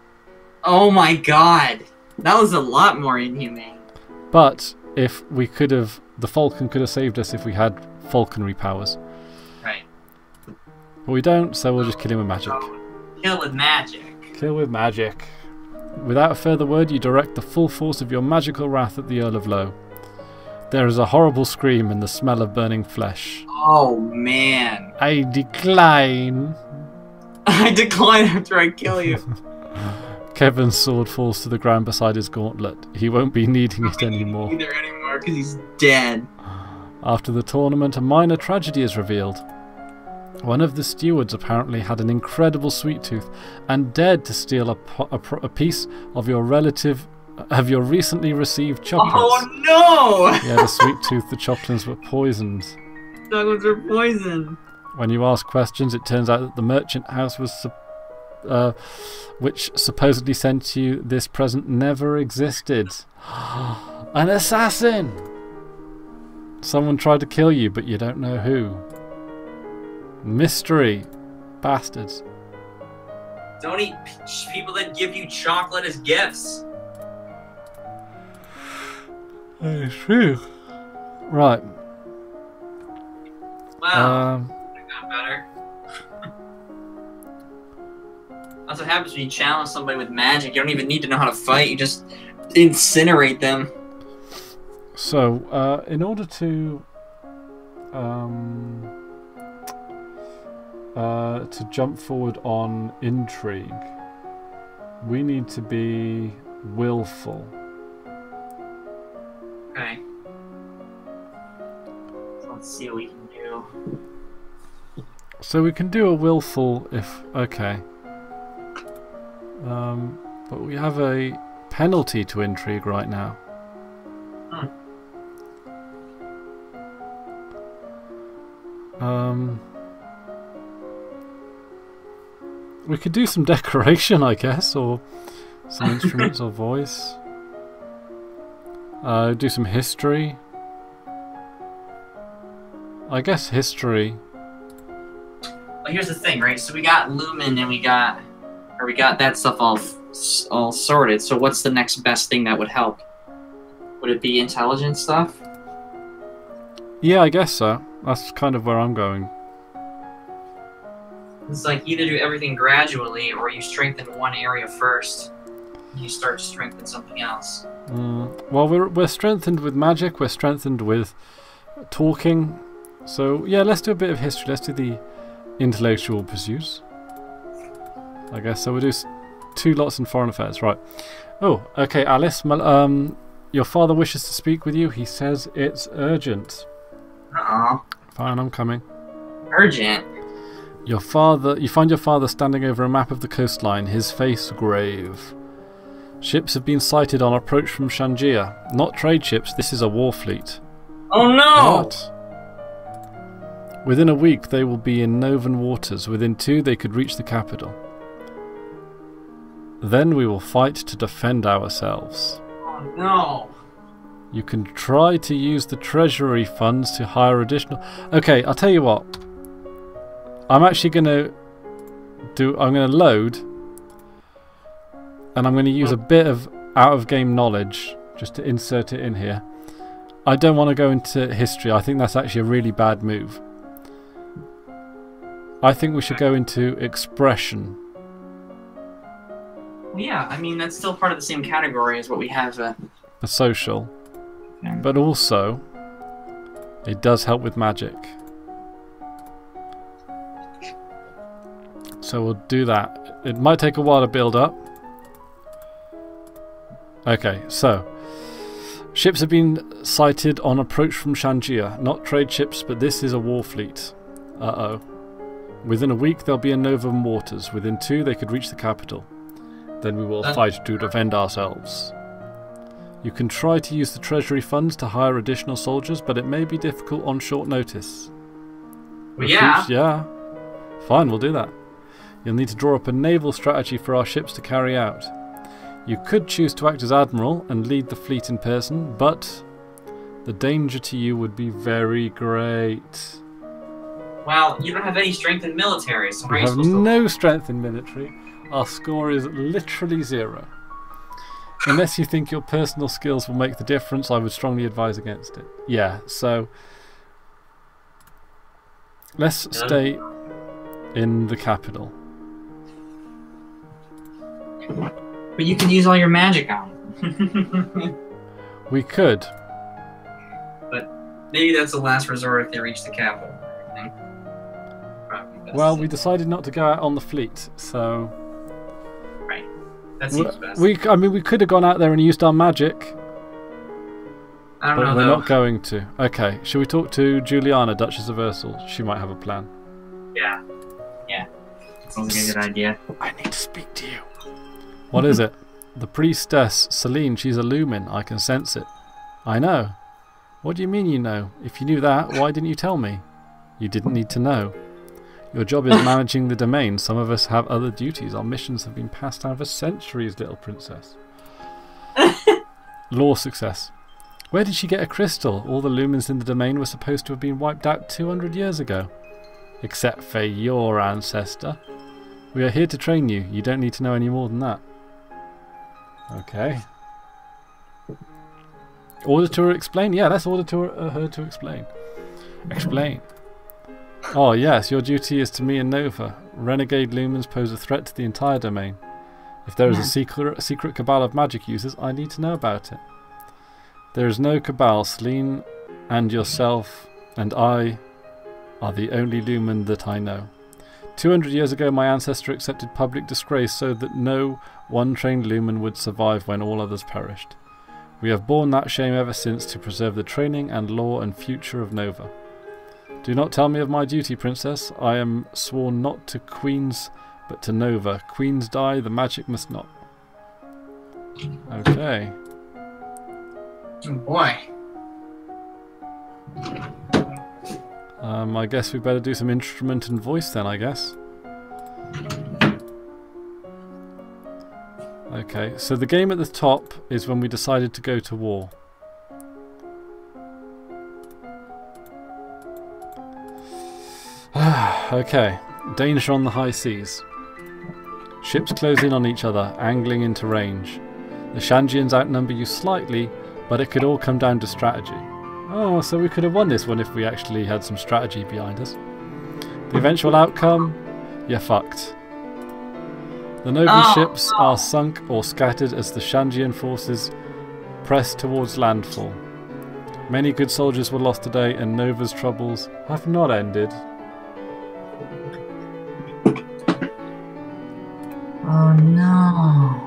Oh my god. That was a lot more inhumane. But if we could have, the Falcon could have saved us if we had falconry powers. Right. But we don't, so we'll just kill him with magic. Kill with magic. Kill with magic. Without a further word, you direct the full force of your magical wrath at the Earl of Low. There is a horrible scream and the smell of burning flesh. Oh man. I decline. [LAUGHS] I decline after I kill you. [LAUGHS] Kevan's sword falls to the ground beside his gauntlet. He won't be needing it anymore. Either anymore because he's dead. After the tournament, a minor tragedy is revealed. One of the stewards apparently had an incredible sweet tooth and dared to steal a, a, a piece of your relative of your recently received chocolates. Oh no! Yeah, the sweet tooth, the chocolates were poisoned. [LAUGHS] Chocolates are poison. When you ask questions, it turns out that the merchant house was, sup- uh, which supposedly sent you this present, never existed. [GASPS] An assassin! Someone tried to kill you, but you don't know who. Mystery. Bastards. Don't eat p- people that give you chocolate as gifts. Right. Wow, Um, got better. [LAUGHS] That's what happens when you challenge somebody with magic. You don't even need to know how to fight. You just incinerate them. so, uh, in order to. Um, uh, to jump forward on intrigue, we need to be willful. Okay. So let's see what we can do. So we can do a willful if okay. Um, but we have a penalty to intrigue right now. Um, we could do some [LAUGHS] decoration, I guess, or some [LAUGHS] instruments or voice. Uh, do some history. I guess history. Well, here's the thing, right? So we got Lumen and we got, or we got that stuff all all sorted. So what's the next best thing that would help? Would it be intelligence stuff? Yeah, I guess so. That's kind of where I'm going. It's like either do everything gradually or you strengthen one area first. and You start to strengthen something else. Mm, well, we're we're strengthened with magic. We're strengthened with talking. So yeah, let's do a bit of history. Let's do the intellectual pursuits. I guess so. We'll do two lots in foreign affairs, right? Oh, okay, Alice. Mal- um, your father wishes to speak with you. He says it's urgent. Uh Fine, I'm coming. oh. Urgent. Your father, you find your father standing over a map of the coastline, his face grave. Ships have been sighted on approach from Shangia. Not trade ships, this is a war fleet. Oh no! What? Within a week, they will be in Novan waters. Within two, they could reach the capital. Then we will fight to defend ourselves. Oh no! You can try to use the treasury funds to hire additional. Okay, I'll tell you what. I'm actually going to do. I'm going to load, and I'm going to use a bit of out of game knowledge just to insert it in here. I don't want to go into history. I think that's actually a really bad move. I think we should go into expression. Yeah, I mean that's still part of the same category as what we have. Uh, for social, but also it does help with magic. So we'll do that. It might take a while to build up. Okay, so ships have been sighted on approach from Shangia. Not trade ships, but this is a war fleet. Uh oh. Within a week, they'll be in Novan waters. Within two, they could reach the capital. Then we will Uh. fight to defend ourselves. You can try to use the treasury funds to hire additional soldiers, but it may be difficult on short notice. well, yeah. Recruits- yeah. Fine, we'll do that. You'll need to draw up a naval strategy for our ships to carry out. You could choose to act as admiral and lead the fleet in person, but the danger to you would be very great. Well, you don't have any strength in military, so We have supposed to? no strength in military. Our score is literally zero. Unless you think your personal skills will make the difference, I would strongly advise against it. Yeah, so let's Yeah. stay in the capital. But you can use all your magic on. them. [LAUGHS] We could. But maybe that's the last resort if they reach the capital. I think. Probably best. Well, we decided not to go out on the fleet, so that we, seems best. we I mean we could have gone out there and used our magic, I don't but know we're though. not going to. Okay, shall we talk to Juliana, Duchess of Ursul? She might have a plan. Yeah, yeah. Sounds like a good idea. I need to speak to you. What is it? The priestess, Celine, she's a lumen. I can sense it. I know. What do you mean you know? If you knew that, why didn't you tell me? You didn't need to know. Your job is managing the domain. Some of us have other duties. Our missions have been passed down for centuries, little princess. [LAUGHS] Law success. Where did she get a crystal? All the lumens in the domain were supposed to have been wiped out 200 years ago. Except for your ancestor. We are here to train you. You don't need to know any more than that. Okay. Order to explain? Yeah, let's order to uh, her to explain. Explain. Oh, yes, your duty is to me and Nova. Renegade lumens pose a threat to the entire domain. If there is a Yeah. secret, secret cabal of magic users, I need to know about it. There is no cabal. Celine and yourself and I are the only lumen that I know. 200 years ago, my ancestor accepted public disgrace so that no one trained lumen would survive when all others perished. We have borne that shame ever since to preserve the training and law and future of Nova. Do not tell me of my duty, Princess. I am sworn not to queens, but to Nova. Queens die, the magic must not. Okay. Oh boy. Um, I guess we better do some instrument and voice then, I guess. Okay, so the game at the top is when we decided to go to war. [SIGHS] okay, danger on the high seas. Ships close in on each other, angling into range. The Shanjians outnumber you slightly, but it could all come down to strategy. Oh, so we could have won this one if we actually had some strategy behind us. The eventual outcome, you're fucked. The Novan Oh, ships are sunk or scattered as the Shanjian forces press towards landfall. Many good soldiers were lost today, and Nova's troubles have not ended. Oh no.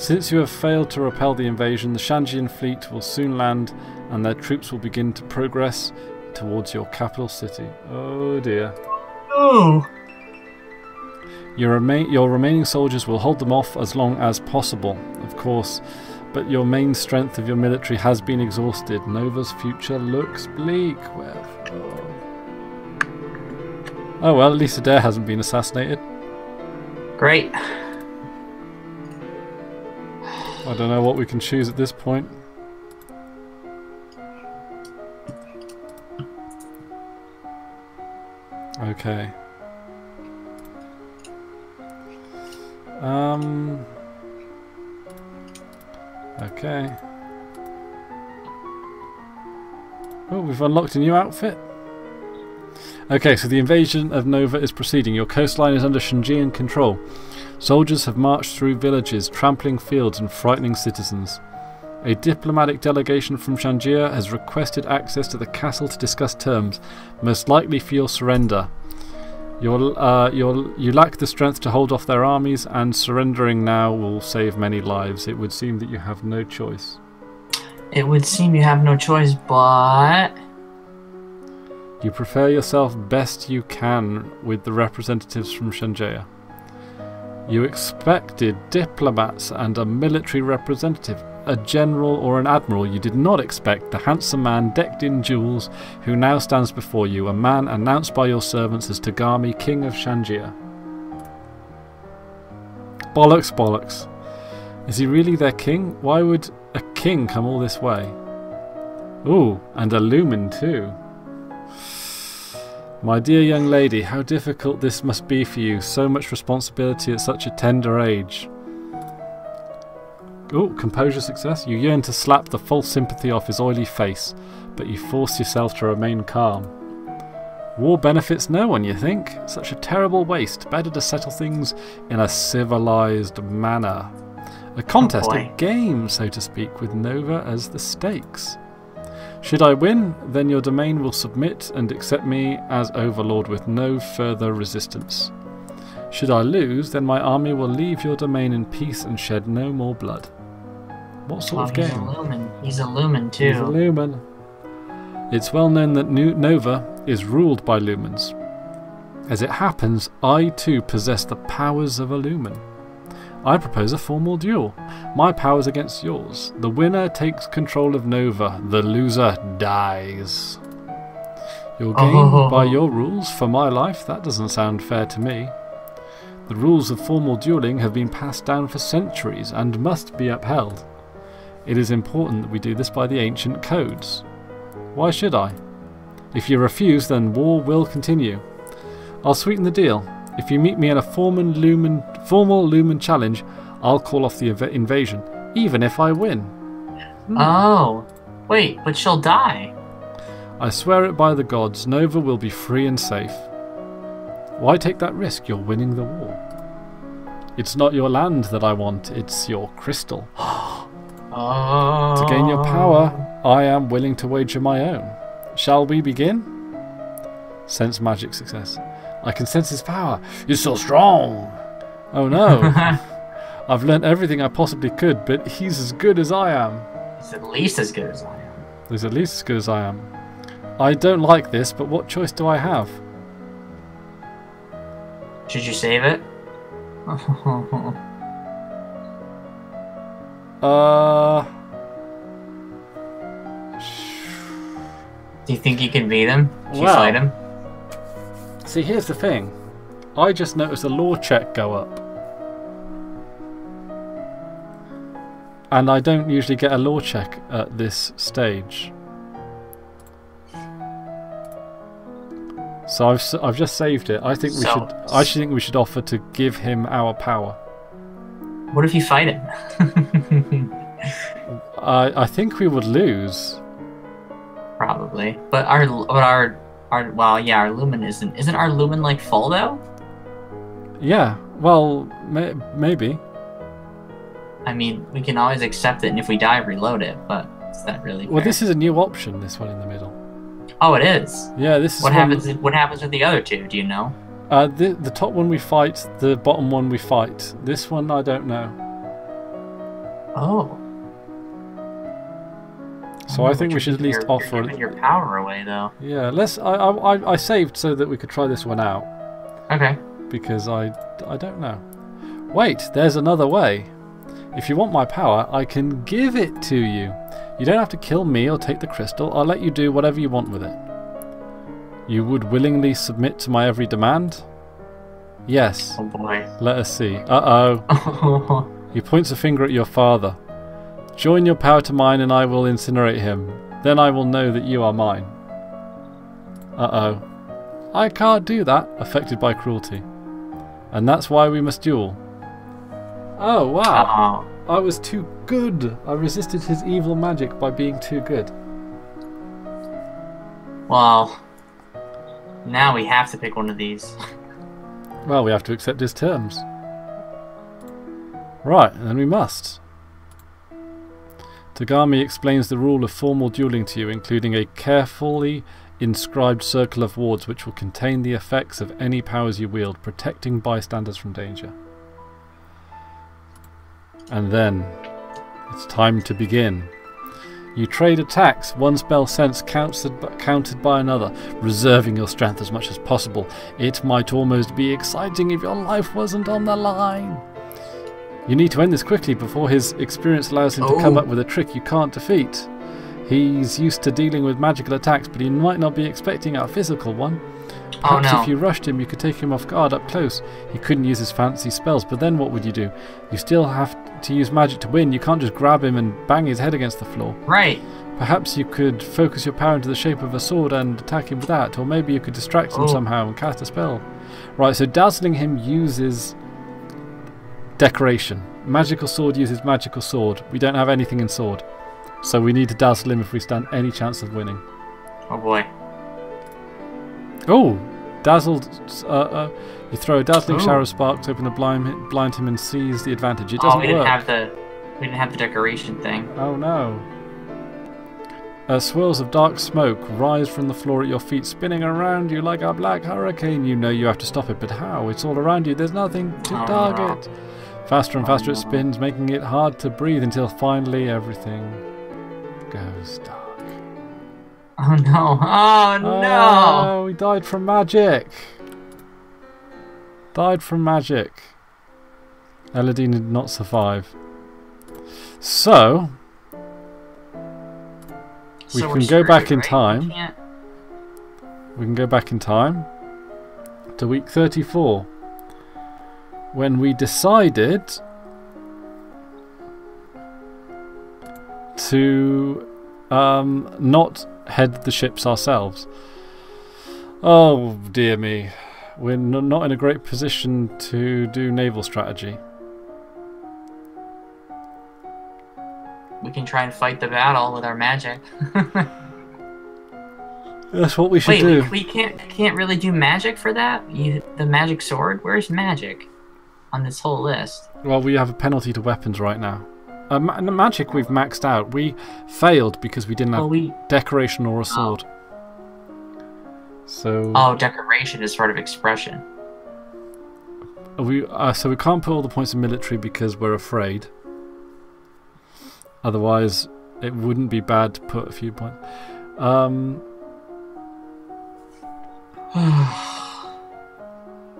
Since you have failed to repel the invasion, the Shanjian fleet will soon land and their troops will begin to progress towards your capital city. Oh dear. Oh. Your, remain- your remaining soldiers will hold them off as long as possible, of course, but your main strength of your military has been exhausted. Nova's future looks bleak. Wherefore? Oh well, at least Adair hasn't been assassinated. Great. I don't know what we can choose at this point. Okay. Um. Okay. Oh, we've unlocked a new outfit. Okay, so the invasion of Nova is proceeding. Your coastline is under Shanjian control. Soldiers have marched through villages, trampling fields and frightening citizens. A diplomatic delegation from Shanjia has requested access to the castle to discuss terms, most likely for your surrender. You're, uh, you lack the strength to hold off their armies, and surrendering now will save many lives. It would seem that you have no choice. It would seem you have no choice, but You prepare yourself best you can with the representatives from Shanjaya. You expected diplomats and a military representative, a general or an admiral. You did not expect the handsome man decked in jewels who now stands before you, a man announced by your servants as Tagami, king of Shanjia. Bollocks, bollocks. Is he really their king? Why would a king come all this way? Ooh, and a lumen too. My dear young lady, how difficult this must be for you. So much responsibility at such a tender age. Oh, composure success. You yearn to slap the false sympathy off his oily face, but you force yourself to remain calm. War benefits no one, you think? Such a terrible waste. Better to settle things in a civilized manner. A contest, a oh, game, so to speak, with Nova as the stakes. Should I win, then your domain will submit and accept me as overlord with no further resistance. Should I lose, then my army will leave your domain in peace and shed no more blood. What sort oh, of he's game? a lumen. He's a lumen too. He's a lumen. It's well known that Nova is ruled by lumens. As it happens, I too possess the powers of a lumen. I propose a formal duel. My powers against yours. The winner takes control of Nova. The loser dies. Your game Oh. by your rules for my life? That doesn't sound fair to me. The rules of formal dueling have been passed down for centuries and must be upheld. It is important that we do this by the ancient codes. Why should I? If you refuse, then war will continue. I'll sweeten the deal. If you meet me in a formal lumen, formal lumen challenge, I'll call off the inv- invasion, even if I win. Hmm. Oh, wait, but she'll die. I swear it by the gods, Nova will be free and safe. Why take that risk? You're winning the war. It's not your land that I want, it's your crystal. Oh. [GASPS] To gain your power, oh. I am willing to wager my own. Shall we begin? Sense magic success. I can sense his power. He's so strong. Oh no. [LAUGHS] I've learnt everything I possibly could, but he's as good as I am. He's at least as good as I am. He's at least as good as I am. I don't like this, but what choice do I have? Should you save it? [LAUGHS] Uh. Do you think you can beat him? If you fight him? See, here's the thing. I just noticed a law check go up. And I don't usually get a law check at this stage. So I've, I've just saved it. I think we So- should I should think we should offer to give him our power. What if you fight him? [LAUGHS] I I think we would lose. Probably. But our but our our well yeah our lumen isn't isn't our lumen like full though? Yeah. Well, may, maybe. I mean we can always accept it and if we die reload it, but is that really Well, fair? this is a new option. This one in the middle. Oh it is. Yeah, this is What happens what happens with the other two, do you know? Uh, the the top one we fight, the bottom one we fight. This one I don't know. Oh. So I think we should at least offer. You're giving your power away though. Yeah, let's. I, I I- I saved so that we could try this one out Okay. because I I don't know. Wait, there's another way. If you want my power, I can give it to you. You don't have to kill me or take the crystal. I'll let you do whatever you want with it. You would willingly submit to my every demand? Yes. Oh boy. Let us see. Uh oh. [LAUGHS] He points a finger at your father. Join your power to mine, and I will incinerate him. Then I will know that you are mine. Uh oh. I can't do that, affected by cruelty. And that's why we must duel. Oh, wow. oh. I was too good. I resisted his evil magic by being too good. Well, now we have to pick one of these. Well, we have to accept his terms. Right, and then we must. Tagami explains the rule of formal dueling to you, including a carefully inscribed circle of wards which will contain the effects of any powers you wield, protecting bystanders from danger. And then, it's time to begin. You trade attacks, one spell sense countered, countered by another, reserving your strength as much as possible. It might almost be exciting if your life wasn't on the line. You need to end this quickly before his experience allows him to come Oh. up with a trick you can't defeat. He's used to dealing with magical attacks, but he might not be expecting a physical one. Oh Perhaps no. if you rushed him, you could take him off guard up close. He couldn't use his fancy spells, but then what would you do? You still have to use magic to win. You can't just grab him and bang his head against the floor. Right. Perhaps you could focus your power into the shape of a sword and attack him with that, or maybe you could distract him Oh. somehow and cast a spell. Right, so dazzling him uses decoration. Magical sword uses magical sword. We don't have anything in sword. So we need to dazzle him if we stand any chance of winning. Oh boy. Oh, dazzled. Uh, uh, you throw a dazzling Oh. shower of sparks, open the blind, blind him, and seize the advantage. It Oh, doesn't we didn't work. have the we didn't have the decoration thing. Oh no. Uh, swirls of dark smoke rise from the floor at your feet, spinning around you like a black hurricane. You know you have to stop it, but how? It's all around you. There's nothing to Oh, target. Faster and faster it spins, making it hard to breathe until finally everything goes dark. [LAUGHS] Oh no. Oh no. Oh, he died from magic. Died from magic. Eladine did not survive. So, we So can go back in right? time. We we can go back in time to week 34 when we decided to um, not head the ships ourselves. Oh dear me, we're n- not in a great position to do naval strategy. We can try and fight the battle with our magic. [LAUGHS] That's what we should Wait, do. we, we can't can't really do magic for that. You the magic sword. Where's magic on this whole list? Well, we have a penalty to weapons right now. Uh, ma- the magic we've maxed out. We failed because we didn't have Well, we decoration or a sword. So oh decoration is sort of expression. we uh, so we can't put all the points in military because we're afraid. Otherwise, it wouldn't be bad to put a few points. Um, [SIGHS]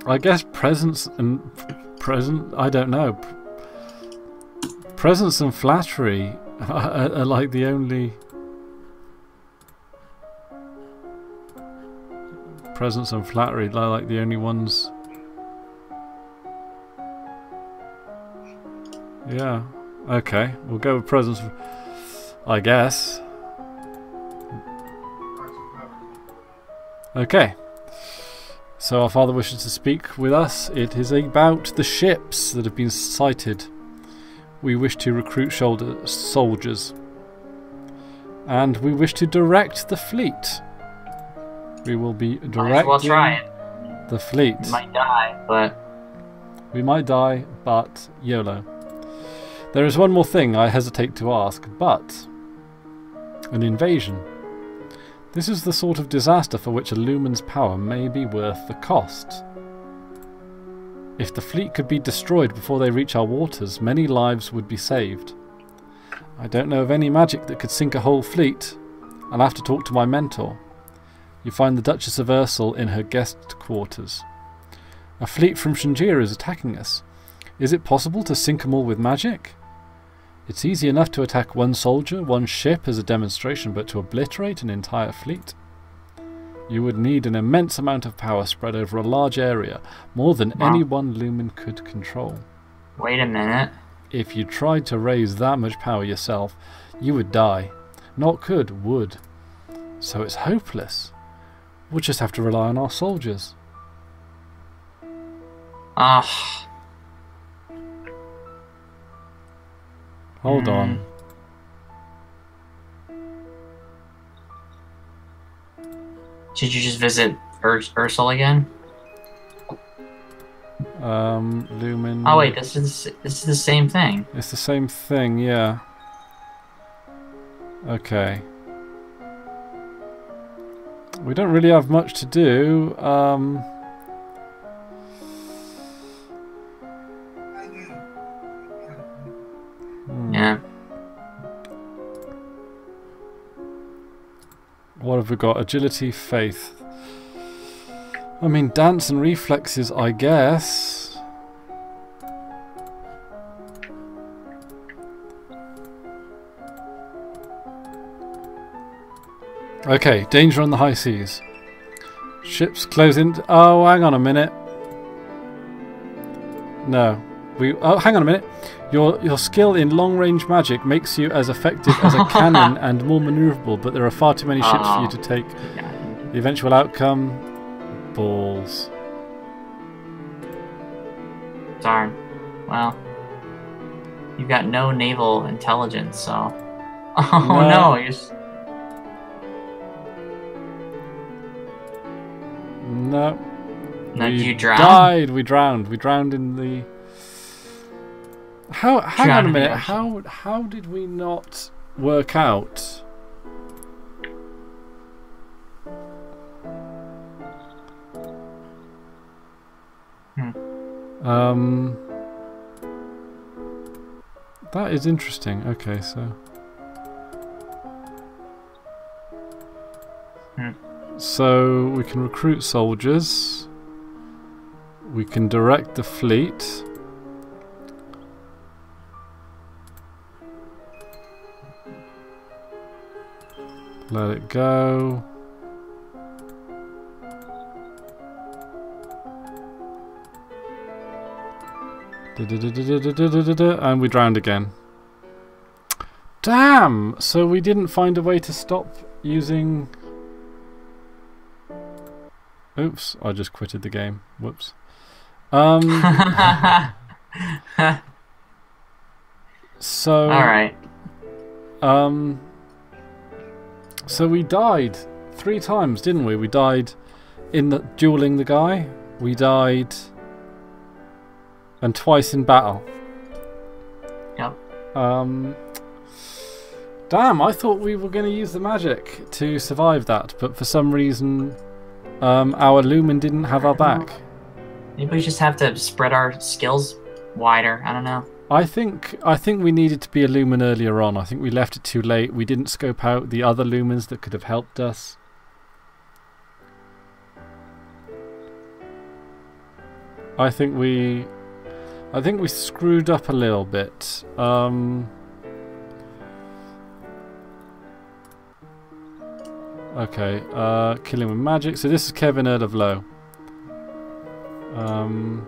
I guess presence and present. I don't know. Presence and flattery [LAUGHS] are, are like the only. Presence and flattery are like the only ones. Yeah. Okay. We'll go with presence. I guess. Okay. So our father wishes to speak with us. It is about the ships that have been sighted. We wish to recruit shoulder soldiers. And we wish to direct the fleet. We will be directing well try it. the fleet. We might die, but We might die, but YOLO. There is one more thing I hesitate to ask, but an invasion. This is the sort of disaster for which a lumen's power may be worth the cost. If the fleet could be destroyed before they reach our waters, many lives would be saved. I don't know of any magic that could sink a whole fleet. I'll have to talk to my mentor. You find the Duchess of Ursul in her guest quarters. A fleet from Shinjir is attacking us. Is it possible to sink them all with magic? It's easy enough to attack one soldier, one ship as a demonstration, but to obliterate an entire fleet? You would need an immense amount of power spread over a large area, more than Wow. any one lumen could control. wait a minute. If you tried to raise that much power yourself, you would die. Not could, would. So it's hopeless. We'll just have to rely on our soldiers. Ah, Hold Hmm. on. Did you just visit Ur- Ursula again? Um, Lumen. Oh wait, this is this is the same thing. It's the same thing, yeah. Okay. We don't really have much to do. Um, have we got? Agility, faith. I mean, dance and reflexes, I guess. Okay, danger on the high seas. Ships closing. Oh, hang on a minute. No, we. Oh, hang on a minute. Your your skill in long range magic makes you as effective as a [LAUGHS] cannon and more maneuverable, but there are far too many ships for you Oh. to take. The eventual outcome, balls. Darn. Well, you've got no naval intelligence, so. [LAUGHS] Oh No. no, you're. s- No. No, we you drowned. Died. We drowned. We drowned in the. How? Hang on a minute. How? How did we not work out? Hmm. Um. That is interesting. Okay, so. Hmm. So we can recruit soldiers. We can direct the fleet. Let it go. And we drowned again. Damn! So we didn't find a way to stop using. Oops! I just quitted the game. Whoops. Um. [LAUGHS] so. All right. Um. So we died three times, didn't we? We died in the dueling the guy. We died, and twice in battle. Yep. Um. Damn! I thought we were going to use the magic to survive that, but for some reason, um, our lumen didn't have our back. Maybe we just have to spread our skills wider. I don't know. I think I think we needed to be a lumen earlier on. I think we left it too late. We didn't scope out the other lumens that could have helped us. I think we I think we screwed up a little bit. Um Okay, uh killing with magic. So this is Kevan Erd of Low. Um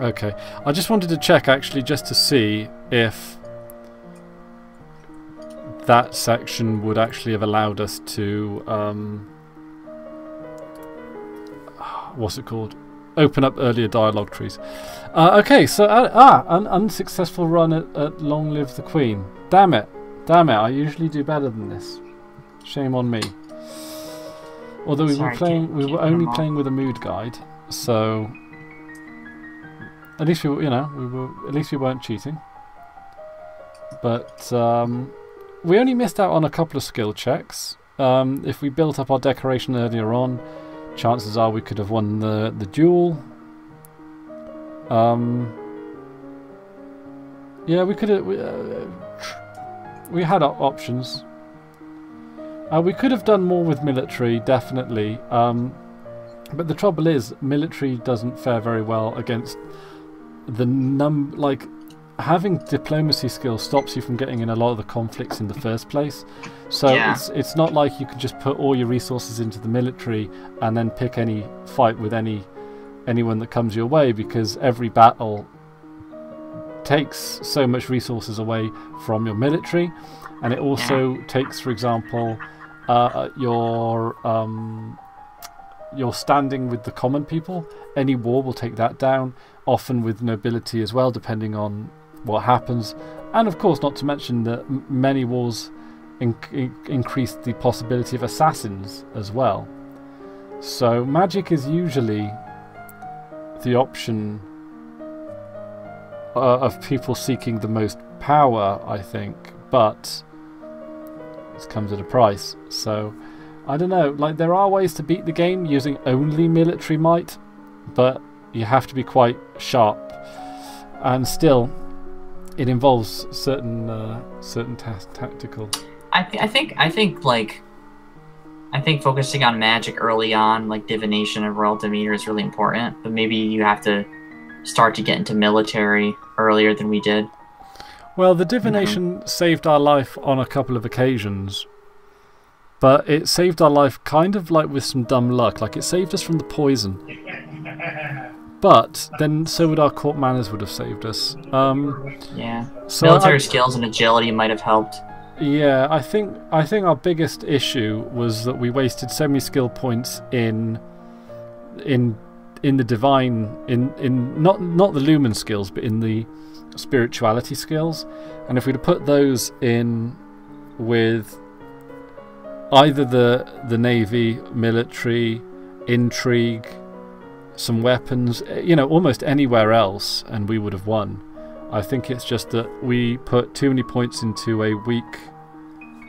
Okay, I just wanted to check actually just to see if that section would actually have allowed us to um, what's it called? Open up earlier dialogue trees. Uh, okay, so uh, ah, an unsuccessful run at, at Long Live the Queen. Damn it, damn it! I usually do better than this. Shame on me. Although we Sorry, were playing, we were only playing with a mood guide, so at least we, you know, we were at least we weren't cheating. But um, we only missed out on a couple of skill checks. Um, if we built up our decoration earlier on, chances are we could have won the the duel. Um, yeah, we could have. We, uh, we had options. Uh, we could have done more with military, definitely. Um, but the trouble is, military doesn't fare very well against the num like having diplomacy skills stops you from getting in a lot of the conflicts in the first place. So Yeah. it's it's not like you can just put all your resources into the military and then pick any fight with any anyone that comes your way because every battle takes so much resources away from your military and it also takes for example uh, your um, you're standing with the common people, any war will take that down. Often with nobility as well, depending on what happens, and of course, not to mention that many wars in- in- increase the possibility of assassins as well. So magic is usually the option uh, of people seeking the most power, I think, but it comes at a price. So I don't know. Like there are ways to beat the game using only military might, but you have to be quite sharp, and still, it involves certain uh, certain ta- tactical. I, th- I think I think like I think focusing on magic early on, like divination and relative demeanor, is really important. But maybe you have to start to get into military earlier than we did. Well, the divination saved our life on a couple of occasions, but it saved our life kind of like with some dumb luck. Like it saved us from the poison. But then so would our court manners would have saved us. Um, Yeah, so military I- skills and agility might have helped. Yeah, I think I think our biggest issue was that we wasted so many skill points in in in the divine in in not not the lumen skills but in the spirituality skills and if we'd have put those in with either the the navy military intrigue some weapons eh, you know almost anywhere else and we would have won I think it's just that we put too many points into a weak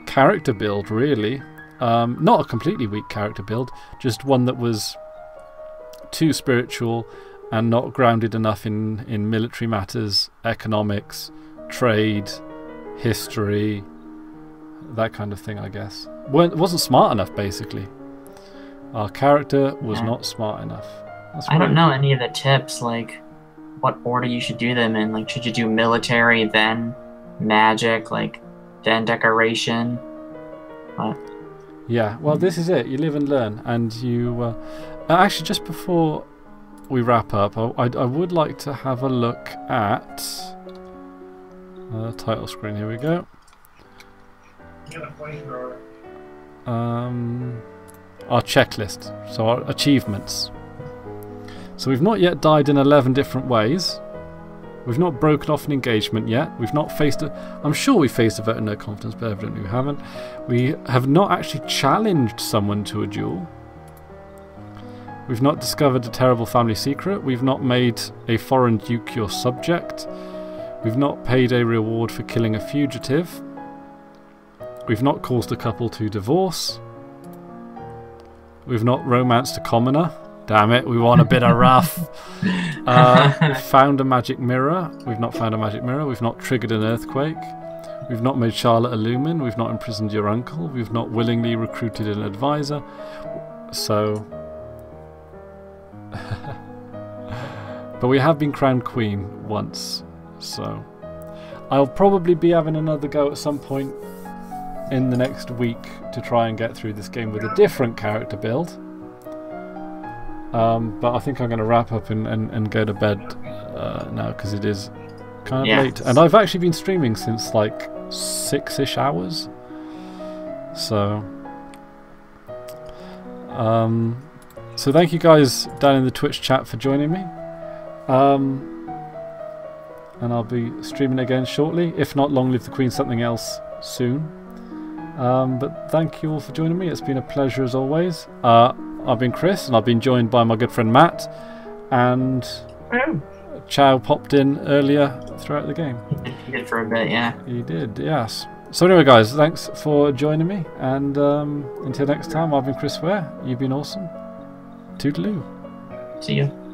character build, really. Um, not a completely weak character build, just one that was too spiritual and not grounded enough in, in military matters, economics, trade, history, that kind of thing, I guess. Weren't, wasn't smart enough, basically. Our character was Yeah. not smart enough. That's I don't right. know any of the tips, like what order you should do them in. Like, should you do military, then magic, like, then decoration? But Yeah, well, this is it. You live and learn, and you. Uh, uh, actually, just before we wrap up, I, I, I would like to have a look at uh, title screen. Here we go. Um, our checklist. So our achievements. So we've not yet died in eleven different ways. We've not broken off an engagement yet. We've not faced a. I'm sure we faced a vote of no confidence, but evidently we haven't. We have not actually challenged someone to a duel. We've not discovered a terrible family secret. We've not made a foreign duke your subject. We've not paid a reward for killing a fugitive. We've not caused a couple to divorce. We've not romanced a commoner. Damn it, we want a bit of rough. [LAUGHS] Uh, we've found a magic mirror. We've not found a magic mirror. We've not triggered an earthquake. We've not made Charlotte a lumen. We've not imprisoned your uncle. We've not willingly recruited an advisor. So. [LAUGHS] but we have been crowned queen once. So. I'll probably be having another go at some point in the next week to try and get through this game with a different character build. Um, but I think I'm going to wrap up and, and, and go to bed uh, now because it is kind of Yeah. late. And I've actually been streaming since like six ish hours. So. Um, so thank you guys down in the Twitch chat for joining me. Um, and I'll be streaming again shortly. If not, long live the Queen, something else soon. Um, but thank you all for joining me. It's been a pleasure as always. Uh, I've been Chris, and I've been joined by my good friend Matt. And Chow popped in earlier throughout the game. He did for a bit, yeah. He did, yes. So anyway, guys, thanks for joining me. And um, until next time, I've been Chris Ware. You've been awesome. Toodaloo. See you.